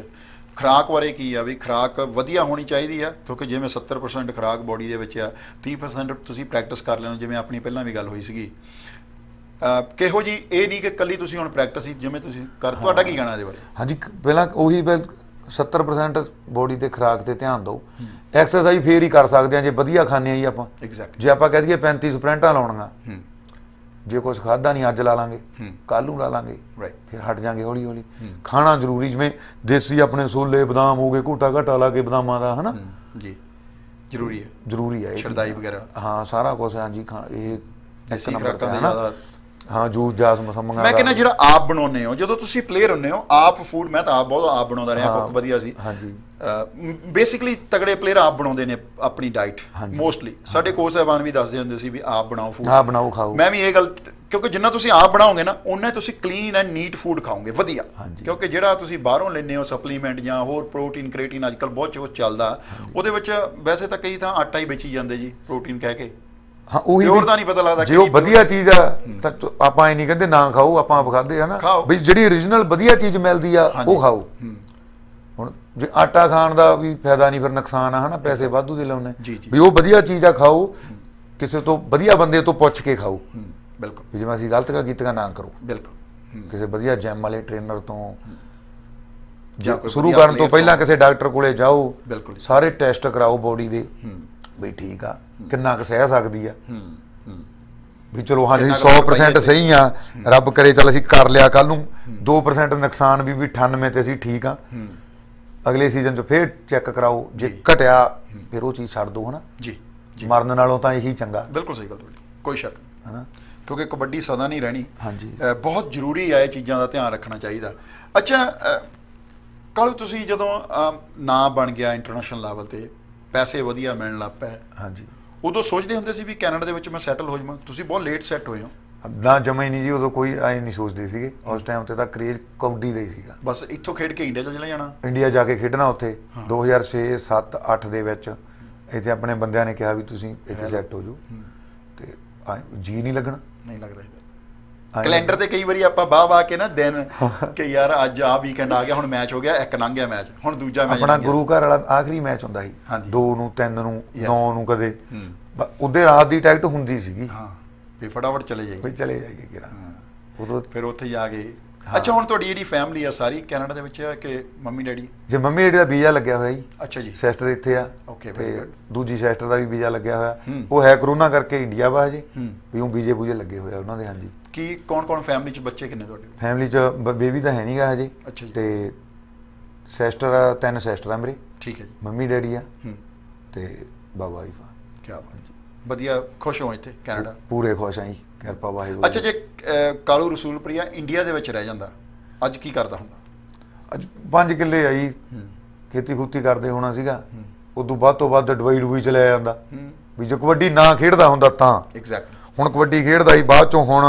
ਖੁਰਾਕ ਬਾਰੇ ਕੀ ਆ ਵੀ ਖੁਰਾਕ ਵਧੀਆ ਹੋਣੀ ਚਾਹੀਦੀ ਆ? ਕਿਉਂਕਿ ਜਿਵੇਂ 70% ਖੁਰਾਕ ਬੋਡੀ ਦੇ ਵਿੱਚ ਆ 30% ਤੁਸੀਂ ਪ੍ਰੈਕਟਿਸ ਕਰ ਲੈਣਾ ਜਿਵੇਂ ਆਪਣੀ ਪਹਿਲਾਂ ਵੀ ਗੱਲ ਹੋਈ ਸੀਗੀ। ਕਿਹੋ ਜੀ ਇਹ ਨਹੀਂ ਕਿ ਕੱਲੀ ਤੁਸੀਂ ਹੁਣ ਪ੍ਰੈਕਟਿਸ ਹੀ ਜਿਵੇਂ ਤੁਸੀਂ ਕਰ ਤੁਹਾਡਾ ਕੀ ਕਹਿਣਾ ਇਹਦੇ ਬਾਰੇ? ਹਾਂਜੀ ਪਹਿਲਾਂ ਉਹੀ 70% ਬੋਡੀ ਤੇ ਖੁਰਾਕ ਤੇ ਧਿਆਨ ਦਿਓ। ਐਕਸਰਸਾਈਜ਼ ਫੇਰ ਹੀ ਕਰ ਸਕਦੇ ਆ ਜੇ ਵਧੀਆ ਖਾਣੇ ਆ ਜੀ ਆਪਾਂ। ਜੇ ਆਪਾਂ ਕਹਿ ਦਈਏ 35 ਸਪ੍ਰਿੰਟਾਂ ਲਾਉਣੀਆਂ। ਜੇ ਕੁਝ ਖਾਦਾ ਨਹੀਂ ਅੱਜ ਲਾ ਲਾਂਗੇ। ਕੱਲ ਨੂੰ ਲਾ ਲਾਂਗੇ। ਫਿਰ ਹਟ ਜਾਾਂਗੇ ਹੌਲੀ ਹੌਲੀ ਖਾਣਾ ਜ਼ਰੂਰੀ ਜਿਵੇਂ ਦੇਸੀ ਆਪਣੇ ਸੋਲੇ ਬਦਾਮ ਹੋ ਗਏ ਘੂਟਾ ਘਟਾ ਲਾ ਕੇ ਬਦਾਮਾਂ ਦਾ ਹਨਾ? ਜੀ। ਜ਼ਰੂਰੀ ਹੈ। ਜ਼ਰੂਰੀ ਹੈ ਸ਼ਰਦਾਈ। ਵਗੈਰਾ। ਹਾਂ ਸਾਰਾ ਕੁਝ ਹਾਂਜੀ ਇਹ ਨੰਬਰ ਖੁਰਾਕਾਂ ਦੀ ਹੈ ਨਾ। ਜ਼ਿਆਦਾ ਹਾਂ ਜੂਸ ਜਾਸ ਮਸਮੀਆਂ ਮੈਂ ਕਹਿੰਦਾ ਜਿਹੜਾ ਆਪ ਬਣਾਉਂਦੇ ਹੋ ਜਦੋਂ ਤੁਸੀਂ ਪਲੇਅਰ ਹੁੰਦੇ ਹੋ ਆਪ ਫੂਡ ਮੈਂ ਤਾਂ ਆਪ ਬਹੁਤ ਆਪ ਬਣਾਉਂਦਾ ਰਿਹਾ ਕੁੱਕ ਵਧੀਆ ਸੀ। ਹਾਂਜੀ। ਬੇਸਿਕਲੀ ਤਗੜੇ ਪਲੇਅਰ ਆਪ ਬਣਾਉਂਦੇ ਨੇ ਆਪਣੀ ਡਾਈਟ। ਮੋਸਟਲੀ ਸਾਡੇ ਕੋਚ ਸਾਹਿਬਾਨ ਵੀ ਦੱਸਦੇ ਹੁੰਦੇ ਸੀ ਵੀ ਆਪ ਬਣਾਓ ਫੂਡ ਆਪ ਬਣਾਓ, ਖਾਓ। ਮੈਂ ਵੀ ਇਹ ਗੱਲ ਕਿਉਂਕਿ ਜਿੰਨਾ ਤੁਸੀਂ ਆਪ ਬਣਾਓਗੇ ਨਾ ਉਹਨਾਂ ਤੁਸੀਂ ਕਲੀਨ ਐਂਡ ਨੀਟ ਫੂਡ ਖਾਓਗੇ ਵਧੀਆ। ਕਿਉਂਕਿ ਜਿਹੜਾ ਤੁਸੀਂ ਬਾਹਰੋਂ ਲੈਂਦੇ ਹੋ ਸਪਲੀਮੈਂਟ ਜਾਂ ਹੋਰ ਪ੍ਰੋਟੀਨ ਕ੍ਰੀਏਟਿਨ ਅੱਜਕੱਲ ਬਹੁਤ ਕੁਝ ਚੱਲਦਾ। ਉਹਦੇ ਵਿੱਚ ਵੈਸੇ ਤਾਂ ਕਈ ਤਾਂ ਆਟਾ ਹੀ ਵੇਚੀ ਜਾਂਦੇ ਜੀ ਪ੍ਰੋਟੀਨ ਕਹਿ ਕੇ। ਹਾਂ ਉਹੀ ਪਿਓਰ ਦਾ ਨਹੀਂ ਪਤਾ ਲੱਗਦਾ ਜੇ ਉਹ ਵਧੀਆ ਚੀਜ਼ ਆ ਤਾਂ ਆਪਾਂ ਇਹ ਨਹੀਂ ਕਹਿੰਦੇ ਨਾ ਖਾਓ ਆਪਾਂ ਆਪ ਖਾਦੇ ਆ ਨਾ। ਖਾਓ। ਵੀ ਜਿਹੜੀ origignal ਵਧੀਆ ਚੀਜ਼ ਮਿਲਦੀ ਆ। ਉਹ ਖਾਓ। ਹੁਣ ਜੇ ਆਟਾ ਖਾਣ ਦਾ ਵੀ ਫਾਇਦਾ ਨਹੀਂ ਫਿਰ ਨੁਕਸਾਨ ਆ ਹਨਾ? ਪੈਸੇ ਵਾਧੂ ਦੇ ਲਾਉਣੇ। ਵੀ ਉਹ ਵਧੀਆ ਚੀਜ਼ ਆ ਖਾਓ। ਕਿਸੇ ਤੋਂ ਵਧੀਆ ਬੰਦੇ ਤੋਂ ਪੁੱਛ ਕੇ ਖਾਓ। ਬਿਲਕੁਲ। ਜਿਵੇਂ ਅਸੀਂ ਗਲਤੀਆਂ ਕੀਤੀਆਂ ਨਾ ਕਰੋ। ਬਿਲਕੁਲ। ਕਿਸੇ ਵਧੀਆ ਜਿਮ ਵਾਲੇ ਟ੍ਰੇਨਰ ਤੋਂ ਜਾਂ ਸ਼ੁਰੂ ਕਰਨ ਤੋਂ ਪਹਿਲਾਂ ਕਿਸੇ ਡਾਕਟਰ ਕੋਲੇ ਜਾਓ। ਸਾਰੇ ਟੈਸਟ ਕਰਾਓ ਬੋਡੀ ਦੇ। ਵੀ ਠੀਕ ਆ। ਕਿੰਨਾ ਕੁ ਸਹਿ ਸਕਦੀ ਆ। ਵੀ ਚਲੋ ਹਾਂ ਜੀ ਕਿੰਨਾ ਕੁ 100% ਪਾਈਏ ਸਹੀ ਆ ਰੱਬ ਕਰੇ ਚੱਲ ਅਸੀਂ ਕਰ ਲਿਆ ਕੱਲ ਨੂੰ। 2% ਨੁਕਸਾਨ ਵੀ ਵੀ 98 ਤੇ ਅਸੀਂ ਠੀਕ ਆ। ਅਗਲੇ ਸੀਜ਼ਨ 'ਚ ਫੇਰ ਚੈੱਕ ਕਰਾਓ ਜੇ। ਘਟਿਆ ਫਿਰ ਉਹ ਚੀਜ਼ ਛੱਡ ਦਿਓ ਹਨਾ। ਜੀ ਮਰਨ ਨਾਲੋਂ ਤਾਂ ਇਹੀ ਚੰਗਾ। ਬਿਲਕੁਲ ਸਹੀ ਗੱਲ ਤੁਹਾਡੀ ਕੋਈ ਸ਼ੱਕ। ਹਨਾ। ਕਿਉਂਕਿ ਕਬੱਡੀ ਸਦਾ ਨਹੀਂ ਰਹਿਣੀ। ਹਾਂਜੀ। ਬਹੁਤ ਜ਼ਰੂਰੀ ਹੈ ਇਹ ਚੀਜ਼ਾਂ ਦਾ ਧਿਆਨ ਰੱਖਣਾ ਚਾਹੀਦਾ। ਅੱਛਾ ਕੱਲ ਤੁਸੀਂ ਜਦੋਂ ਨਾਂ ਬਣ ਗਿਆ ਇੰਟਰਨੈਸ਼ਨਲ ਲੈਵਲ ਤੇ ਪੈਸੇ ਵਧੀਆ ਮਿਲਣ ਲੱਗ ਪਏ। ਹਾਂਜੀ। ਉਦੋਂ ਸੋਚਦੇ ਹੁੰਦੇ ਸੀ ਵੀ ਕੈਨੇਡਾ ਦੇ ਵਿੱਚ ਮੈਂ ਸੈਟਲ ਹੋ ਜਾਵਾਂ। ਤੁਸੀਂ ਬਹੁਤ ਲੇਟ ਸੈੱਟ ਹੋਏ ਹੋ। ਨਾ ਜਮਾ ਹੀ ਨਹੀਂ ਜੀ ਉਦੋਂ ਕੋਈ ਐ ਨਹੀਂ ਸੋਚਦੇ ਸੀਗੇ। ਉਸ ਟਾਈਮ ਤੇ ਤਾਂ ਕ੍ਰੇਜ਼ ਕਬੱਡੀ ਦਾ ਹੀ ਸੀਗਾ। ਬਸ ਇੱਥੋਂ ਖੇਡ ਕੇ ਇੰਡੀਆ ਚਲੇ ਜਾਣਾ। ਇੰਡੀਆ ਜਾ ਕੇ ਖੇਡਣਾ ਉੱਥੇ। 2006 7 8 ਦੇ ਵਿੱਚ। ਇੱਥੇ ਆਪਣੇ ਬੰਦਿਆਂ ਨੇ ਕਿਹਾ ਵੀ ਤੁਸੀਂ ਇੱਥੇ ਸੈੱਟ ਹੋ ਜਾਓ। ਤੇ ਜੀ ਨਹੀਂ ਲੱਗਣਾ। ਨਹੀਂ ਲੱਗਦਾ ਕੈਲੰਡਰ ਤੇ ਕਈ ਵਾਰੀ ਆਪਾਂ ਬਾਹ ਬਾਹ ਕੇ ਨਾ ਦਿਨ ਕਿ ਯਾਰ ਅੱਜ ਆ ਵੀਕਐਂਡ ਆ ਗਿਆ ਹੁਣ ਮੈਚ ਹੋ ਗਿਆ ਇੱਕ ਲੰਘ ਗਿਆ ਮੈਚ ਹੁਣ ਦੂਜਾ ਮੈਚ ਆਪਣਾ ਗੁਰੂ ਘਰ ਵਾਲਾ ਆਖਰੀ ਮੈਚ ਹੁੰਦਾ ਸੀ। ਹਾਂਜੀ। 2 ਨੂੰ 3 ਨੂੰ Yes. 9 ਨੂੰ ਕਦੇ। ਉਹਦੇ ਰਾਤ ਦੀ ਟਿਕਟ ਹੁੰਦੀ ਸੀਗੀ। ਹਾਂ ਵੀ ਫਟਾਫਟ ਚਲੇ ਵੀ ਜਾਈਏ ਚਲੇ ਜਾਈਏ ਕਿਰਾ ਉਦੋਂ ਫਿਰ ਉੱਥੇ ਜਾ ਕੇ। ਅੱਛਾ ਹੁਣ ਤੁਹਾਡੀ ਜਿਹੜੀ ਫੈਮਿਲੀ ਆ ਸਾਰੀ ਕੈਨੇਡਾ ਦੇ ਵਿੱਚ ਆ ਕਿ ਮੰਮੀ ਡੈਡੀ? ਜੇ ਮੰਮੀ ਡੈਡੀ ਦਾ ਵੀਜ਼ਾ ਲੱਗਿਆ ਹੋਇਆ ਜੀ। ਅੱਛਾ ਜੀ। ਸਿਸਟਰ ਇੱਥੇ ਆ। Very ਤੇ. ਦੂਜੀ ਸਿਸਟਰ ਦਾ ਵੀ ਵੀਜ਼ਾ ਲੱਗਿਆ ਹੋਇਆ। ਉਹ ਹੈ ਕਰੋਨਾ ਕਰਕੇ ਇੰਡੀਆ ਵਾ ਹੂੰ। ਵੀ ਉਹ ਵੀਜ਼ੇ ਬੂਜੇ ਲੱਗੇ ਹੋਏ ਆ ਉਹਨਾਂ ਦੇ ਹਾਂਜੀ। ਕੀ ਕੌਣ ਕੌਣ ਫੈਮਿਲੀ ਚ ਬੱਚੇ ਕਿੰਨੇ ਤੁਹਾਡੇ? ਫੈਮਿਲੀ ਚ ਬੇਬੀ ਤਾਂ ਹੈ ਨਹੀਂਗਾ ਹਜੇ। ਅੱਛਾ ਜੀ। ਤੇ ਸਿਸਟਰ ਤਿੰਨ ਸਿਸਟਰ ਆ ਮੇਰੇ। ਠੀਕ ਹੈ ਜੀ। ਮੰਮੀ ਡੈਡੀ ਆ। ਹੂੰ। ਤੇ ਬਾਬਾ ਵਾਈਫ ਆ ਕੀ ਬਾਤ ਹੈ ਵਧੀਆ ਖੁਸ਼ ਹੋ ਇੱਥੇ ਕੈਨੇਡਾ? ਪੂਰੇ ਖੁਸ਼ ਆਂ ਜੀ। ਕਿਰਪਾ ਵਾਹਿਗੁਰੂ ਅੱਛਾ ਜੇ ਕਾਲੂ ਰਸੂਲਪ੍ਰਿਆ ਇੰਡੀਆ ਦੇ ਵਿੱਚ ਰਹਿ ਜਾਂਦਾ। ਅੱਜ ਕੀ ਕਰਦਾ ਹੁੰਦਾ? ਅੱਜ 5 ਕਿੱਲੇ ਆ ਜੀ। ਖੇਤੀ ਖੂਤੀ ਕਰਦੇ ਹੋਣਾ ਸੀਗਾ। ਉਦੋਂ ਵੱਧ ਤੋਂ ਵੱਧ ਡਬਈ ਡੁਬਈ ਚਲਿਆ ਜਾਂਦਾ। ਹੂੰ। ਵੀ ਜੇ ਕਬੱਡੀ ਨਾ ਖੇਡਦਾ ਹੁੰਦਾ ਤਾਂ। ਐਗਜ਼ੈਕਟਲੀ ਹੁਣ ਕਬੱਡੀ ਖੇਡਦਾ ਸੀ ਬਾਅਦ ਚੋਂ ਹੁਣ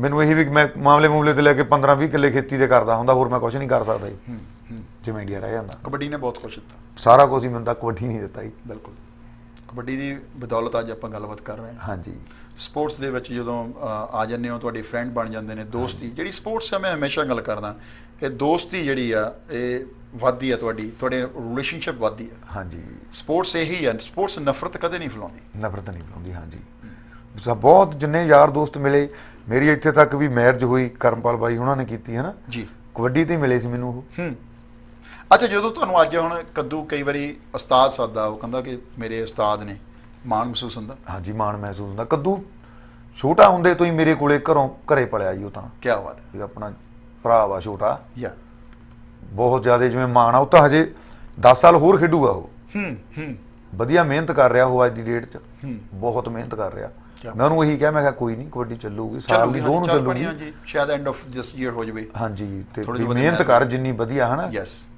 ਮੈਨੂੰ ਇਹ ਵੀ ਮੈਂ ਮਾਮਲੇ ਮੂਮਲੇ ਤੇ ਲੈ ਕੇ 15 20 ਕਿੱਲੇ ਖੇਤੀ ਦੇ ਕਰਦਾ ਹੁੰਦਾ ਹੋਰ ਮੈਂ ਕੁਝ ਨਹੀਂ ਕਰ ਸਕਦਾ ਜੀ। ਹੂੰ ਹੂੰ। ਜੇ ਮੈਂ ਇੰਡੀਆ ਰਹਿ ਜਾਂਦਾ। ਕਬੱਡੀ ਨੇ ਬਹੁਤ ਕੁਛ ਦਿੱਤਾ। ਸਾਰਾ ਕੁਝ ਹੀ ਮੈਨੂੰ ਤਾਂ ਕਬੱਡੀ ਨਹੀਂ ਦਿੱਤਾ ਜੀ। ਬਿਲਕੁਲ। ਕਬੱਡੀ ਦੀ ਬਦੌਲਤ ਅੱਜ ਆਪਾਂ ਗੱਲਬਾਤ ਕਰ ਰਹੇ ਹਾਂ। ਹਾਂਜੀ। ਸਪੋਰਟਸ ਦੇ ਵਿੱਚ ਜਦੋਂ ਆ ਜਾਂਦੇ ਹੋ ਤੁਹਾਡੇ ਫਰੈਂਡ ਬਣ ਜਾਂਦੇ ਨੇ ਦੋਸਤੀ। ਜਿਹੜੀ ਸਪੋਰਟਸ ਆ ਮੈਂ ਹਮੇਸ਼ਾ ਗੱਲ ਕਰਦਾ ਇਹ ਦੋਸਤੀ ਜਿਹੜੀ ਆ ਇਹ ਵੱਧਦੀ ਆ ਤੁਹਾਡੀ ਤੁਹਾਡੇ ਰਿਲੇਸ਼ਨਸ਼ਿਪ ਵੱਧਦੀ ਆ। ਹਾਂਜੀ। ਸਪੋਰਟਸ ਇਹੀ ਆ ਸਪੋਰਟਸ ਨਫ਼ਰਤ ਕਦੇ ਨਹੀਂ ਫੈਲਾਉਂਦੀ। ਨਫ਼ਰਤ ਨਹੀਂ ਬੁਲਾਉਂਦੀ ਹਾਂਜੀ। ਬਹੁਤ ਜਿੰਨੇ ਯਾਰ ਦੋਸਤ ਮਿਲੇ ਮੇਰੀ ਇੱਥੇ ਤੱਕ ਵੀ ਮੈਰਿਜ ਹੋਈ ਕਰਮਪਾਲ ਬਾਈ ਉਹਨਾਂ ਨੇ ਕੀਤੀ ਹੈ ਨਾ ਜੀ। ਕਬੱਡੀ ਤੇ ਮਿਲੇ ਸੀ ਮੈਨੂੰ ਉਹ। ਹੂੰ। ਅੱਛਾ ਜਦੋਂ ਤੁਹਾਨੂੰ ਅੱਜ ਹੁਣ ਕੱਦੂ ਕਈ ਵਾਰੀ ਉਸਤਾਦ ਸੱਦਾ ਉਹ ਕਹਿੰਦਾ ਕਿ ਮੇਰੇ ਉਸਤਾਦ ਨੇ ਮਾਣ ਮਹਿਸੂਸ ਹੁੰਦਾ? ਹਾਂਜੀ ਮਾਣ ਮਹਿਸੂਸ ਹੁੰਦਾ। ਕੱਦੂ ਛੋਟਾ ਹੁੰਦੇ ਤੋਂ ਹੀ ਮੇਰੇ ਕੋਲੇ ਘਰੋਂ ਘਰੇ ਪਲਿਆ ਜੀ ਉਹ ਤਾਂ। ਕੀ ਬਾਤ ਹੈ। ਆਪਣਾ ਭਰਾ ਵਾ ਛੋਟਾ। ਯਾ। ਬਹੁਤ ਜ਼ਿਆਦਾ ਜਿਵੇਂ ਮਾਣ ਆ ਉਹ ਤਾਂ ਹਜੇ 10 ਸਾਲ ਹੋਰ ਖੇਡੂਗਾ ਉਹ। ਹੂੰ ਹੂੰ। ਵਧੀਆ ਮਿਹਨਤ ਕਰ ਰਿਹਾ ਉਹ ਅੱਜ ਦੀ ਡੇਟ 'ਚ। ਬਹੁਤ ਮਿਹਨਤ ਕਰ ਰਿਹਾ। ਮੈਂ ਉਹਨੂੰ ਇਹੀ ਕਿਹਾ ਮੈਂ ਕਿਹਾ ਕੋਈ ਨਹੀਂ ਕਬੱਡੀ ਚੱਲੂਗੀ ਸਾਲ ਦੀ ਦੋ ਨੂੰ ਚੱਲ ਚੱਲੂਗੀ। ਸ਼ਾਇਦ ਐਂਡ ਆਫ ਦਿਸ ਈਅਰ ਹੋ ਜਾਵੇ। ਹਾਂਜੀ ਤੇ ਮਿਹਨਤ ਕਰ ਜਿੰਨੀ ਵਧੀਆ ਹਨਾ.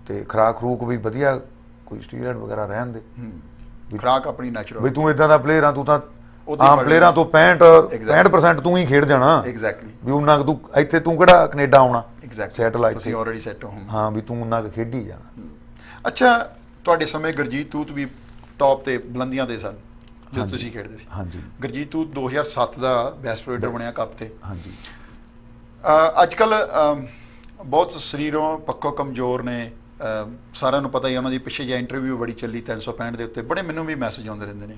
ਤੇ ਖਰਾਕ ਖਰੂਕ ਵੀ ਵਧੀਆ ਕੋਈ ਸਟੀਰੋਇਡ ਵਗੈਰਾ ਰਹਿਣ ਦੇ। ਹੂੰ। ਖਰਾਕ ਆਪਣੀ ਨੈਚੁਰਲ ਵੀ ਤੂੰ ਇਦਾਂ ਦਾ ਪਲੇਅਰ ਆ ਤੂੰ ਤਾਂ ਆਮ ਪਲੇਅਰਾਂ ਤੋਂ 65 Exactly. 65% ਤੂੰ ਹੀ ਖੇਡ ਜਾਣਾ। ਐਗਜ਼ੈਕਟਲੀ ਵੀ ਉਹਨਾਂ ਕੁ ਤੂੰ ਇੱਥੇ ਤੂੰ ਕਿਹੜਾ ਕੈਨੇਡਾ ਆਉਣਾ? ਐਗਜ਼ੈਕਟਲੀ ਸੈਟਲਾਈਟ ਤੁਸੀਂ ਆਲਰੇਡੀ ਸੈੱਟ ਹੋ ਹਾਂ। ਵੀ ਤੂੰ ਉਹਨਾਂ ਕੁ ਖੇਡੀ ਜਾਣਾ। ਅੱਛਾ ਤੁਹਾਡੇ ਸਮੇਂ ਗੁਰਜੀਤ ਤੂਤ ਵੀ ਟੌਪ ਤੇ ਬੁਲੰਦੀਆਂ ਤੇ ਸਨ। ਜਦੋਂ ਤੁਸੀਂ ਖੇਡਦੇ ਸੀ। ਹਾਂਜੀ। ਗੁਰਜੀਤ ਤੂਤ 2007 ਦਾ ਬੈਸਟ ਰੇਡਰ ਬਣਿਆ ਕੱਪ ਤੇ। ਹਾਂਜੀ। ਅੱਜ ਕੱਲ ਬਹੁਤ ਸਰੀਰੋਂ ਪੱਕੋ ਕਮਜ਼ੋਰ ਨੇ। ਸਾਰਿਆਂ ਨੂੰ ਪਤਾ ਹੀ ਹੈ ਉਹਨਾਂ ਦੀ ਪਿੱਛੇ ਜਿਹਾ ਇੰਟਰਵਿਊ ਬੜੀ ਚੱਲੀ 365 ਦੇ ਉੱਤੇ। ਬੜੇ ਮੈਨੂੰ ਵੀ ਮੈਸੇਜ ਆਉਂਦੇ ਰਹਿੰਦੇ ਨੇ।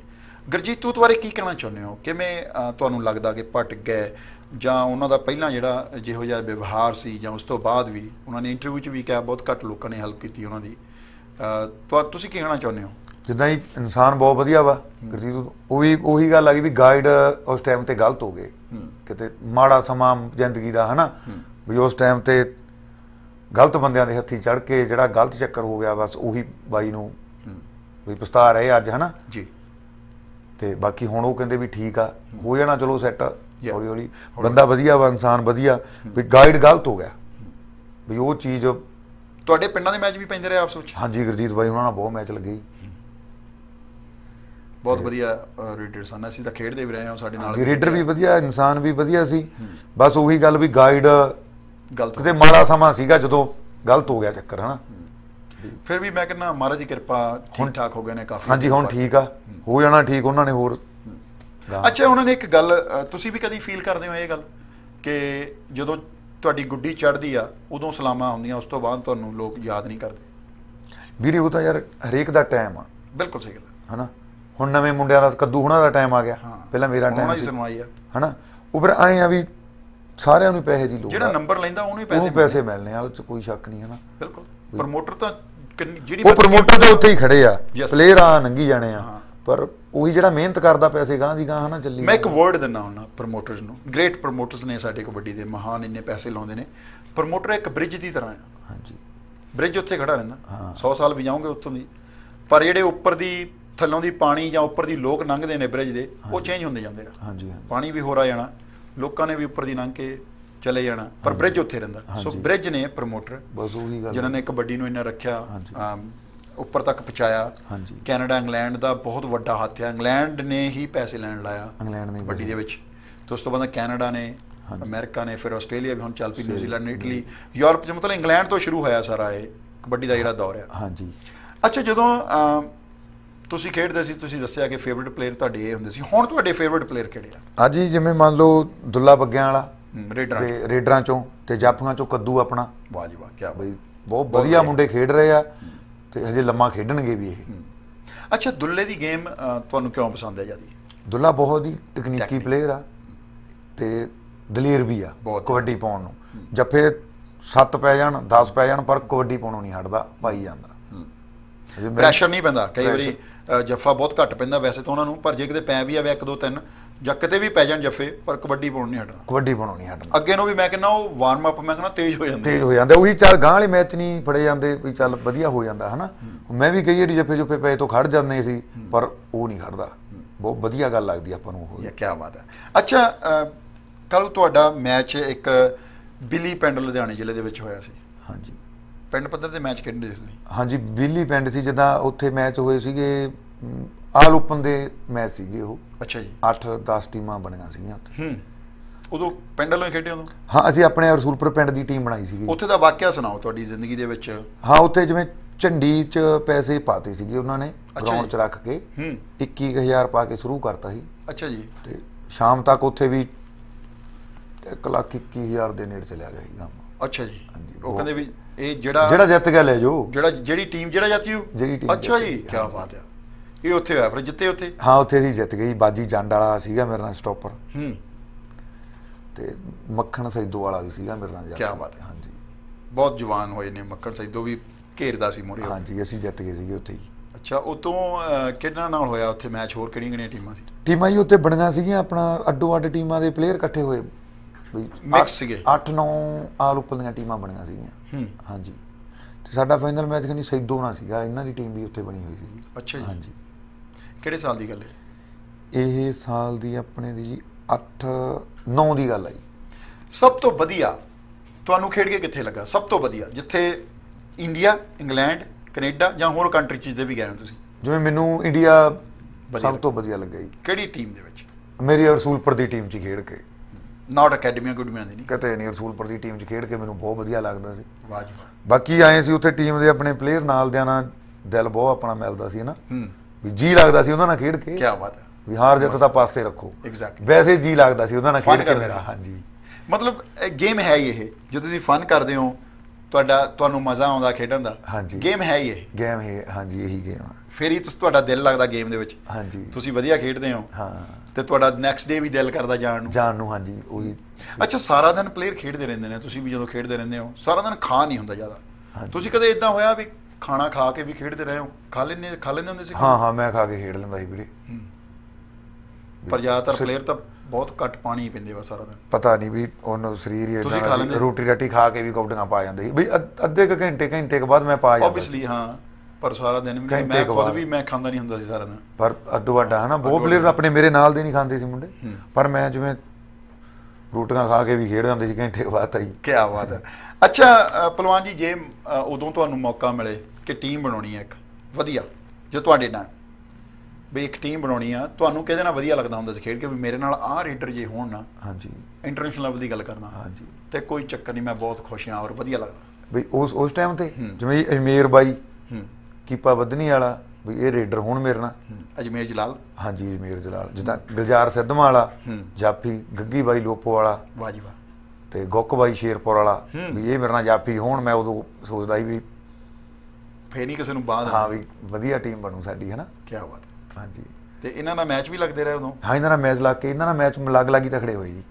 ਗੁਰਜੀਤ ਤੂਤ ਬਾਰੇ ਕੀ ਕਹਿਣਾ ਚਾਹੁੰਦੇ ਹੋ? ਕਿਵੇਂ ਅ, ਤੁਹਾਨੂੰ ਲੱਗਦਾ ਕਿ ਭਟਕ ਗਏ? ਜਾਂ ਉਹਨਾਂ ਦਾ ਪਹਿਲਾਂ ਜਿਹੜਾ ਜਿਹੋ ਜਿਹਾ ਵਿਵਹਾਰ ਸੀ ਜਾਂ ਉਸ ਤੋਂ ਬਾਅਦ ਵੀ ਉਹਨਾਂ ਨੇ ਇੰਟਰਵਿਊ 'ਚ ਵੀ ਕਿਹਾ ਬਹੁਤ ਘੱਟ ਲੋਕਾਂ ਨੇ ਹੈਲਪ ਕੀਤੀ ਉਹਨਾਂ ਦੀ। ਅ, ਤੁਹਾ- ਤੁਸੀਂ ਕੀ ਕਹਿਣਾ ਚਾਹੁੰਦੇ ਹੋ? ਜਿੱਦਾਂ ਹੀ ਇਨਸਾਨ ਬਹੁਤ ਵਧੀਆ ਵਾ ਗੁਰਜੀਤ ਉਹ ਵੀ ਉਹੀ ਗੱਲ ਆ ਗਈ ਵੀ ਗਾਈਡ ਉਸ ਟਾਈਮ ਤੇ ਗਲਤ ਹੋ ਗਏ। ਕਿਤੇ ਮਾੜਾ ਸਮਾਂ ਜ਼ਿੰਦਗੀ ਦਾ ਹਨਾ? ਵੀ ਉਸ ਟਾਈਮ ਤੇ ਗਲਤ ਬੰਦਿਆਂ ਦੇ ਹੱਥੀ ਚੜ ਕੇ ਜਿਹੜਾ ਗਲਤ ਚੱਕਰ ਹੋ ਗਿਆ ਬਸ ਉਹੀ ਬਾਈ ਨੂੰ ਵੀ ਪਛਤਾ ਰਹੇ ਅੱਜ ਹਨਾ? ਜੀ। ਤੇ ਬਾਕੀ ਹੁਣ ਉਹ ਕਹਿੰਦੇ ਵੀ ਠੀਕ ਆ ਹੋ। ਜਾਣਾ ਚਲੋ ਸੈੱਟ. ਹੌਲੀ ਹੌਲੀ। ਬੰਦਾ ਵਧੀਆ ਵਾ ਇਨਸਾਨ ਵਧੀਆ ਵੀ ਗਾਈਡ ਗਲਤ ਹੋ ਗਿਆ। ਵੀ ਉਹ ਚੀਜ਼ ਤੁਹਾਡੇ ਪਿੰਡਾਂ ਦੇ ਮੈਚ ਵੀ ਪੈਂਦੇ ਰਹੇ ਆਪਸ ਵਿੱਚ? ਹਾਂਜੀ ਗੁਰਜੀਤ ਬਾਈ ਉਹਨਾਂ ਨਾਲ ਬਹੁਤ ਮੈਚ ਲੱਗੇ। ਬਹੁਤ ਵਧੀਆ ਰੀਡਰ ਸਨ ਅਸੀਂ ਤਾਂ ਖੇਡਦੇ ਵੀ ਰਹੇ ਹਾਂ ਸਾਡੇ ਨਾਲ ਰੀਡਰ ਵੀ ਵਧੀਆ ਇਨਸਾਨ ਵੀ ਵਧੀਆ ਸੀ। ਬਸ ਉਹੀ ਗੱਲ ਵੀ ਗਾਈਡ ਗਲਤ ਕਿਤੇ ਮਾੜਾ ਸਮਾਂ ਸੀਗਾ ਜਦੋਂ ਗਲਤ ਹੋ ਗਿਆ ਚੱਕਰ ਹਨਾ? ਫਿਰ ਵੀ ਮੈਂ ਕਹਿੰਦਾ ਮਹਾਰਾਜ ਦੀ ਕਿਰਪਾ ਠੀਕ ਠਾਕ ਹੋ ਗਏ ਨੇ ਕਾਫੀ ਹਾਂਜੀ ਹੁਣ ਠੀਕ ਆ। ਹੋ। ਜਾਣਾ ਠੀਕ ਉਹਨਾਂ ਨੇ ਹੋਰ। ਅੱਛਾ ਉਹਨਾਂ ਨੇ ਇੱਕ ਗੱਲ ਤੁਸੀਂ ਵੀ ਕਦੀ ਫੀਲ ਕਰਦੇ ਹੋ ਇਹ ਗੱਲ? ਕਿ ਜਦੋਂ ਤੁਹਾਡੀ ਗੁੱਡੀ ਚੜ੍ਹਦੀ ਆ ਉਦੋਂ ਸਲਾਮਾਂ ਹੁੰਦੀਆਂ ਉਸ ਤੋਂ ਬਾਅਦ ਤੁਹਾਨੂੰ ਲੋਕ ਯਾਦ ਨਹੀਂ ਕਰਦੇ? ਵੀਰੇ ਉਹ ਤਾਂ ਯਾਰ ਹਰੇਕ ਦਾ ਟਾਈਮ ਆ। ਬਿਲਕੁਲ ਸਹੀ ਗੱਲ ਹੈ। ਹਨਾ? ਹੁਣ ਨਵੇਂ ਮੁੰਡਿਆਂ ਦਾ ਕੱਦੂ ਹੁਣਾਂ ਦਾ ਟਾਈਮ ਆ ਗਿਆ। ਹਾਂ। ਪਹਿਲਾਂ ਮੇਰਾ ਟਾਈਮ ਸੀ। ਸੁਣਵਾਈ ਆ। ਹਨਾ? ਉਹ ਫਿਰ ਆਏ ਆ ਵੀ ਸਾਰਿਆਂ ਨੂੰ ਪੈਸੇ ਦੀ ਲੋੜ ਜਿਹੜਾ। ਨੰਬਰ ਲੈਂਦਾ ਉਹਨੂੰ ਹੀ ਉਹਨੂੰ ਪੈਸੇ ਪੈਸੇ ਮਿਲਣੇ ਆ ਉਹ ਚ ਕੋਈ ਸ਼ੱਕ ਨਹੀਂ ਹਨਾ? ਬਿਲਕੁਲ। ਪ੍ਰਮੋਟਰ ਤਾਂ ਜਿਹੜੀ ਉਹ ਪ੍ਰਮੋਟਰ ਦੇ ਉੱਤੇ ਹੀ ਖੜੇ ਆ. ਪਲੇਅਰ ਆ ਨੰਗੀ ਜਾਣੇ ਆ। ਹਾਂ। ਪਰ ਉਹੀ ਜਿਹੜਾ ਮਿਹਨਤ ਕਰਦਾ ਪੈਸੇ ਗਾਂ ਦੀ ਗਾਂ ਹਨਾ ਚੱਲੀ ਮੈਂ ਇੱਕ ਵਰਡ ਦਿੰਦਾ ਹੁੰਦਾ ਪ੍ਰਮੋਟਰਸ ਨੂੰ। ਗ੍ਰੇਟ ਪ੍ਰਮੋਟਰਸ ਨੇ ਸਾਡੇ ਕਬੱਡੀ ਦੇ ਮਹਾਨ ਇੰਨੇ ਪੈਸੇ ਲਾਉਂਦੇ ਨੇ। ਪ੍ਰਮੋਟਰ ਇੱਕ ਬ੍ਰਿਜ ਦੀ ਤਰ੍ਹਾਂ ਆ। ਹਾਂਜੀ। ਬ੍ਰਿਜ ਉੱਥੇ ਖੜਾ ਰਹਿੰਦਾ। ਹਾਂ। 100 ਸਾਲ ਵੀ ਜਾਓਗੇ ਉੱਥੋਂ ਦੀ। ਪਰ ਜਿਹੜੇ ਉੱਪਰ ਦੀ ਥੱਲੋਂ ਦੀ ਪਾਣੀ ਜਾਂ ਉੱਪਰ ਦੀ ਲੋਕ ਲੰਘਦੇ ਨੇ ਬ੍ਰਿਜ ਦੇ ਉਹ ਚੇਂਜ ਹੁੰਦੇ ਜਾਂਦੇ ਆ। ਹਾਂਜੀ ਪਾਣੀ ਵੀ ਹੋਰ ਆ ਜਾਣਾ ਲੋਕਾਂ ਨੇ ਵੀ ਉੱਪਰ ਦੀ ਲੰਘ ਕੇ ਚਲੇ ਜਾਣਾ ਪਰ ਬ੍ਰਿਜ ਉੱਥੇ ਰਹਿੰਦਾ। ਸੋ। ਬ੍ਰਿਜ ਨੇ ਪ੍ਰਮੋਟਰ ਬਸ ਉਹੀ ਗੱਲ ਜਿਨ੍ਹਾਂ ਨੇ ਕਬੱਡੀ ਨੂੰ ਇੰਨਾ ਰੱਖਿਆ ਉੱਪਰ ਤੱਕ ਪਹੁੰਚਾਇਆ। ਹਾਂਜੀ। ਕੈਨੇਡਾ ਇੰਗਲੈਂਡ ਦਾ ਬਹੁਤ ਵੱਡਾ ਹੱਥ ਹੈ। ਇੰਗਲੈਂਡ ਨੇ ਹੀ ਪੈਸੇ ਲੈਣ ਲਾਇਆ ਇੰਗਲੈਂਡ ਨੇ ਕਬੱਡੀ। ਦੇ ਵਿੱਚ। ਤੇ ਉਸ ਤੋਂ ਬਾਅਦ ਕੈਨੇਡਾ ਨੇ। ਅਮਰੀਕਾ ਨੇ ਫਿਰ ਆਸਟ੍ਰੇਲੀਆ ਵੀ ਹੁਣ ਚੱਲ ਪਈ ਨਿਊਜ਼ੀਲੈਂਡ ਇਟਲੀ ਯੂਰਪ ਚ ਮਤਲਬ ਇੰਗਲੈਂਡ ਤੋਂ ਸ਼ੁਰੂ ਹੋਇਆ ਸਾਰਾ ਇਹ ਕਬੱਡੀ ਦਾ ਜਿਹੜਾ ਦੌਰ ਹੈ ਹਾਂਜੀ। ਅੱਛਾ ਜਦੋਂ ਤੁਸੀਂ ਖੇਡਦੇ ਸੀ ਤੁਸੀਂ ਦੱਸਿਆ ਕਿ ਫੇਵਰਿਟ ਪਲੇਅਰ ਤੁਹਾਡੇ ਇਹ ਹੁੰਦੇ ਸੀ। ਹੁਣ ਤੁਹਾਡੇ ਫੇਵਰਿਟ ਪਲੇਅਰ ਕਿਹੜੇ ਆ? ਅੱਜ ਹੀ ਜਿਵੇਂ ਮੰਨ ਲਓ ਦੁੱਲਾ ਬੱਗਿਆਂ ਵਾਲਾ ਰੇਡਰਾਂ ਤੇ ਰੇਡਰਾਂ ਚੋਂ ਤੇ ਜਾਫੀਆਂ ਚੋਂ ਕੱਦੂ ਆਪਣਾ। ਵਾਹ ਜੀ ਵਾਹ ਕੀ ਬਈ ਬਹੁਤ ਵਧੀਆ। ਮੁੰਡੇ ਖੇਡ ਰਹੇ ਆ ਤੇ ਹਜੇ ਲੰਮਾ ਖੇਡਣਗੇ ਵੀ ਇਹ। ਅੱਛਾ ਦੁੱਲੇ ਦੀ ਗੇਮ ਤੁਹਾਨੂੰ ਕਿਉਂ ਪਸੰਦ ਹੈ ਜਿਆਦੀ? ਦੁੱਲਾ ਬਹੁਤ ਹੀ Technique। ਪਲੇਅਰ ਆ ਤੇ ਦਲੇਰ ਵੀ ਆ। ਕਬੱਡੀ ਪਾਉਣ ਨੂੰ। ਜੱਫੇ 7 ਪੈ ਜਾਣ 10 ਪੈ ਜਾਣ ਪਰ ਕਬੱਡੀ ਪਾਉਣੋਂ ਨਹੀਂ ਹਟਦਾ ਪਾਈ ਜਾਂਦਾ। ਪ੍ਰੈਸ਼ਰ ਨਹੀਂ ਪੈਂਦਾ ਕਈ ਵਾਰੀ ਜੱਫਾ ਬਹੁਤ ਘੱਟ ਪੈਂਦਾ ਵੈਸੇ ਤਾਂ ਉਹਨਾਂ ਨੂੰ ਪਰ ਜੇ ਕਿਤੇ ਪੈ ਵੀ ਆਵੇ 1 2 3 ਜਾਂ ਕਿਤੇ ਵੀ ਪੈ ਜਾਣ ਜੱਫੇ ਪਰ ਕਬੱਡੀ ਪਾਉਣ ਨਹੀਂ ਹਟਣਾ। ਕਬੱਡੀ ਪਾਉਣੋਂ ਨਹੀਂ ਹਟਣਾ। ਅੱਗੇ ਨੂੰ ਵੀ ਮੈਂ ਕਹਿੰਦਾ ਉਹ ਵਾਰਮ ਅਪ ਮੈਂ ਕਹਿੰਦਾ ਤੇਜ਼ ਹੋ ਜਾਂਦਾ। ਤੇਜ਼ ਹੋ ਜਾਂਦਾ ਉਹੀ ਚਾਰ ਗਾਂ ਵਾਲੇ ਮੈਚ ਨਹੀਂ ਫੜੇ ਜਾਂਦੇ ਵੀ ਚੱਲ ਵਧੀਆ ਹੋ ਜਾਂਦਾ ਹਨਾ? ਮੈਂ ਵੀ ਕਈ ਵਾਰੀ ਜੱਫੇ ਜੁਫੇ ਪਏ ਤੋਂ ਖੜ ਜਾਂਦੇ ਸੀ ਪਰ ਉਹ ਨਹੀਂ ਖੜਦਾ। ਬਹੁਤ ਵਧੀਆ ਗੱਲ ਲੱਗਦੀ ਆਪਾਂ ਨੂੰ ਉਹ। ਇਹ ਕੀ ਬਾਤ ਹੈ। ਅੱਛਾ ਕੱਲ ਤੁਹਾਡਾ ਮੈਚ ਇੱਕ ਬਿੱਲੀ ਪਿੰਡ ਲੁਧਿਆਣੇ ਜ਼ਿਲ੍ਹੇ ਦੇ ਵਿੱਚ ਹੋਇਆ ਸੀ। ਹਾਂਜੀ। ਪਿੰਡ ਪੱਧਰ ਤੇ ਮੈਚ ਖੇਡਦੇ ਸੀ। ਹਾਂਜੀ ਬਿੱਲੀ ਪਿੰਡ ਸੀ ਜਿੱਦਾਂ ਉੱਥੇ ਮੈਚ ਹੋਏ ਸੀਗੇ ਆਲ ਓਪਨ ਦੇ ਮੈਚ ਸੀਗੇ ਉਹ। ਅੱਛਾ ਜੀ। 8-10 ਟੀਮਾਂ ਬਣੀਆਂ ਸੀਗੀਆਂ ਉੱਥੇ। ਹੂੰ। ਉਦੋਂ ਪਿੰਡ ਵੱਲੋਂ ਖੇਡੇ ਉਦੋਂ? ਹਾਂ ਅਸੀਂ ਆਪਣੇ ਰਸੂਲਪੁਰ ਪਿੰਡ ਦੀ ਟੀਮ ਬਣਾਈ ਸੀਗੀ। ਉੱਥੇ ਦਾ ਵਾਕਿਆ ਸੁਣਾਓ ਤੁਹਾਡੀ ਜ਼ਿੰਦਗੀ ਦੇ ਵਿੱਚ। ਹਾਂ ਉੱਥੇ ਜਿਵੇਂ ਝੰਡੀ 'ਚ ਪੈਸੇ ਪਾਤੇ ਸੀਗੇ ਉਹਨਾਂ ਨੇ ਗਰਾਊਂਡ। 'ਚ ਰੱਖ ਕੇ। ਹੂੰ। 21000 ਪਾ ਕੇ ਸ਼ੁਰੂ ਕਰਤਾ ਸੀ। ਅੱਛਾ ਜੀ। ਤੇ ਸ਼ਾਮ ਤੱਕ ਉੱਥੇ ਵੀ 1 ਲੱਖ 21000 ਦੇ ਨੇੜੇ ਚਲਿਆ ਗਿਆ ਸੀ ਕੰਮ। ਅੱਛਾ ਜੀ। ਉਹ- ਕਹਿੰਦੇ ਵੀ ਇਹ ਜਿਹੜਾ ਜਿਹੜਾ ਜਿੱਤ ਗਿਆ ਲੈ ਜਾਓ। ਜਿਹੜਾ ਜਿਹੜੀ ਟੀਮ ਜਿਹੜਾ ਜਾਤੀ ਉਹ ਅੱਛਾ ਜੀ ਕੀ। ਬਾਤ ਹੈ। ਇਹ ਉੱਥੇ ਹੋਇਆ ਫਿਰ ਜਿੱਤੇ ਉੱਥੇ? ਹਾਂ ਉੱਥੇ ਅਸੀਂ ਜਿੱਤ ਗਏ। ਬਾਜੀ ਜੰਡ ਵਾਲਾ ਸੀਗਾ ਮੇਰੇ ਨਾਲ ਸਟਾਪਰ। ਹੂੰ। ਤੇ ਮੱਖਣ ਸੈਦੋ ਵਾਲਾ ਵੀ ਸੀਗਾ ਮੇਰੇ ਨਾਲ ਕੇ। ਬਾਤ ਹੈ। ਹਾਂਜੀ। ਬਹੁਤ ਜਵਾਨ ਹੋਏ ਨੇ ਮੱਕੜ ਸੈਦੋ ਵੀ ਘੇਰਦਾ ਸੀ ਮੋਰੇ ਹਾਂਜੀ ਅਸੀਂ ਜਿੱਤ ਗਏ ਸੀਗੇ ਉੱਥੇ ਹੀ ਅੱਛਾ ਉਤੋਂ ਕਿਹਨਾਂ ਨਾਲ ਹੋਇਆ ਉੱਥੇ ਮੈਚ? ਹੋਰ ਕਿਹੜੀਆਂ ਕਿਹੜੀਆਂ ਟੀਮਾਂ ਸੀ? ਟੀਮਾਂ ਜੀ ਉੱਥੇ ਬਣੀਆਂ ਸੀਗੀਆਂ ਆਪਣਾ ਅੱਡੋ ਅੱਡ ਟੀਮਾਂ ਦੇ ਪਲੇਅਰ ਇਕੱਠੇ ਹੋਏ। Mix ਸੀਗੇ। 8-9 ਆਲ ਉੱਪਰ ਦੀਆਂ ਟੀਮਾਂ ਬਣੀਆਂ ਸੀਗੀਆਂ। ਹੂੰ। ਹਾਂਜੀ। ਤੇ ਸਾਡਾ ਫਾਈਨਲ ਮੈਚ ਖਣੀ ਸੈਦੋ ਨਾਲ ਸੀਗਾ। ਇਹਨਾਂ ਦੀ ਟੀਮ ਵੀ ਉੱਥੇ ਬਣੀ ਹੋਈ ਸੀ ਅੱਛਾ ਜੀ। ਹਾਂਜੀ। ਕਿਹੜੇ ਸਾਲ ਦੀ ਗੱਲ ਹੈ? ਇਹ ਸਾਲ ਦੀ ਆਪਣੇ ਦੀ ਜੀ 8 9 ਦੀ ਗੱਲ ਜੀ। ਸਭ ਤੋਂ ਵਧੀਆ ਤੁਹਾਨੂੰ ਖੇਡ ਕੇ ਕਿੱਥੇ ਲੱਗਾ? ਸਭ ਤੋਂ ਵਧੀਆ ਜਿੱਥੇ ਇੰਡੀਆ ਇੰਗਲੈਂਡ ਕੈਨੇਡਾ ਜਾਂ ਹੋਰ ਕੰਟਰੀ ਚ ਦੇ ਵੀ ਗਏ ਹੋ ਤੁਸੀਂ? ਜਿਵੇਂ ਮੈਨੂੰ ਇੰਡੀਆ ਸਭ ਤੋਂ ਵਧੀਆ ਲੱਗਾ ਜੀ। ਕਿਹੜੀ ਟੀਮ ਦੇ ਵਿੱਚ? ਮੇਰੀ ਰਸੂਲਪੁਰ ਦੀ ਟੀਮ 'ਚ ਖੇਡ ਕੇ। ਨਾਟ ਅਕੈਡਮੀਆਂ ਗੁੱਡਮੀਆਂ ਦੀ ਨਹੀਂ ਕਿਤੇ ਨਹੀਂ ਰਸੂਲਪੁਰ ਦੀ ਟੀਮ 'ਚ ਖੇਡ ਕੇ ਮੈਨੂੰ ਬਹੁਤ ਵਧੀਆ ਲੱਗਦਾ ਸੀ। ਵਾਹ ਜੀ ਬਾਕੀ ਆਏ ਸੀ ਉੱਥੇ ਟੀਮ ਦੇ ਆਪਣੇ ਪਲੇਅਰ ਨਾਲ ਦਿਆਂ ਨਾਲ ਦਿਲ ਬਹੁਤ ਆਪਣਾ ਮਿਲਦਾ ਸੀ ਨਾ ਹੂੰ। ਵੀ ਜੀ ਲੱਗਦਾ ਸੀ ਉਹਨਾਂ ਨਾਲ ਖੇਡ ਕੇ। ਕੀ ਬਾਤ ਹੈ। ਵੀ ਹਾਰ ਜਿੱਤ ਤਾਂ ਪਾਸੇ ਰੱਖੋ। Exactly. ਵੈਸੇ ਜੀ ਲੱਗਦਾ ਸੀ ਉਹਨਾਂ ਨਾਲ ਖੇਡ ਕੇ ਮੇਰਾ। ਹਾਂਜੀ। ਮਤਲਬ ਗੇਮ ਹੈ ਇਹ। ਜਦੋਂ ਤੁਸੀਂ ਫਨ ਕਰਦੇ ਹੋ ਤੁਹਾਡਾ ਤੁਹਾਨੂੰ ਮਜ਼ਾ ਆਉਂਦਾ ਖੇਡਣ ਦਾ। ਹਾਂਜੀ। ਗੇਮ ਹੈ ਹੀ ਇਹ। ਗੇਮ ਹੈ ਹਾਂਜੀ ਇਹੀ ਗੇਮ ਆ। ਫਿਰ ਹੀ ਤੁਸੀਂ ਤੁਹਾਡਾ ਦਿਲ ਲੱਗਦਾ ਗੇਮ ਦੇ ਵਿੱਚ। ਹਾਂਜੀ। ਤੁਸੀਂ ਵਧੀਆ ਖੇਡਦੇ ਹੋ। ਹਾਂ। ਤੇ ਤੁਹਾਡਾ ਨੈਕਸਟ ਡੇ ਵੀ ਦਿਲ ਕਰਦਾ ਜਾਣ ਨੂੰ। ਜਾਣ ਨੂੰ ਹਾਂਜੀ ਉਹੀ। ਅੱਛਾ ਸਾਰਾ ਦਿਨ ਪਲੇਅਰ ਖੇਡਦੇ ਰਹਿੰਦੇ ਨੇ ਤੁਸੀਂ ਵੀ ਜਦੋਂ ਖੇਡਦੇ ਰਹਿੰਦੇ ਹੋ ਸਾਰਾ ਦਿਨ ਖਾ ਨਹੀਂ ਹੁੰਦਾ ਜ਼ਿਆਦਾ। ਤੁਸੀਂ ਕਦੇ ਇਦਾਂ ਹੋਇਆ ਵੀ ਖਾਣਾ ਖਾ ਕੇ ਵੀ ਖੇਡਦੇ ਰਹੇ ਹੋ? ਖਾ ਲੈਂਦੇ ਖਾ ਲੈਂਦੇ ਹੁੰਦੇ ਸੀ ਹਾਂ ਹਾਂ ਮੈਂ ਖਾ ਕੇ ਖੇਡ ਲੈਂਦਾ ਸੀ ਵੀਰੇ। ਪਰ ਜ਼ਿਆਦਾਤਰ ਪਲੇਅਰ ਤਾਂ ਬਹੁਤ ਘੱਟ ਪਾਣੀ ਹੀ ਪੀਂਦੇ ਵਾ ਸਾਰਾ ਦਿਨ। ਪਤਾ ਨਹੀਂ ਵੀ ਉਹਨੂੰ ਸਰੀਰ ਹੀ ਰੋਟੀ ਰਾਟੀ ਖਾ ਕੇ ਵੀ ਕੌਡੀਆਂ ਪਾ ਜਾਂਦੇ ਸੀ। ਬਈ ਅੱਧ- ਘੰਟੇ ਘੰਟੇ ਕੇ ਬਾਅਦ ਮੈਂ ਪਾ ਜਾਂਦਾ। ਆਬਵੀਅਸਲੀ ਹਾਂ। ਪਰ ਸਾਰਾ ਦਿਨ ਵੀ ਮੈਂ ਕੁ ਖੁਦ ਬਾਅਦ। ਵੀ ਮੈਂ ਖਾਂਦਾ ਨਹੀਂ ਹੁੰਦਾ ਸੀ ਸਾਰਾ ਦਿਨ। ਪਰ ਅੱਡੋ ਅੱਡਾ ਹਨਾ ਬਹੁਤ ਪਲੇਅਰ। ਆਪਣੇ ਮੇਰੇ ਨਾਲ ਦੇ ਨਹੀਂ ਖਾਂਦੇ ਸੀ ਮੁੰਡੇ। ਹੂੰ। ਪਰ ਮੈਂ ਜਿਵੇਂ ਰੋਟੀਆਂ ਖਾ ਕੇ ਵੀ ਖੇਡ ਜਾਂਦੇ ਸੀ ਘੰਟੇ ਬਾਅਦ ਜੀ ਕੀ ਬਾਤ ਹੈ। ਅੱਛਾ ਅ, ਪਹਿਲਵਾਨ ਜੀ ਜੇ ਅ, ਉਦੋਂ ਤੁਹਾਨੂੰ ਮੌਕਾ ਮਿਲੇ ਕਿ ਟੀਮ ਬਣਾਉਣੀ ਹੈ ਇੱਕ ਵਧੀਆ ਜੋ ਤੁਹਾਡੇ ਨਾਲ। ਵੀ ਇੱਕ ਟੀਮ ਬਣਾਉਣੀ ਆ ਤੁਹਾਨੂੰ ਕਿਹਦੇ ਨਾਲ ਵਧੀਆ ਲੱਗਦਾ ਹੁੰਦਾ ਸੀ ਖੇਡ ਕੇ ਵੀ ਮੇਰੇ ਨਾਲ ਆਹ ਰੇਡਰ ਜੇ ਹੋਣ ਨਾ। ਹਾਂਜੀ। ਇੰਟਰਨੈਸ਼ਨਲ ਲੈਵਲ ਦੀ ਗੱਲ ਕਰਨਾ ਹਾਂਜੀ। ਤੇ ਕੋਈ ਚੱਕਰ ਨਹੀਂ ਮੈਂ ਬਹੁਤ ਖੁਸ਼ ਹਾਂ ਔਰ ਵਧੀਆ ਲੱਗਦਾ। ਵੀ ਉਸ ਉਸ ਟਾਈਮ ਤੇ ਜਿਵੇਂ ਅਜਮੇਰ ਬਾਈ ਹੂੰ। ਕੀਪਾ ਬੱਧਨੀ ਵਾਲਾ ਵੀ ਇਹ ਰੇਡਰ ਹੋਣ ਮੇਰੇ ਨਾਲ। ਅਜਮੇਰ ਜਲਾਲ। ਹਾਂਜੀ ਅਜਮੇਰ ਜਲਾਲ। ਜਿੱਦਾਂ ਗੁਲਜ਼ਾਰ ਸਿੱਧਵਾਂ ਵਾਲਾ। ਜਾਫੀ ਗੱਗੀ ਬਾਈ ਲੋਪੋ ਵਾਲਾ ਵਾਹ ਜੀ ਵਾਹ। ਤੇ ਗੁੱਕ ਬਾਈ ਸ਼ੇਰਪੁਰ ਵਾਲਾ। ਵੀ ਇਹ ਮੇਰੇ ਨਾਲ ਜਾਫੀ ਹੋਣ ਮੈਂ ਉਦੋਂ ਸੋਚਦਾ ਸੀ ਵੀ ਫੇਰ ਨਹੀਂ ਕਿਸੇ ਨੂੰ ਬਾਅਦ ਹਾਂ ਵੀ ਵਧੀਆ ਟੀਮ ਬਣੂ ਸਾਡੀ ਹੈ ਨਾ ਕੀ ਬਾਤ। ਹਾਂਜੀ। ਤੇ ਇਹਨਾਂ ਨਾਲ ਮੈਚ ਵੀ ਲੱਗਦੇ ਰਹੇ ਉਦੋਂ? ਹਾਂ ਇਹਨਾਂ ਨਾਲ ਮੈਚ ਲਾ ਕੇ ਇਹਨਾਂ ਨਾਲ ਮੈਚ ਲੱਗ ਲੱਗੀ ਤਕੜੇ ਹੋਏ ਜੀ।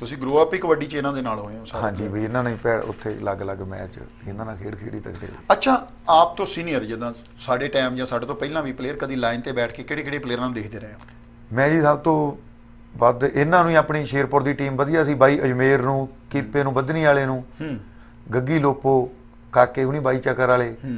ਤੁਸੀਂ ਗਰੋ ਅਪ ਹੀ ਕਬੱਡੀ ਚ ਇਹਨਾਂ ਦੇ ਨਾਲ ਹੋਏ ਹੋ ਸਾਰੇ ਹਾਂਜੀ ਵੀ ਇਹਨਾਂ ਨੇ ਭੈ- ਉੱਥੇ ਲੱਗ ਲੱਗ ਮੈਚ ਇਹਨਾਂ ਨਾਲ ਖੇਡ ਖੇਡੀ ਤਕੜੇ। ਹੋਏ ਅੱਛਾ ਆਪ ਤੋਂ ਸੀਨੀਅਰ ਜਦੋਂ ਸਾਡੇ ਟਾਈਮ ਜਾਂ ਸਾਡੇ ਤੋਂ ਪਹਿਲਾਂ ਵੀ ਪਲੇਅਰ ਕਦੀ ਲਾਈਨ ਤੇ ਬੈਠ ਕੇ ਕਿਹੜੇ ਕਿਹੜੇ ਪਲੇਅਰਾਂ ਨੂੰ ਦੇਖਦੇ ਰਹੇ ਹੋ? ਮੈਂ ਜੀ ਸਭ ਤੋਂ ਵੱਧ ਇਹਨਾਂ ਨੂੰ ਹੀ ਆਪਣੀ ਸ਼ੇਰਪੁਰ ਦੀ ਟੀਮ ਵਧੀਆ ਸੀ ਬਾਈ ਅਜਮੇਰ ਨੂੰ ਕੀਪੇ ਨੂੰ ਬੱਧਨੀ ਵਾਲੇ ਨੂੰ ਹੂੰ। ਗੱਗੀ ਲੋਪੋ ਕਾਕੇ ਹੁਣੀ ਬਾਈ ਚੱਕਰ ਵਾਲੇ ਹੂੰ।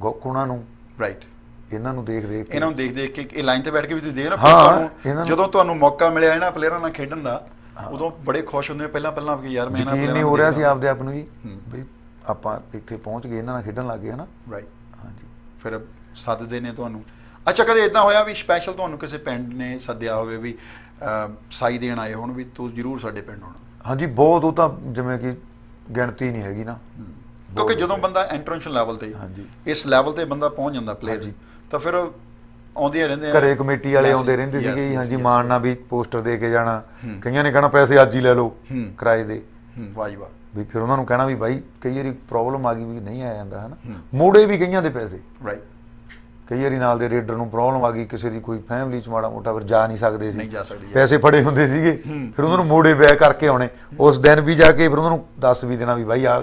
ਗੁੱਕ ਉਹਨਾਂ ਨੂੰ। ਰਾਈਟ ਇਹਨਾਂ ਨੂੰ ਦੇਖ ਦੇਖ ਕੇ। ਇਹਨਾਂ ਨੂੰ ਦੇਖ ਦੇਖ ਕੇ ਇਹ ਲਾਈਨ ਤੇ ਬੈਠ ਕੇ ਵੀ ਤੁਸੀਂ ਦੇਖ ਰਹੇ ਹੋ, ਹਾਂ, ਤੁਹਾਨੂੰ- ਇਹਨਾਂ ਨੂੰ- ਜਦੋਂ ਤੁਹਾਨੂੰ ਮੌਕਾ ਮਿਲਿਆ ਇਹਨਾਂ ਪਲੇਅਰਾਂ ਨਾਲ ਖੇਡਣ ਦਾ ਉਦੋਂ ਬੜੇ ਖੁਸ਼ ਹੁੰਦੇ ਪਹਿਲਾਂ ਪਹਿਲਾਂ ਕਿ ਯਾਰ ਮੈਂ ਇਹਨਾਂ ਪਲੇਅਰਾਂ ਨਹੀਂ ਹੋ ਰਿਹਾ ਸੀ। ਆਪਦੇ ਆਪ ਨੂੰ ਜੀ। ਵੀ ਆਪਾਂ ਇੱਥੇ ਪਹੁੰਚ ਗਏ ਇਹਨਾਂ ਨਾਲ ਖੇਡਣ ਲੱਗ ਗਏ ਹਨਾ? ਰਾਈਟ ਹਾਂਜੀ। ਫਿਰ ਸੱਦਦੇ ਨੇ ਤੁਹਾਨੂੰ। ਅੱਛਾ ਕਦੇ ਇਦਾਂ ਹੋਇਆ ਵੀ ਸਪੈਸ਼ਲ ਤੁਹਾਨੂੰ ਕਿਸੇ ਪਿੰਡ ਨੇ ਸੱਦਿਆ ਹੋਵੇ ਵੀ ਸਾਈ ਦੇਣ ਆਏ ਹੋਣ ਵੀ ਤੂੰ ਜ਼ਰੂਰ ਸਾਡੇ ਪਿੰਡ ਆਉਣਾ? ਹਾਂਜੀ ਬਹੁਤ ਉਹ ਤਾਂ ਜਿਵੇਂ ਕਿ ਗਿਣਤੀ ਨਹੀਂ ਹੈਗੀ ਨਾ। ਕਿਉਂਕਿ ਜਦੋਂ ਬੰਦਾ ਇੰਟਰਨੈਸ਼ਨਲ ਲੈਵਲ ਤੇ ਹਾਂਜੀ। ਇਸ ਲੈਵਲ ਤੇ ਬੰਦਾ ਪਹੁੰਚ ਜਾਂਦਾ ਪਲੇਅਰ। ਤਾਂ ਫਿਰ ਆਉਂਦੇ ਰਹਿੰਦੇ ਆ। ਘਰੇ ਕਮੇਟੀ ਵਾਲੇ ਆਉਂਦੇ ਰਹਿੰਦੇ ਸੀਗੇ ਜੀ ਹਾਂਜੀ. ਨਾਲ ਵੀ ਪੋਸਟਰ ਦੇ ਕੇ ਜਾਣਾ। ਕਈਆਂ ਨੇ ਕਹਿਣਾ ਪੈਸੇ ਅੱਜ ਹੀ ਲੈ ਲਓ। ਕਿਰਾਏ ਦੇ। ਵਾਹ ਜੀ ਵਾਹ। ਵੀ ਫਿਰ ਉਹਨਾਂ ਨੂੰ ਕਹਿਣਾ ਵੀ ਬਾਈ ਕਈ ਵਾਰੀ ਪ੍ਰੋਬਲਮ ਆ ਗਈ ਵੀ ਨਹੀਂ ਆਇਆ ਜਾਂਦਾ ਹਨਾ। ਮੋੜੇ ਵੀ ਕਈਆਂ ਦੇ ਪੈਸੇ। ਰਾਈਟ ਕਈ ਵਾਰੀ ਨਾਲ ਦੇ ਰੇਡਰ ਨੂੰ ਪ੍ਰੋਬਲਮ ਆ ਗਈ ਕਿਸੇ ਦੀ ਕੋਈ ਫੈਮਿਲੀ ਚ ਮਾੜਾ ਮੋਟਾ ਫਿਰ ਜਾ ਨਹੀਂ ਸਕਦੇ ਸੀ। ਨਹੀਂ ਜਾ ਸਕਦੇ. ਪੈਸੇ ਫੜੇ ਹੁੰਦੇ ਸੀਗੇ। ਫਿਰ ਉਹਨਾਂ ਨੂੰ ਮੋੜੇ ਬੈਕ ਕਰਕੇ ਆਉਣੇ। ਉਸ ਦਿਨ ਵੀ ਜਾ ਕੇ ਫਿਰ ਉਹਨਾਂ ਨੂੰ ਦੱਸ ਵੀ ਦੇਣਾ ਵੀ ਬਾਈ ਆ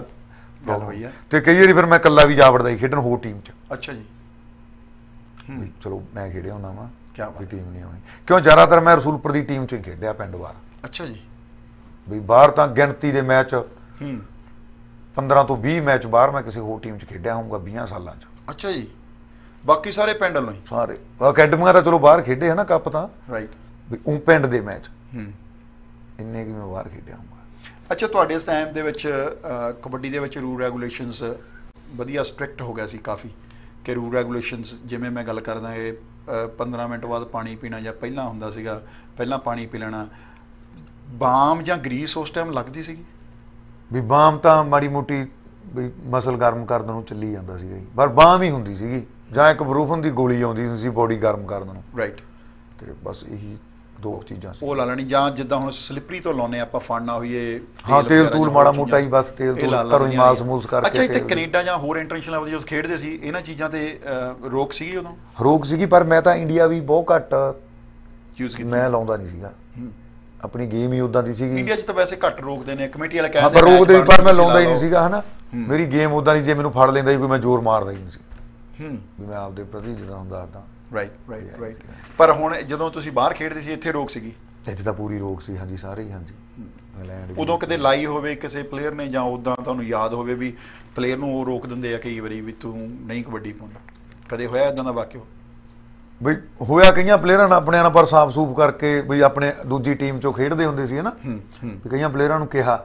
ਗੱਲ ਹੋਈ ਆ। ਤੇ ਕਈ ਵਾਰੀ ਫਿਰ ਮੈਂ ਇਕੱਲਾ ਵੀ ਜਾ ਵੜਦਾ ਸੀ ਖੇਡਣ ਹੋਰ ਟੀਮ ਚ। ਅੱਛਾ ਜੀ। ਵੀ ਚਲੋ ਮੈਂ ਖੇਡਿਆ ਹੁੰਦਾ ਵਾਂ ਕਿਆ ਬਾਤ ਟੀਮ ਨਹੀਂ ਆਉਣੀ। ਕਿਉਂ ਜ਼ਿਆਦਾਤਰ ਮੈਂ ਰਸੂਲਪੁਰ ਦੀ ਟੀਮ ਚ ਹੀ ਖੇਡਿਆ ਪਿੰਡ ਵਾਰ ਅੱਛਾ ਜੀ। ਵੀ ਬਾਹਰ ਤਾਂ ਗਿਣਤੀ ਦੇ ਮੈਚ ਹੂੰ। 15 ਤੋਂ 20 ਮੈਚ ਬਾਹਰ ਮੈਂ ਕਿਸੇ ਹੋਰ ਟੀਮ ਚ ਖੇਡਿਆ ਹੋਊਗਾ 20 ਸਾਲਾਂ ਚ। ਅੱਛਾ ਜੀ। ਬਾਕੀ ਸਾਰੇ ਪਿੰਡ ਵੱਲੋਂ ਹੀ। ਸਾਰੇ। ਅਕੈਡਮੀਆਂ ਤਾਂ ਚਲੋ ਬਾਹਰ ਖੇਡੇ ਹਨਾ ਕੱਪ ਤਾਂ। ਰਾਈਟ ਵੀ ਉਹ ਪਿੰਡ ਦੇ ਮੈਚ। ਹੂੰ। ਇੰਨੇ ਕਿ ਮੈਂ ਬਾਹਰ ਖੇਡਿਆ ਹੋਊਗਾ। ਅੱਛਾ ਤੁਹਾਡੇ ਇਸ ਟਾਈਮ ਦੇ ਵਿੱਚ ਕਬੱਡੀ ਦੇ ਵਿੱਚ ਰੂਲ ਰੈਗੂਲੇਸ਼ਨਸ ਵਧੀਆ ਸਟ੍ਰਿਕਟ ਹੋ ਗਿਆ ਸੀ ਕਾਫੀ। ਕਿ ਰੂਲ ਰੈਗੂਲੇਸ਼ਨਸ ਜਿਵੇਂ ਮੈਂ ਗੱਲ ਕਰਦਾ ਇਹ ਅਹ, 15 ਮਿੰਟ ਬਾਅਦ ਪਾਣੀ ਪੀਣਾ ਜਾਂ ਪਹਿਲਾਂ ਹੁੰਦਾ ਸੀਗਾ ਪਹਿਲਾਂ ਪਾਣੀ ਪੀ ਲੈਣਾ। ਬਾਮ ਜਾਂ ਗਰੀਸ ਉਸ ਟਾਈਮ ਲੱਗਦੀ ਸੀਗੀ? ਵੀ ਬਾਮ ਤਾਂ ਮਾੜੀ ਮੋਟੀ ਵੀ ਮਸਲ ਗਰਮ ਕਰਨ ਨੂੰ ਚੱਲੀ ਜਾਂਦਾ ਸੀਗਾ ਜੀ। ਪਰ ਬਾਮ ਹੀ ਹੁੰਦੀ ਸੀਗੀ। ਜਾਂ ਇੱਕ ਬਰੂਫਨ ਦੀ ਗੋਲੀ ਆਉਂਦੀ ਸੀ ਬੋਡੀ ਗਰਮ ਕਰਨ ਨੂੰ। ਰਾਈਟ ਤੇ ਬਸ ਇਹੀ ਦੋ ਚੀਜ਼ਾਂ ਸੀ। ਉਹ ਲਾ ਲੈਣੀ ਜਾਂ ਜਿੱਦਾਂ ਹੁਣ ਸਲਿਪਰੀ ਤੋਂ ਲਾਉਨੇ ਆਪਾਂ ਫੜਨਾ ਹੋਈਏ ਹਾਂ, ਤੇਲ ਤੂਲ ਮਾੜਾ ਮੋਟਾ ਹੀ। ਬਸ ਤੇਲ ਤੂਲ ਘਰੋਂ ਹੀ ਦੀਆਂ ਮਾਲਸ ਮੂਲਸ ਕਰਕੇ ਅੱਛਾ ਇੱਥੇ ਕੈਨੇਡਾ ਜਾਂ ਹੋਰ ਇੰਟਰਨੈਸ਼ਨਲ ਲੈਵਲ ਜਦੋਂ ਖੇਡਦੇ ਸੀ ਇਹਨਾਂ ਚੀਜ਼ਾਂ ਤੇ ਰੋਕ ਸੀਗੀ ਉਦੋਂ? ਰੋਗ ਸੀਗੀ ਪਰ ਮੈਂ ਤਾਂ ਇੰਡੀਆ ਵੀ ਬਹੁਤ ਘੱਟ ਯੂਜ਼ ਕੀਤੀ। ਮੈਂ ਲਾਉਂਦਾ ਨਹੀਂ ਸੀਗਾ। ਆਪਣੀ ਗੇਮ ਹੀ ਉਦਾਂ ਦੀ ਸੀਗੀ। ਇੰਡੀਆ 'ਚ ਤਾਂ ਵੈਸੇ ਘੱਟ ਰੋਕਦੇ ਨੇ ਕਮੇਟੀ ਵਾਲੇ ਕਹਿੰਦੇ ਪਰ ਰੋਕਦੇ ਪਰ ਮੈਂ ਲਾਉਂਦਾ ਹੀ ਨਹੀਂ ਸੀਗਾ ਹਨਾ। ਮੇਰੀ ਗੇਮ ਉਦਾਂ ਦੀ ਜੇ ਮੈਨੂੰ ਫੜ ਲੈਂਦਾ ਕੋਈ ਮੈਂ ਜ਼ੋਰ ਮਾਰਦਾ ਹੀ ਨਹੀਂ ਸੀ। ਹੂੰ। ਵੀ ਮੈਂ ਆਪਦੇ ਪ੍ਰਤੀ ਜਿੱਦਾਂ ਹੁੰਦਾ ਤਾਂ। ਰਾਈਟ ਰਾਈਟ ਰਾਈਟ ਪਰ ਹੁਣ ਜਦੋਂ ਤੁਸੀਂ ਬਾਹਰ ਖੇਡਦੇ ਸੀ ਇੱਥੇ ਰੋਕ ਸੀਗੀ? ਇੱਥੇ ਤਾਂ ਪੂਰੀ ਰੋਕ ਸੀ ਹਾਂਜੀ ਸਾਰੇ ਹੀ ਹਾਂਜੀ। ਇੰਗਲੈਂਡ। ਉਦੋਂ ਕਦੇ ਲਾਈ ਹੋਵੇ ਕਿਸੇ ਪਲੇਅਰ ਨੇ ਜਾਂ ਉਦਾਂ ਤੁਹਾਨੂੰ ਯਾਦ ਹੋਵੇ ਵੀ ਪਲੇਅਰ ਨੂੰ ਉਹ ਰੋਕ ਦਿੰਦੇ ਆ ਕਈ ਵਾਰੀ ਵੀ ਤੂੰ ਨਹੀਂ ਕਬੱਡੀ ਪਾਉਂਦਾ? ਕਦੇ ਹੋਇਆ ਇਦਾਂ ਦਾ ਵਾਕਿਆ? ਬਈ ਹੋਇਆ ਕਈਆਂ ਪਲੇਅਰਾਂ ਨਾਲ ਆਪਣਿਆਂ ਨਾਲ ਪਰ ਸਾਫ਼ ਸੂਫ ਕਰਕੇ ਬਈ ਆਪਣੇ ਦੂਜੀ ਟੀਮ ਚੋਂ ਖੇਡਦੇ ਹੁੰਦੇ ਸੀ ਹਨਾ? ਵੀ ਕਈਆਂ ਪਲੇਅਰਾਂ ਨੂੰ ਕਿਹਾ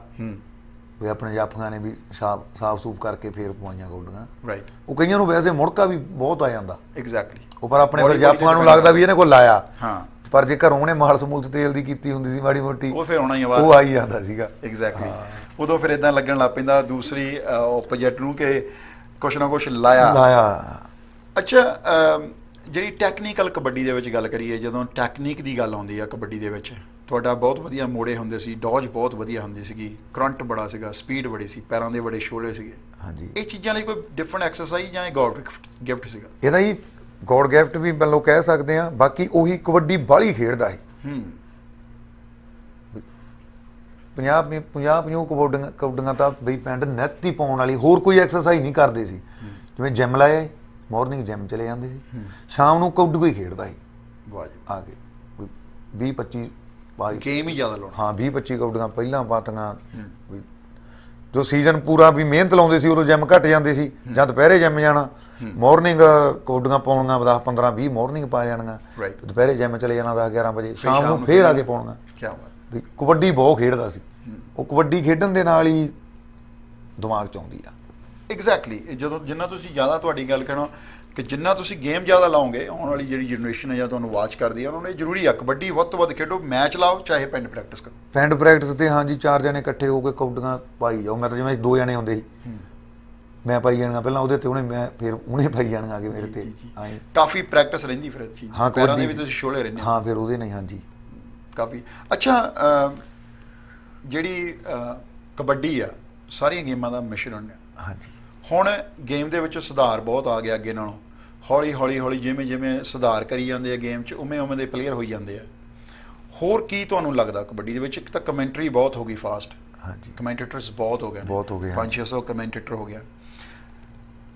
ਵੀ ਆਪਣੇ ਜਾਫੀਆਂ ਨੇ ਵੀ ਸਾਫ਼ ਸਾਫ਼ ਸੂਫ ਕਰਕੇ ਫੇਰ ਪਵਾਈਆਂ ਗੋਲੀਆਂ। ਰਾਈਟ ਉਹ ਕਈਆਂ ਨੂੰ ਵੈਸੇ ਮੁੜਕਾ ਵੀ ਬਹੁਤ ਆ ਜਾਂਦਾ। ਐਗਜ਼ੈਕਟਲੀ ਉਹ ਪਰ ਆਪਣੇ ਜਾਫੀਆਂ ਨੂੰ ਲੱਗਦਾ ਵੀ ਇਹਨੇ ਕੋਲ ਲਾਇਆ। ਹਾਂ। ਪਰ ਜੇ ਘਰੋਂ ਉਹਨੇ ਮਾਲਸ ਮੂਲਸ ਤੇਲ ਦੀ ਕੀਤੀ ਹੁੰਦੀ ਸੀ ਮਾੜੀ ਮੋਟੀ ਉਹ ਫਿਰ ਆਉਣਾ ਹੀ ਆ ਬਾਅਦ ਉਹ ਆਈ ਜਾਂਦਾ ਸੀਗਾ। ਐਗਜ਼ੈਕਟਲੀ ਉਦੋਂ ਫਿਰ ਇਦਾਂ ਲੱਗਣ ਲੱਗ ਪੈਂਦਾ ਦੂਸਰੀ ਆਪੋਜੀਟ ਨੂੰ ਕਿ ਕੁਛ ਨਾ ਕੁਛ ਲਾਇਆ। ਲਾਇਆ। ਅੱਛਾ ਜਿਹੜੀ ਟੈਕਨੀਕਲ ਕਬੱਡੀ ਦੇ ਵਿੱਚ ਗੱਲ ਕਰੀਏ ਜਦੋਂ ਟੈਕਨੀਕ ਦੀ ਗੱਲ ਆਉਂਦੀ ਆ ਕਬੱਡੀ ਦੇ ਵਿੱਚ ਤੁਹਾਡਾ ਬਹੁਤ ਵਧੀਆ ਮੋੜੇ ਹੁੰਦੇ ਸੀ ਡੌਜ ਬਹੁਤ ਵਧੀਆ ਹੁੰਦੀ ਸੀਗੀ ਕਰੰਟ ਬੜਾ ਸੀਗਾ ਸਪੀਡ ਬੜੀ ਸੀ ਪੈਰਾਂ ਦੇ ਬੜੇ ਸ਼ੋਲੇ ਸੀਗੇ। ਹਾਂਜੀ। ਇਹ ਚੀਜ਼ਾਂ ਲਈ ਕੋਈ ਡਿਫਰੈਂਟ ਐਕਸਰਸਾਈਜ਼ ਜਾਂ ਇਹ ਗੋਡ ਗਿਫਟ ਸੀਗਾ? ਇਹਦਾ ਹੀ ਗੋਡ ਗਿਫਟ ਵੀ ਮੰਨ ਲਓ ਕਹਿ ਸਕਦੇ ਆ ਬਾਕੀ ਉਹੀ ਕਬੱਡੀ ਬਾਹਲੀ ਖੇਡਦਾ ਸੀ। ਹੂੰ। ਪੰਜਾਬ ਵਿੱਚ ਪੰਜਾਬ ਨੂੰ ਕਬੱਡੀਆਂ ਕਬੱਡੀਆਂ ਤਾਂ ਬਈ ਪਿੰਡ ਨੈਤ ਹੀ ਪਾਉਣ ਵਾਲੀ ਹੋਰ ਕੋਈ ਐਕਸਰਸਾਈਜ਼ ਨਹੀਂ ਕਰਦੇ ਸੀ। ਜਿਵੇਂ ਜਿਮ ਲਾਇਆ ਮਾਰਨਿੰਗ ਜਿਮ ਚਲੇ ਜਾਂਦੇ ਸੀ। ਸ਼ਾਮ ਨੂੰ ਕਬੱਡੀ ਕੋਈ ਖੇਡਦਾ ਸੀ। ਵਾਹ ਆ ਕੇ 20 25 ਬਾਈ ਗੇਮ ਹੀ ਜ਼ਿਆਦਾ ਲਾਉਣਾ। ਹਾਂ 20 25 ਕਬੱਡੀਆਂ ਪਹਿਲਾਂ ਪਾਤੀਆਂ। ਜੋ ਸੀਜ਼ਨ ਪੂਰਾ ਵੀ ਮਿਹਨਤ ਲਾਉਂਦੇ ਸੀ ਉਦੋਂ ਜਿਮ ਘਟ ਜਾਂਦੇ ਸੀ ਜਾਂ ਦੁਪਹਿਰੇ ਜਿਮ ਜਾਣਾ। ਮਾਰਨਿੰਗ ਕਬੱਡੀਆਂ ਪਾਉਣੀਆਂ 10 15 20 ਮਾਰਨਿੰਗ ਪਾ ਜਾਣੀਆਂ. ਦੁਪਹਿਰੇ ਜਿਮ ਚਲੇ ਜਾਣਾ 10 11 ਵਜੇ ਸ਼ਾਮ ਨੂੰ ਫੇਰ ਆ ਕੇ ਪਾਉਣੀਆਂ। ਕੀ ਬਾਤ ਵੀ ਕਬੱਡੀ ਬਹੁਤ ਖੇਡਦਾ ਸੀ। ਉਹ ਕਬੱਡੀ ਖੇਡਣ ਦੇ ਨਾਲ ਹੀ ਦਿਮਾਗ ਚ ਆਉਂਦੀ ਆ। ਐਗਜ਼ੈਕਟਲੀ ਜਦੋਂ ਜਿੰਨਾ ਤੁਸੀਂ ਜ਼ਿਆਦਾ ਤੁਹਾਡੀ ਗੱਲ ਕਰੋ ਕਿ ਜਿੰਨਾ ਤੁਸੀਂ ਗੇਮ ਜ਼ਿਆਦਾ ਲਾਓਗੇ ਆਉਣ ਵਾਲੀ ਜਿਹੜੀ ਜਨਰੇਸ਼ਨ ਹੈ ਜਾਂ ਤੁਹਾਨੂੰ ਵਾਚ ਕਰਦੀ ਹੈ ਉਹਨਾਂ ਨੂੰ ਇਹ ਜ਼ਰੂਰੀ ਆ ਕਬੱਡੀ ਵੱਧ ਤੋਂ ਵੱਧ ਖੇਡੋ ਮੈਚ ਲਾਓ ਚਾਹੇ ਪਿੰਡ ਪ੍ਰੈਕਟਿਸ ਕਰੋ। ਫੈਂਡ ਪ੍ਰੈਕਟਿਸ ਤੇ ਹਾਂਜੀ ਚਾਰ ਜਣੇ ਇਕੱਠੇ ਹੋ ਕੇ ਕਬੱਡੀਆਂ ਪਾਈ ਜਾਓ। ਮੈਂ ਤਾਂ ਜਿਵੇਂ ਦੋ ਜਣੇ ਹੁੰਦੇ ਸੀ। ਮੈਂ ਪਾਈ ਜਾਣੀਆਂ ਪਹਿਲਾਂ ਉਹਦੇ ਤੇ ਉਹਨੇ ਮੈਂ ਫਿਰ ਉਹਨੇ ਪਾਈ ਜਾਣੀਆਂ ਅੱਗੇ ਮੇਰੇ ਤੇ। ਆਏਂ। ਕਾਫੀ ਪ੍ਰੈਕਟਿਸ ਰਹਿੰਦੀ ਫਿਰ ਚੀਜ਼। ਹਾਂ ਪੈਰਾਂ ਦੇ ਵੀ ਤੁਸੀਂ ਛੋਲੇ ਰਹਿੰਦੇ ਹੋ। ਫਿਰ ਉਹਦੇ ਨਹੀਂ ਹਾਂਜੀ। ਕਾਫੀ। ਅੱਛਾ ਜਿਹੜੀ ਕਬੱਡੀ ਆ ਸਾਰੀਆਂ ਗੇਮਾਂ ਦਾ ਮਿਸ਼ਰਣ ਹੈ ਹਾਂਜੀ। ਹੁਣ ਗੇਮ ਦੇ ਵਿੱਚ ਸੁਧਾਰ ਬਹੁਤ ਆ ਗਿਆ ਅੱਗੇ ਨਾਲੋਂ। ਹੌਲੀ ਹੌਲੀ ਹੌਲੀ ਜਿਵੇਂ ਜਿਵੇਂ ਸੁਧਾਰ ਕਰੀ ਜਾਂਦੇ ਆ ਗੇਮ 'ਚ ਉਵੇਂ ਉਵੇਂ ਦੇ ਪਲੇਅਰ ਹੋਈ ਜਾਂਦੇ ਆ। ਹੋਰ ਕੀ ਤੁਹਾਨੂੰ ਲੱਗਦਾ ਕਬੱਡੀ ਦੇ ਵਿੱਚ? ਇੱਕ ਤਾਂ ਕਮੈਂਟਰੀ ਬਹੁਤ ਹੋ ਗਈ ਫਾਸਟ ਹਾਂਜੀ। ਕਮੈਂਟੇਟਰਸ ਬਹੁਤ ਹੋ ਗਏ ਨੇ। ਬਹੁਤ ਹੋ ਗਏ, ਹਾਂ। 500 ਕਮੈਂਟੇਟਰ ਹੋ ਗਿਆ।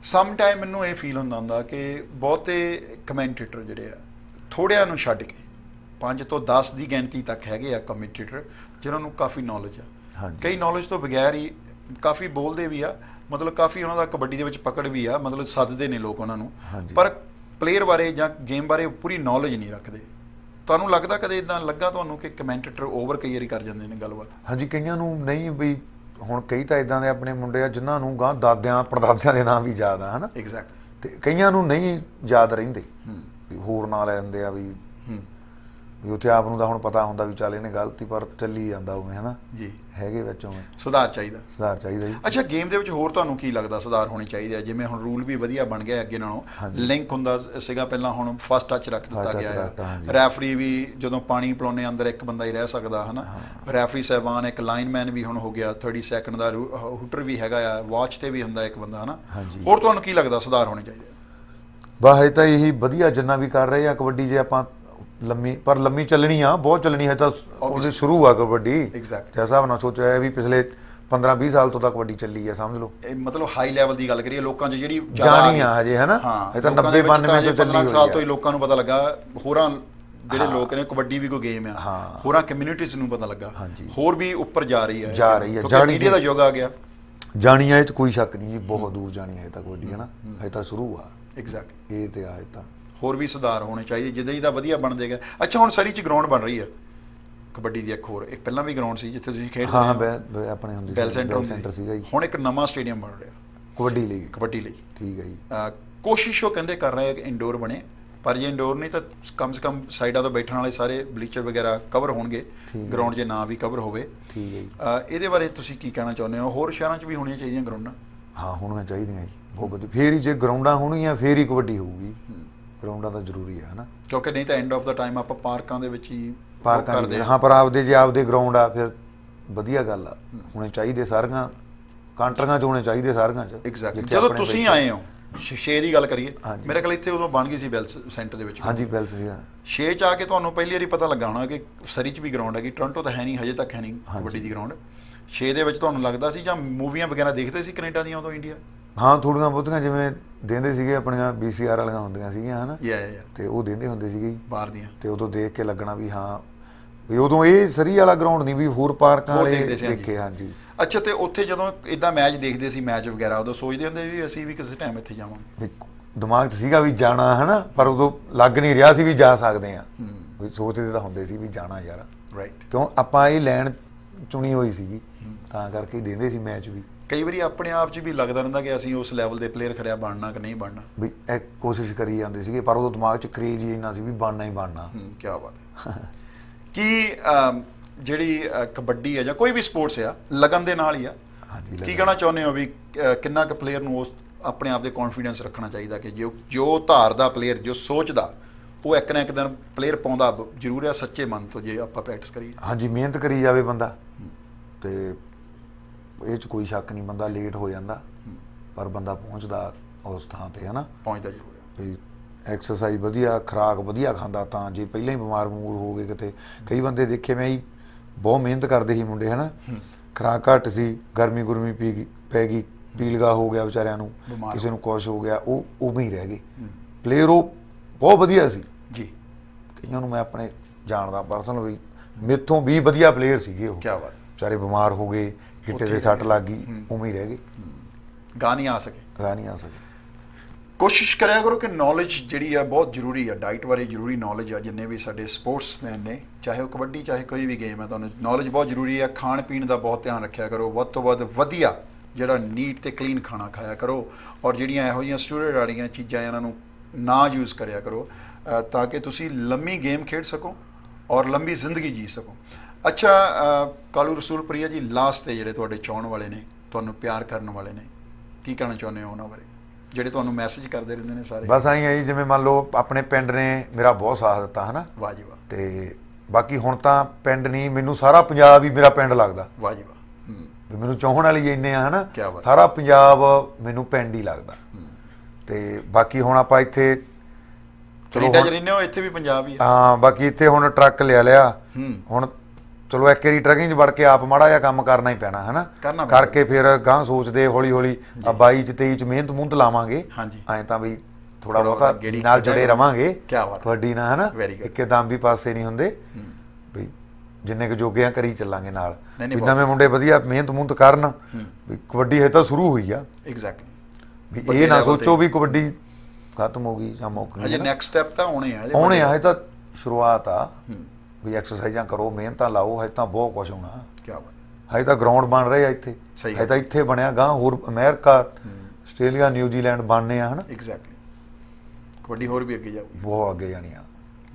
ਸਮ ਟਾਈਮ ਮੈਨੂੰ ਇਹ ਫੀਲ ਹੁੰਦਾ ਹੁੰਦਾ ਕਿ ਬਹੁਤੇ ਕਮੈਂਟੇਟਰ ਜਿਹੜੇ ਆ ਥੋੜਿਆਂ ਨੂੰ ਛੱਡ ਕੇ 5 ਤੋਂ 10 ਦੀ ਗਿਣਤੀ ਤੱਕ ਹੈਗੇ ਆ ਕਮੈਂਟੇਟਰ ਜਿਨ੍ਹਾਂ ਨੂੰ ਕਾਫੀ ਨੌਲੇਜ ਆ। ਹਾਂਜੀ। ਕਈ ਨੌਲੇਜ ਤੋਂ ਬਗੈਰ ਹੀ ਕਾਫੀ ਬੋਲਦੇ ਵੀ ਆ ਮਤਲਬ ਕਾਫੀ ਉਹਨਾਂ ਦਾ ਕਬੱਡੀ ਦੇ ਵਿੱਚ ਪਕੜ ਵੀ ਆ ਮਤਲਬ ਸੱਦਦੇ ਨੇ ਲੋਕ ਉਹਨਾਂ ਨੂੰ। ਪਰ ਪਲੇਅਰ ਬਾਰੇ ਜਾਂ ਗੇਮ ਬਾਰੇ ਪੂਰੀ ਨੌਲੇਜ ਨਹੀਂ ਰੱਖਦੇ। ਤੁਹਾਨੂੰ ਲੱਗਦਾ ਕਦੇ ਇਦਾਂ ਲੱਗਾ ਤੁਹਾਨੂੰ ਕਿ ਕਮੈਂਟੇਟਰ ਓਵਰ ਕਈ ਵਾਰੀ ਕਰ ਜਾਂਦੇ ਨੇ ਗੱਲਬਾਤ? ਹਾਂਜੀ ਕਈਆਂ ਨੂੰ ਨਹੀਂ ਵੀ ਹੁਣ ਕਈ ਤਾਂ ਇਦਾਂ ਦੇ ਆਪਣੇ ਮੁੰਡੇ ਆ ਜਿਨ੍ਹਾਂ ਨੂੰ ਗਾਂ ਦਾਦਿਆਂ ਪੜਦਾਦਿਆਂ ਦੇ ਨਾਮ ਵੀ ਯਾਦ ਆ ਹਨਾ? ਐਗਜ਼ੈਕਟ ਤੇ ਕਈਆਂ ਨੂੰ ਨਹੀਂ ਯਾਦ ਰਹਿੰਦੇ। ਹੋਰ ਨਾਂ ਲੈ ਲੈਂਦੇ ਆ ਵੀ ਵੀ ਉੱਥੇ ਆਪ ਨੂੰ ਤਾਂ ਹੁਣ ਪਤਾ ਹੁੰਦਾ ਵੀ ਚੱਲ ਇਹਨੇ ਗਲਤੀ ਪਰ ਚੱਲੀ ਜਾਂਦਾ ਉਵੇਂ ਹਨਾ? ਜੀ। ਹੈਗੇ ਵਿੱਚ ਉਵੇਂ। ਸੁਧਾਰ ਚਾਹੀਦਾ। ਸੁਧਾਰ ਚਾਹੀਦਾ ਜੀ। ਅੱਛਾ ਗੇਮ ਦੇ ਵਿੱਚ ਹੋਰ ਤੁਹਾਨੂੰ ਕੀ ਲੱਗਦਾ ਸੁਧਾਰ ਹੋਣੀ ਚਾਹੀਦੀ ਹੈ ਜਿਵੇਂ ਹੁਣ ਰੂਲ ਵੀ ਵਧੀਆ ਬਣ ਗਿਆ ਅੱਗੇ ਨਾਲੋਂ। ਲਿੰਕ ਹੁੰਦਾ ਸੀਗਾ ਪਹਿਲਾਂ ਹੁਣ ਫਸਟ ਟੱਚ ਰੱਖ ਦਿੱਤਾ ਗਿਆ ਹੈ। ਰੈਫਰੀ ਵੀ ਜਦੋਂ ਪਾਣੀ ਪਿਲਾਉਣੇ ਅੰਦਰ ਇੱਕ ਬੰਦਾ ਹੀ ਰਹਿ ਸਕਦਾ ਹਨਾ? ਰੈਫਰੀ ਸਾਹਿਬਾਨ ਇੱਕ ਲਾਈਨਮੈਨ ਵੀ ਹੁਣ ਹੋ ਗਿਆ 30 ਸੈਕਿੰਡ ਦਾ ਹੂਟਰ ਵੀ ਹੈਗਾ ਆ ਵਾਚ ਤੇ ਵੀ ਹੁੰਦਾ ਇੱਕ ਬੰਦਾ ਹਨਾ। ਹੋਰ ਤੁਹਾਨੂੰ ਕੀ ਲੱਗਦਾ ਸੁਧਾਰ ਹੋਣੇ ਚਾਹੀਦੇ ਬਸ ਇਹ ਤਾਂ ਇਹੀ ਵਧੀਆ ਜਿੰਨਾ ਵੀ ਕਰ ਰਹੇ ਆ ਕਬੱਡੀ ਜੇ ਆਪਾਂ ਲੰਮੀ ਪਰ ਲੰਮੀ ਚੱਲਣੀ ਆ ਬਹੁਤ ਚੱਲਣੀ ਹੈ ਤਾਂ ਉਹਦੇ ਸ਼ੁਰੂ ਆ ਕਬੱਡੀ। Exactly. ਜਿਸ ਨਾਲ ਸੋਚਿਆ ਹੈ ਵੀ ਪਿਛਲੇ 15 20 ਸਾਲ ਤੋਂ ਤਾਂ ਕਬੱਡੀ ਚੱਲੀ ਆ ਸਮਝ ਲਓ। ਇਹ ਮਤਲਬ ਹਾਈ ਲੈਵਲ ਦੀ ਗੱਲ ਕਰੀਏ ਲੋਕਾਂ 'ਚ ਜਿਹੜੀ ਜਾਣੀ। ਆ ਹਜੇ? ਹਾਂ ਇਹ ਤਾਂ ਲੋਕਾਂ ਦੇ 90 ਵਿੱਚ ਤਾਂ 92 ਹਜੇ ਤੋਂ ਚੱਲੀ 15 ਸਾਲ ਹੋਈ ਆ। ਤੋਂ ਹੀ ਲੋਕਾਂ ਨੂੰ ਪਤਾ ਲੱਗਾ ਹੋਰਾਂ ਜਿਹੜੇ ਲੋਕ ਨੇ ਕਬੱਡੀ ਵੀ ਕੋਈ ਗੇਮ ਆ। ਹਾਂ। ਹੋਰਾਂ ਕਮਿਊਨਿਟੀਜ਼ ਨੂੰ ਪਤਾ ਲੱਗਾ। ਹਾਂਜੀ। ਹੋਰ ਵੀ ਉੱਪਰ ਜਾ ਰਹੀ ਹੈ। ਜਾ ਰਹੀ ਹੈ, ਜਾਣੀ ਮੀਡੀਆ ਦਾ ਯੁੱਗ ਆ ਗਿਆ। ਜਾਣੀ ਆ ਇਹ ਚ ਕੋਈ ਸ਼ੱਕ ਨਹੀਂ ਜੀ ਬਹੁਤ ਦੂਰ ਜਾਣੀ ਹੈ ਇਹ ਤਾਂ ਕਬੱਡੀ ਹਨਾ? ਇਹ ਤਾਂ ਸ਼ੁਰੂ ਆ। ਐਗਜ਼ੈਕਟ ਇਹ ਤੇ ਆ ਇਹ ਤਾਂ। ਹੋਰ ਵੀ ਸੁਧਾਰ ਹੋਣੇ ਚਾਹੀਦੇ ਜਿੱਦਾਂ ਜਿੱਦਾਂ ਵਧੀਆ ਬਣਦੇ ਗਏ ਅੱਛਾ ਹੁਣ ਸਰੀ 'ਚ ਗਰਾਊਂਡ ਬਣ ਰਹੀ ਹੈ ਕਬੱਡੀ ਦੀ ਇੱਕ ਹੋਰ ਇੱਕ ਪਹਿਲਾਂ ਵੀ ਗਰਾਊਂਡ ਸੀ ਜਿੱਥੇ ਤੁਸੀਂ ਖੇਡਦੇ ਹਾਂ ਹਾਂ। ਆਪਣੇ ਹੁੰਦੀ ਬੈਲ ਸੀ, ਸੈਂਟਰ ਬੈਲ ਹੁੰਦੀ ਸੈਂਟਰ ਸੀਗਾ ਜੀ। ਹੁਣ ਇੱਕ ਨਵਾਂ ਸਟੇਡੀਅਮ ਬਣ ਰਿਹਾ। ਕਬੱਡੀ ਲਈ। ਕਬੱਡੀ ਲਈ। ਠੀਕ ਹੈ ਜੀ। ਕੋਸ਼ਿਸ਼ ਉਹ ਕਹਿੰਦੇ ਕਰ ਰਹੇ ਕਿ ਇੰਡੋਰ ਬਣੇ। ਪਰ ਜੇ ਇੰਡੋਰ ਨਹੀਂ ਤਾਂ ਕਮ ਸੇ ਕਮ ਸਾਈਡਾਂ ਤੋਂ ਬੈਠਣ ਵਾਲੇ ਸਾਰੇ ਬਲੀਚਰ ਵਗੈਰਾ ਕਵਰ ਹੋਣਗੇ। ਗਰਾਊਂਡ ਜੇ। ਨਾ ਵੀ ਕਵਰ ਹੋਵੇ। ਠੀਕ ਹੈ ਜੀ। ਇਹਦੇ ਬਾਰੇ ਤੁਸੀਂ ਕੀ ਕਹਿਣਾ ਚਾਹੁੰਦੇ ਹੋ? ਹੋਰ ਸ਼ਹਿਰਾਂ 'ਚ ਵੀ ਹੋਣੀਆਂ ਚਾਹੀਦੀਆਂ ਗਰਾਊਂਡਾਂ ਹਾਂ ਹੋਣੀਆਂ ਚਾਹੀਦੀਆਂ ਜੀ ਬਹੁਤ ਵਧੀਆ। ਫੇਰ ਹੀ ਜੇ ਗਰਾਊਂਡਾਂ ਹੋਣਗੀਆਂ ਫੇਰ ਹੀ ਕਬੱਡੀ ਹੋਊਗੀ। ਗਰਾਊਂਡਾਂ ਤਾਂ ਜ਼ਰੂਰੀ ਹੈ ਹਨਾ? ਕਿਉਂਕਿ ਨਹੀਂ ਤਾਂ ਐਂਡ ਆਫ ਦਾ ਟਾਈਮ ਆਪਾਂ ਪਾਰਕਾਂ ਦੇ ਵਿੱਚ ਹੀ ਪਾਰਕਾਂ ਦੀ ਹਾਂ। ਪਰ ਆਪਦੇ ਜੇ ਆਪਦੇ ਗਰਾਊਂਡ ਆ ਫਿਰ ਵਧੀਆ ਗੱਲ ਆ। ਹੋਣੇ ਚਾਹੀਦੇ ਸਾਰੀਆਂ ਕਾਂਟਰੀਆਂ ਚ ਹੋਣੇ ਚਾਹੀਦੇ ਸਾਰੀਆਂ ਚ। ਐਗਜ਼ੈਕਟਲੀ ਜਦੋਂ ਤੁਸੀਂ ਆਏ ਹੋ ਛੇ ਦੀ ਗੱਲ ਕਰੀਏ। ਮੇਰੇ ਖਿਆਲ ਇੱਥੇ ਉਦੋਂ ਬਣ ਗਈ ਸੀ ਬੈਲਸ ਸੈਂਟਰ ਦੇ ਵਿੱਚ। ਹਾਂਜੀ ਬੈਲ ਸੀਗਾ ਛੇ ਚ ਆ ਕੇ ਤੁਹਾਨੂੰ ਪਹਿਲੀ ਵਾਰੀ ਪਤਾ ਲੱਗਾ ਹੋਣਾ ਕਿ ਸਰੀ 'ਚ ਵੀ ਗਰਾਊਂਡ ਹੈਗੀ ਟੋਰਾਂਟੋ ਤਾਂ ਹੈ ਨਹੀਂ ਹਜੇ ਤੱਕ ਹੈ ਨਹੀਂ ਕਬੱਡੀ ਦੀ ਗਰਾਊਂਡ ਛੇ ਦੇ ਵਿੱਚ ਤੁਹਾਨੂੰ ਲੱਗਦਾ ਸੀ ਜਾਂ ਮੂਵੀਆਂ ਵਗੈਰਾ ਦੇਖਦੇ ਸੀ ਕੈਨੇਡਾ ਦੀਆਂ ਉਦੋਂ ਇੰਡੀਆ? ਹਾਂ ਥੋੜੀਆਂ ਬਹੁਤੀਆਂ ਜਿਵੇਂ ਦਿੰਦੇ ਸੀਗੇ ਆਪਣੀਆਂ ਵੀਸੀਆਰ ਵਾਲੀਆਂ ਹੁੰਦੀਆਂ ਸੀਗੀਆਂ ਹਨਾ? ਯਾ ਯਾ ਤੇ ਉਹ ਦਿੰਦੇ ਹੁੰਦੇ ਸੀਗੇ। ਬਾਹਰ ਦੀਆਂ। ਤੇ ਉਦੋਂ ਦੇਖ ਕੇ ਲੱਗਣਾ ਵੀ ਹਾਂ ਵੀ ਉਦੋਂ ਇਹ ਸਰੀ ਵਾਲਾ ਗਰਾਊਂਡ ਨਹੀਂ ਵੀ ਹੋਰ ਪਾਰਕਾਂ ਵਾਲੇ। ਦੇਖੇ ਹਾਂਜੀ। ਅੱਛਾ ਤੇ ਉੱਥੇ ਜਦੋਂ ਇਦਾਂ ਮੈਚ ਦੇਖਦੇ ਸੀ ਮੈਚ ਵਗੈਰਾ ਉਦੋਂ ਸੋਚਦੇ ਹੁੰਦੇ ਵੀ ਅਸੀਂ ਵੀ ਕਿਸੇ ਟਾਈਮ ਇੱਥੇ ਜਾਵਾਂਗੇ। ਦਿਮਾਗ 'ਚ ਸੀਗਾ ਵੀ ਜਾਣਾ ਹਨਾ? ਪਰ ਉਦੋਂ ਲੱਗ ਨਹੀਂ ਰਿਹਾ ਸੀ ਵੀ ਜਾ ਸਕਦੇ ਆ ਵੀ ਸੋਚਦੇ ਤਾਂ ਹੁੰਦੇ ਸੀ ਵੀ ਜਾਣਾ ਯਾਰ। ਰਾਈਟ ਕਿਉਂ? ਆਪਾਂ ਇਹ ਲੈਣ ਚੁਣੀ ਹੋਈ ਸੀਗੀ। ਤਾਂ ਕਰਕੇ ਦਿੰਦੇ ਸੀ ਮੈਚ ਵੀ। ਕਈ ਵਾਰੀ ਆਪਣੇ ਆਪ 'ਚ ਵੀ ਲੱਗਦਾ ਰਹਿੰਦਾ ਕਿ ਅਸੀਂ ਉਸ ਲੈਵਲ ਦੇ ਪਲੇਅਰ ਖਰਿਆ ਬਣਨਾ ਕਿ ਨਹੀਂ ਬਣਨਾ। ਵੀ ਇਹ ਕੋਸ਼ਿਸ਼ ਕਰੀ ਜਾਂਦੇ ਸੀਗੇ ਪਰ ਉਦੋਂ ਦਿਮਾਗ 'ਚ ਕਰੇਜ ਹੀ ਇੰਨਾ ਸੀ ਵੀ ਬਣਨਾ ਹੀ ਬਣਨਾ। ਹੂੰ ਕੀ ਬਾਤ ਹੈ। ਕੀ ਜਿਹੜੀ ਕਬੱਡੀ ਹੈ ਜਾਂ ਕੋਈ ਵੀ ਸਪੋਰਟਸ ਆ ਲਗਨ ਦੇ ਨਾਲ ਹੀ ਆ? ਕੀ। ਕਹਿਣਾ ਚਾਹੁੰਦੇ ਹੋ ਵੀ ਕਿੰਨਾ ਕੁ ਪਲੇਅਰ ਨੂੰ ਉਸ ਆਪਣੇ ਆਪ ਦੇ ਕੌਨਫੀਡੈਂਸ ਰੱਖਣਾ ਚਾਹੀਦਾ ਕਿ ਜੋ ਜੋ ਧਾਰਦਾ ਪਲੇਅਰ ਜੋ ਸੋਚਦਾ ਉਹ ਇੱਕ ਨਾ ਇੱਕ ਦਿਨ ਪਲੇਅਰ ਪਾਉਂਦਾ ਜ਼ਰੂਰ ਆ ਸੱਚੇ ਮਨ ਤੋਂ ਜੇ ਆਪਾਂ ਪ੍ਰੈਕਟਿਸ ਕਰੀਏ। ਹਾਂਜੀ ਮਿਹਨਤ ਕਰੀ ਜਾਵੇ ਬੰਦਾ। ਤੇ ਇਹ 'ਚ ਕੋਈ ਸ਼ੱਕ ਨਹੀਂ ਬੰਦਾ ਲੇਟ ਹੋ ਜਾਂਦਾ ਪਰ ਬੰਦਾ ਪਹੁੰਚਦਾ ਉਸ ਥਾਂ ਤੇ ਹਨਾ? ਪਹੁੰਚਦਾ ਜ਼ਰੂਰ ਵੀ ਐਕਸਰਸਾਈਜ਼ ਵਧੀਆ ਖੁਰਾਕ ਵਧੀਆ ਖਾਂਦਾ ਤਾਂ ਜੇ ਪਹਿਲਾਂ ਹੀ ਬਿਮਾਰ ਬਮੂਰ ਹੋ ਗਏ ਕਿਤੇ। ਕਈ ਬੰਦੇ ਦੇਖੇ ਮੈਂ ਹੀ ਬਹੁਤ ਮਿਹਨਤ ਕਰਦੇ ਸੀ ਮੁੰਡੇ ਹਨਾ? ਖੁਰਾਕ ਘੱਟ ਸੀ ਗਰਮੀ ਗੁਰਮੀ ਪੀ ਗਈ ਪੈ ਗਈ ਪੀਲਗਾ ਹੋ ਗਿਆ ਵਿਚਾਰਿਆਂ ਨੂੰ ਕਿਸੇ ਨੂੰ ਕੁਛ ਹੋ ਗਿਆ ਉਹ ਉਵੇਂ ਹੀ ਰਹਿ ਗਏ। ਪਲੇਅਰ ਉਹ ਬਹੁਤ ਵਧੀਆ ਸੀ। ਜੀ। ਕਈਆਂ ਨੂੰ ਮੈਂ ਆਪਣੇ ਜਾਣਦਾ ਪਰਸਨਲ ਵੀ ਮੇਥੋਂ ਵੀ ਵਧੀਆ ਪਲੇਅਰ ਸੀਗੇ ਉਹ। ਕੀ ਬਾਤ ਹੈ। ਵਿਚਾਰੇ ਬਿਮਾਰ ਹੋ ਗਏ ਗਿੱਟੇ ਦੇ ਸੱਟ ਲੱਗ ਗਈ ਉਵੇਂ ਹੀ ਰਹਿ ਗਏ। ਗਾ ਨਹੀਂ ਆ ਸਕੇ। ਗਾ ਨਹੀਂ ਆ ਸਕੇ। ਕੋਸ਼ਿਸ਼ ਕਰਿਆ ਕਰੋ ਕਿ ਨੌਲੇਜ ਜਿਹੜੀ ਆ ਬਹੁਤ ਜ਼ਰੂਰੀ ਆ। ਡਾਈਟ ਬਾਰੇ ਜ਼ਰੂਰੀ ਨੌਲੇਜ ਆ ਜਿੰਨੇ ਵੀ ਸਾਡੇ ਸਪੋਰਟਸਮੈਨ ਨੇ ਚਾਹੇ ਉਹ ਕਬੱਡੀ ਚਾਹੇ ਕੋਈ ਵੀ ਗੇਮ ਹੈ ਤੁਹਾਨੂੰ ਨੌਲੇਜ ਬਹੁਤ ਜ਼ਰੂਰੀ ਆ। ਖਾਣ ਪੀਣ ਦਾ ਬਹੁਤ ਧਿਆਨ ਰੱਖਿਆ ਕਰੋ। ਵੱਧ ਤੋਂ ਵੱਧ ਵਧੀਆ ਜਿਹੜਾ ਨੀਟ ਤੇ ਕਲੀਨ ਖਾਣਾ ਖਾਇਆ ਕਰੋ। ਔਰ ਜਿਹੜੀਆਂ ਇਹੋ ਜਿਹੀਆਂ ਸਟੂਡੈਂਟ ਵਾਲੀਆਂ ਚੀਜ਼ਾਂ ਇਹਨਾਂ ਨੂੰ ਨਾ ਯੂਜ਼ ਕਰਿਆ ਕਰੋ ਤਾਂ ਕਿ ਤੁਸੀਂ ਲੰਮੀ ਗੇਮ ਖੇਡ ਸਕੋ ਔਰ ਲੰਬੀ ਜ਼ਿੰਦਗੀ ਜੀ ਸਕੋ। ਅੱਛਾ ਕਾਲੂ ਰਸੂਲਪੁਰੀਆ ਜੀ ਲਾਸਟ ਤੇ ਜਿਹੜੇ ਤੁਹਾਡੇ ਚਾਹਣ ਵਾਲੇ ਨੇ ਤੁਹਾਨੂੰ ਪਿਆਰ ਕਰਨ ਵਾਲੇ ਨੇ ਕੀ ਕਹਿਣਾ ਚਾਹੁੰਦੇ ਹੋ ਉਹਨਾਂ ਬਾਰੇ? ਜਿਹੜੇ ਤੁਹਾਨੂੰ ਮੈਸੇਜ ਕਰਦੇ ਰਹਿੰਦੇ ਨੇ ਸਾਰੇ। ਬਸ ਆਈ ਹੈ ਜੀ ਜਿਵੇਂ ਮੰਨ ਲਓ ਆਪਣੇ ਪਿੰਡ ਨੇ ਮੇਰਾ ਬਹੁਤ ਸਾਥ ਦਿੱਤਾ ਹਨਾ? ਵਾਹ ਜੀ ਵਾਹ। ਤੇ ਬਾਕੀ ਹੁਣ ਤਾਂ ਪਿੰਡ ਨਹੀਂ ਮੈਨੂੰ ਸਾਰਾ ਪੰਜਾਬ ਹੀ ਮੇਰਾ ਪਿੰਡ ਲੱਗਦਾ। ਵਾਹ ਜੀ ਵਾਹ ਹੂੰ। ਮੈਨੂੰ ਚਾਹਣ ਵਾਲੀ ਇੰਨੇ ਆ ਹਨਾ। ਸਾਰਾ ਪੰਜਾਬ ਮੈਨੂੰ ਪਿੰਡ ਹੀ ਲੱਗਦਾ। ਤੇ ਬਾਕੀ ਹੁਣ ਆਪਾਂ ਇੱਥੇ ਚਲੋ ਕੈਨੇਡਾ ਚ ਰਹਿੰਦੇ ਹੋ ਇੱਥੇ ਵੀ ਪੰਜਾਬ ਹੀ ਆ। ਹਾਂ ਬਾਕੀ ਇੱਥੇ ਹੁਣ ਟਰੱਕ ਲਿਆ ਲਿਆ। ਹੂੰ। ਹੁਣ ਚਲੋ ਇੱਕ ਵਾਰੀ ਟਰੱਕਿੰਗ 'ਚ ਵੜ ਕੇ ਆਪ ਮਾੜਾ ਜਿਹਾ ਕੰਮ ਕਰਨਾ ਹੀ ਪੈਣਾ ਹਨਾ ਕਰਨਾ ਪੈਣਾ। ਕਰਕੇ ਫਿਰ ਗਾਂ ਸੋਚਦੇ ਹੌਲੀ ਹੌਲੀ ਆ 22 ਚ 23 ਚ ਮਿਹਨਤ ਮੁਹਨਤ ਲਾਵਾਂਗੇ ਹਾਂਜੀ। ਐਂ ਤਾਂ ਵੀ ਥੋੜਾ ਥੋੜ੍ਹਾ ਬਹੁਤਾ ਬਹੁਤਾ ਗੇੜੀ ਨਾਲ ਜੁੜੇ। ਰਵਾਂਗੇ ਕਿਆ ਬਾਤ ਹੈ। ਕਬੱਡੀ ਨਾਲ ਹਨਾ Very good. ਇੱਕੇ ਦਮ ਵੀ ਪਾਸੇ ਨਹੀਂ ਹੁੰਦੇ ਵੀ ਜਿੰਨੇ ਕੁ ਜੋਗੇ ਆ ਕਰੀ ਚੱਲਾਂਗੇ ਨਾਲ ਨਹੀਂ, ਨਹੀਂ, ਵੀ ਬਹੁਤ ਨਵੇਂ ਮੁੰਡੇ ਵਧੀਆ ਮਿਹਨਤ ਮੁਹਨਤ ਕਰਨ ਵੀ ਕਬੱਡੀ ਹੈ ਤਾਂ ਸ਼ੁਰੂ ਹੋਈ ਆ ਐਗਜ਼ੈਕਟਲੀ ਵੀ ਵੱਡੇ ਇਹ ਨਾ level ਸੋਚੋ। ਵੀ ਕਬੱਡੀ ਖਤਮ ਹੋ ਗਈ ਜਾਂ ਮੁੱਕ ਗਈ ਹਨਾ। ਨੈਕਸਟ ਸਟੈਪ ਤਾਂ ਆਉਣੇ ਆ ਆਉਣੇ ਆ। ਹਜੇ ਤਾਂ ਸ਼ੁਰੂਆਤ ਆ ਵੀ ਐਕਸਰਸਾਈਜ਼ਾਂ ਕਰੋ ਮਿਹਨਤਾਂ ਲਾਓ ਹਜੇ ਤਾਂ ਬਹੁਤ ਕੁਝ ਹੋਣਾ। ਕਿਆ ਬਾਤ। ਹਜੇ ਤਾਂ ਗਰਾਊਂਡ ਬਣ ਰਹੇ ਆ ਇੱਥੇ। ਸਹੀ ਹਜੇ ਤਾਂ ਇੱਥੇ ਬਣਿਆ ਗਾਂ ਹੋਰ ਅਮਰੀਕਾ ਆਸਟ੍ਰੇਲੀਆ ਨਿਊਜ਼ੀਲੈਂਡ ਬਣਨੇ ਆ ਹਨਾ? ਐਗਜ਼ੈਕਟਲੀ ਕਬੱਡੀ ਹੋਰ ਵੀ ਅੱਗੇ ਜਾਊਗੀ। ਬਹੁਤ ਅੱਗੇ ਜਾਣੀ ਆ।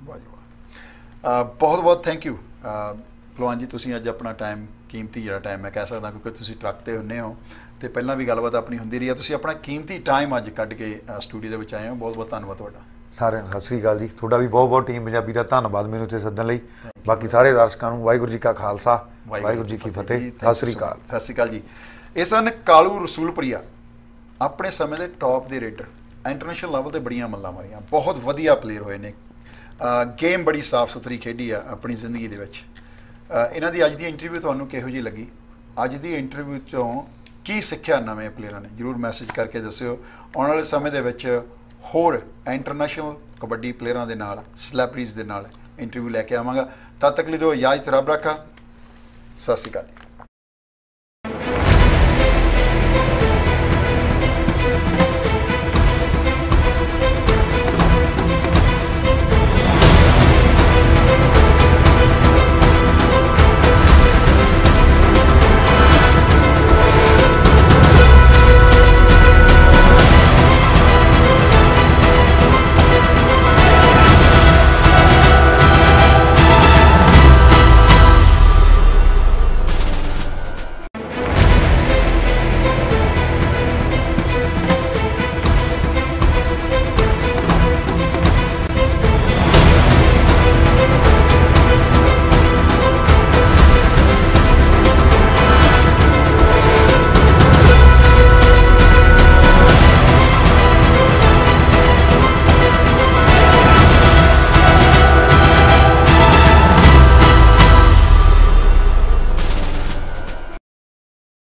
ਵਾਹ ਜੀ ਵਾਹ। ਬਹੁਤ ਬਹੁਤ ਥੈਂਕ ਯੂ ਭਲਵਾਨ ਜੀ ਤੁਸੀਂ ਅੱਜ ਆਪਣਾ ਟਾਈਮ ਕੀਮਤੀ ਜਿਹੜਾ ਟਾਈਮ ਮੈਂ ਕਹਿ ਸਕਦਾ ਕਿਉਂਕਿ ਤੁਸੀਂ ਟਰੱਕ ਤੇ ਹੁੰਨੇ ਹੋ। ਤੇ ਪਹਿਲਾਂ ਵੀ ਗੱਲਬਾਤ ਆਪਣੀ ਹੁੰਦੀ ਰਹੀ ਆ। ਤੁਸੀਂ ਆਪਣਾ ਕੀਮਤੀ ਟਾਈਮ ਅੱਜ ਕੱਢ ਕੇ ਸਟੂਡੀਓ ਦੇ ਵਿੱਚ ਆਏ ਹੋ। ਬਹੁਤ ਬਹੁਤ ਧੰਨਵਾਦ ਤੁਹਾਡਾ। ਸਾਰਿਆਂ ਨੂੰ ਸਤਿ ਸ੍ਰੀ ਅਕਾਲ ਜੀ। ਤੁਹਾਡਾ ਵੀ ਬਹੁਤ ਬਹੁਤ ਟੀਮ ਪੰਜਾਬੀ ਦਾ ਧੰਨਵਾਦ ਮੈਨੂੰ ਇੱਥੇ ਸੱਦਣ ਲਈ। ਬਾਕੀ ਸਾਰੇ ਦਰਸ਼ਕਾਂ ਨੂੰ ਵਾਹਿਗੁਰੂ ਜੀ ਕਾ ਖਾਲਸਾ ਵਾਹਿਗੁਰੂ ਜੀ ਕੀ ਫਤਿਹ ਸਤਿ ਸ੍ਰੀ ਅਕਾਲ. ਸਤਿ ਸ੍ਰੀ ਅਕਾਲ ਜੀ। ਇਹ ਸਨ ਕਾਲੂ ਰਸੂਲਪੁਰੀਆ। ਆਪਣੇ ਸਮੇਂ ਦੇ ਟੌਪ ਦੇ ਰੇਡਰ। ਇੰਟਰਨੈਸ਼ਨਲ ਲੈਵਲ ਤੇ ਬੜੀਆਂ ਮੱਲਾਂ ਮਾਰੀਆਂ। ਬਹੁਤ ਵਧੀਆ ਪਲੇਅਰ ਹੋਏ ਨੇ। ਗੇਮ ਬੜੀ ਸਾਫ਼ ਸੁਥਰੀ ਖੇਡੀ ਆ ਆਪਣੀ ਜ਼ਿੰਦਗੀ ਦੇ ਵਿੱਚ। ਇਹਨਾਂ ਦੀ ਅੱਜ ਦੀ ਇੰਟਰਵਿਊ ਤੁਹਾਨੂੰ ਕਿਹੋ ਜੀ ਲੱਗੀ? ਅੱਜ ਦੀ ਇੰਟਰਵਿਊ ਚੋਂ ਕੀ ਸਿੱਖਿਆ ਨਵੇਂ ਪਲੇਅਰਾਂ ਨੇ? ਜਰੂਰ ਮੈਸੇਜ ਕਰਕੇ ਦੱਸਿਓ। ਆਉਣ ਵਾਲੇ ਸਮੇਂ ਦੇ ਵਿੱਚ ਹੋਰ ਇੰਟਰਨੈਸ਼ਨਲ ਕਬੱਡੀ ਪਲੇਅਰਾਂ ਦੇ ਨਾਲ ਸੈਲੈਬ੍ਰਿਟੀਜ਼ ਦੇ ਨਾਲ ਇੰਟਰਵਿਊ ਲੈ ਕੇ ਆਵਾਂਗਾ। ਤਦ ਤੱਕ ਲਈ ਦਿਓ ਇਜਾਜ਼ਤ, ਰੱਬ ਰੱਖਾ। ਸਤਿ ਸ਼੍ਰੀ ਅਕਾਲ। ਜੀ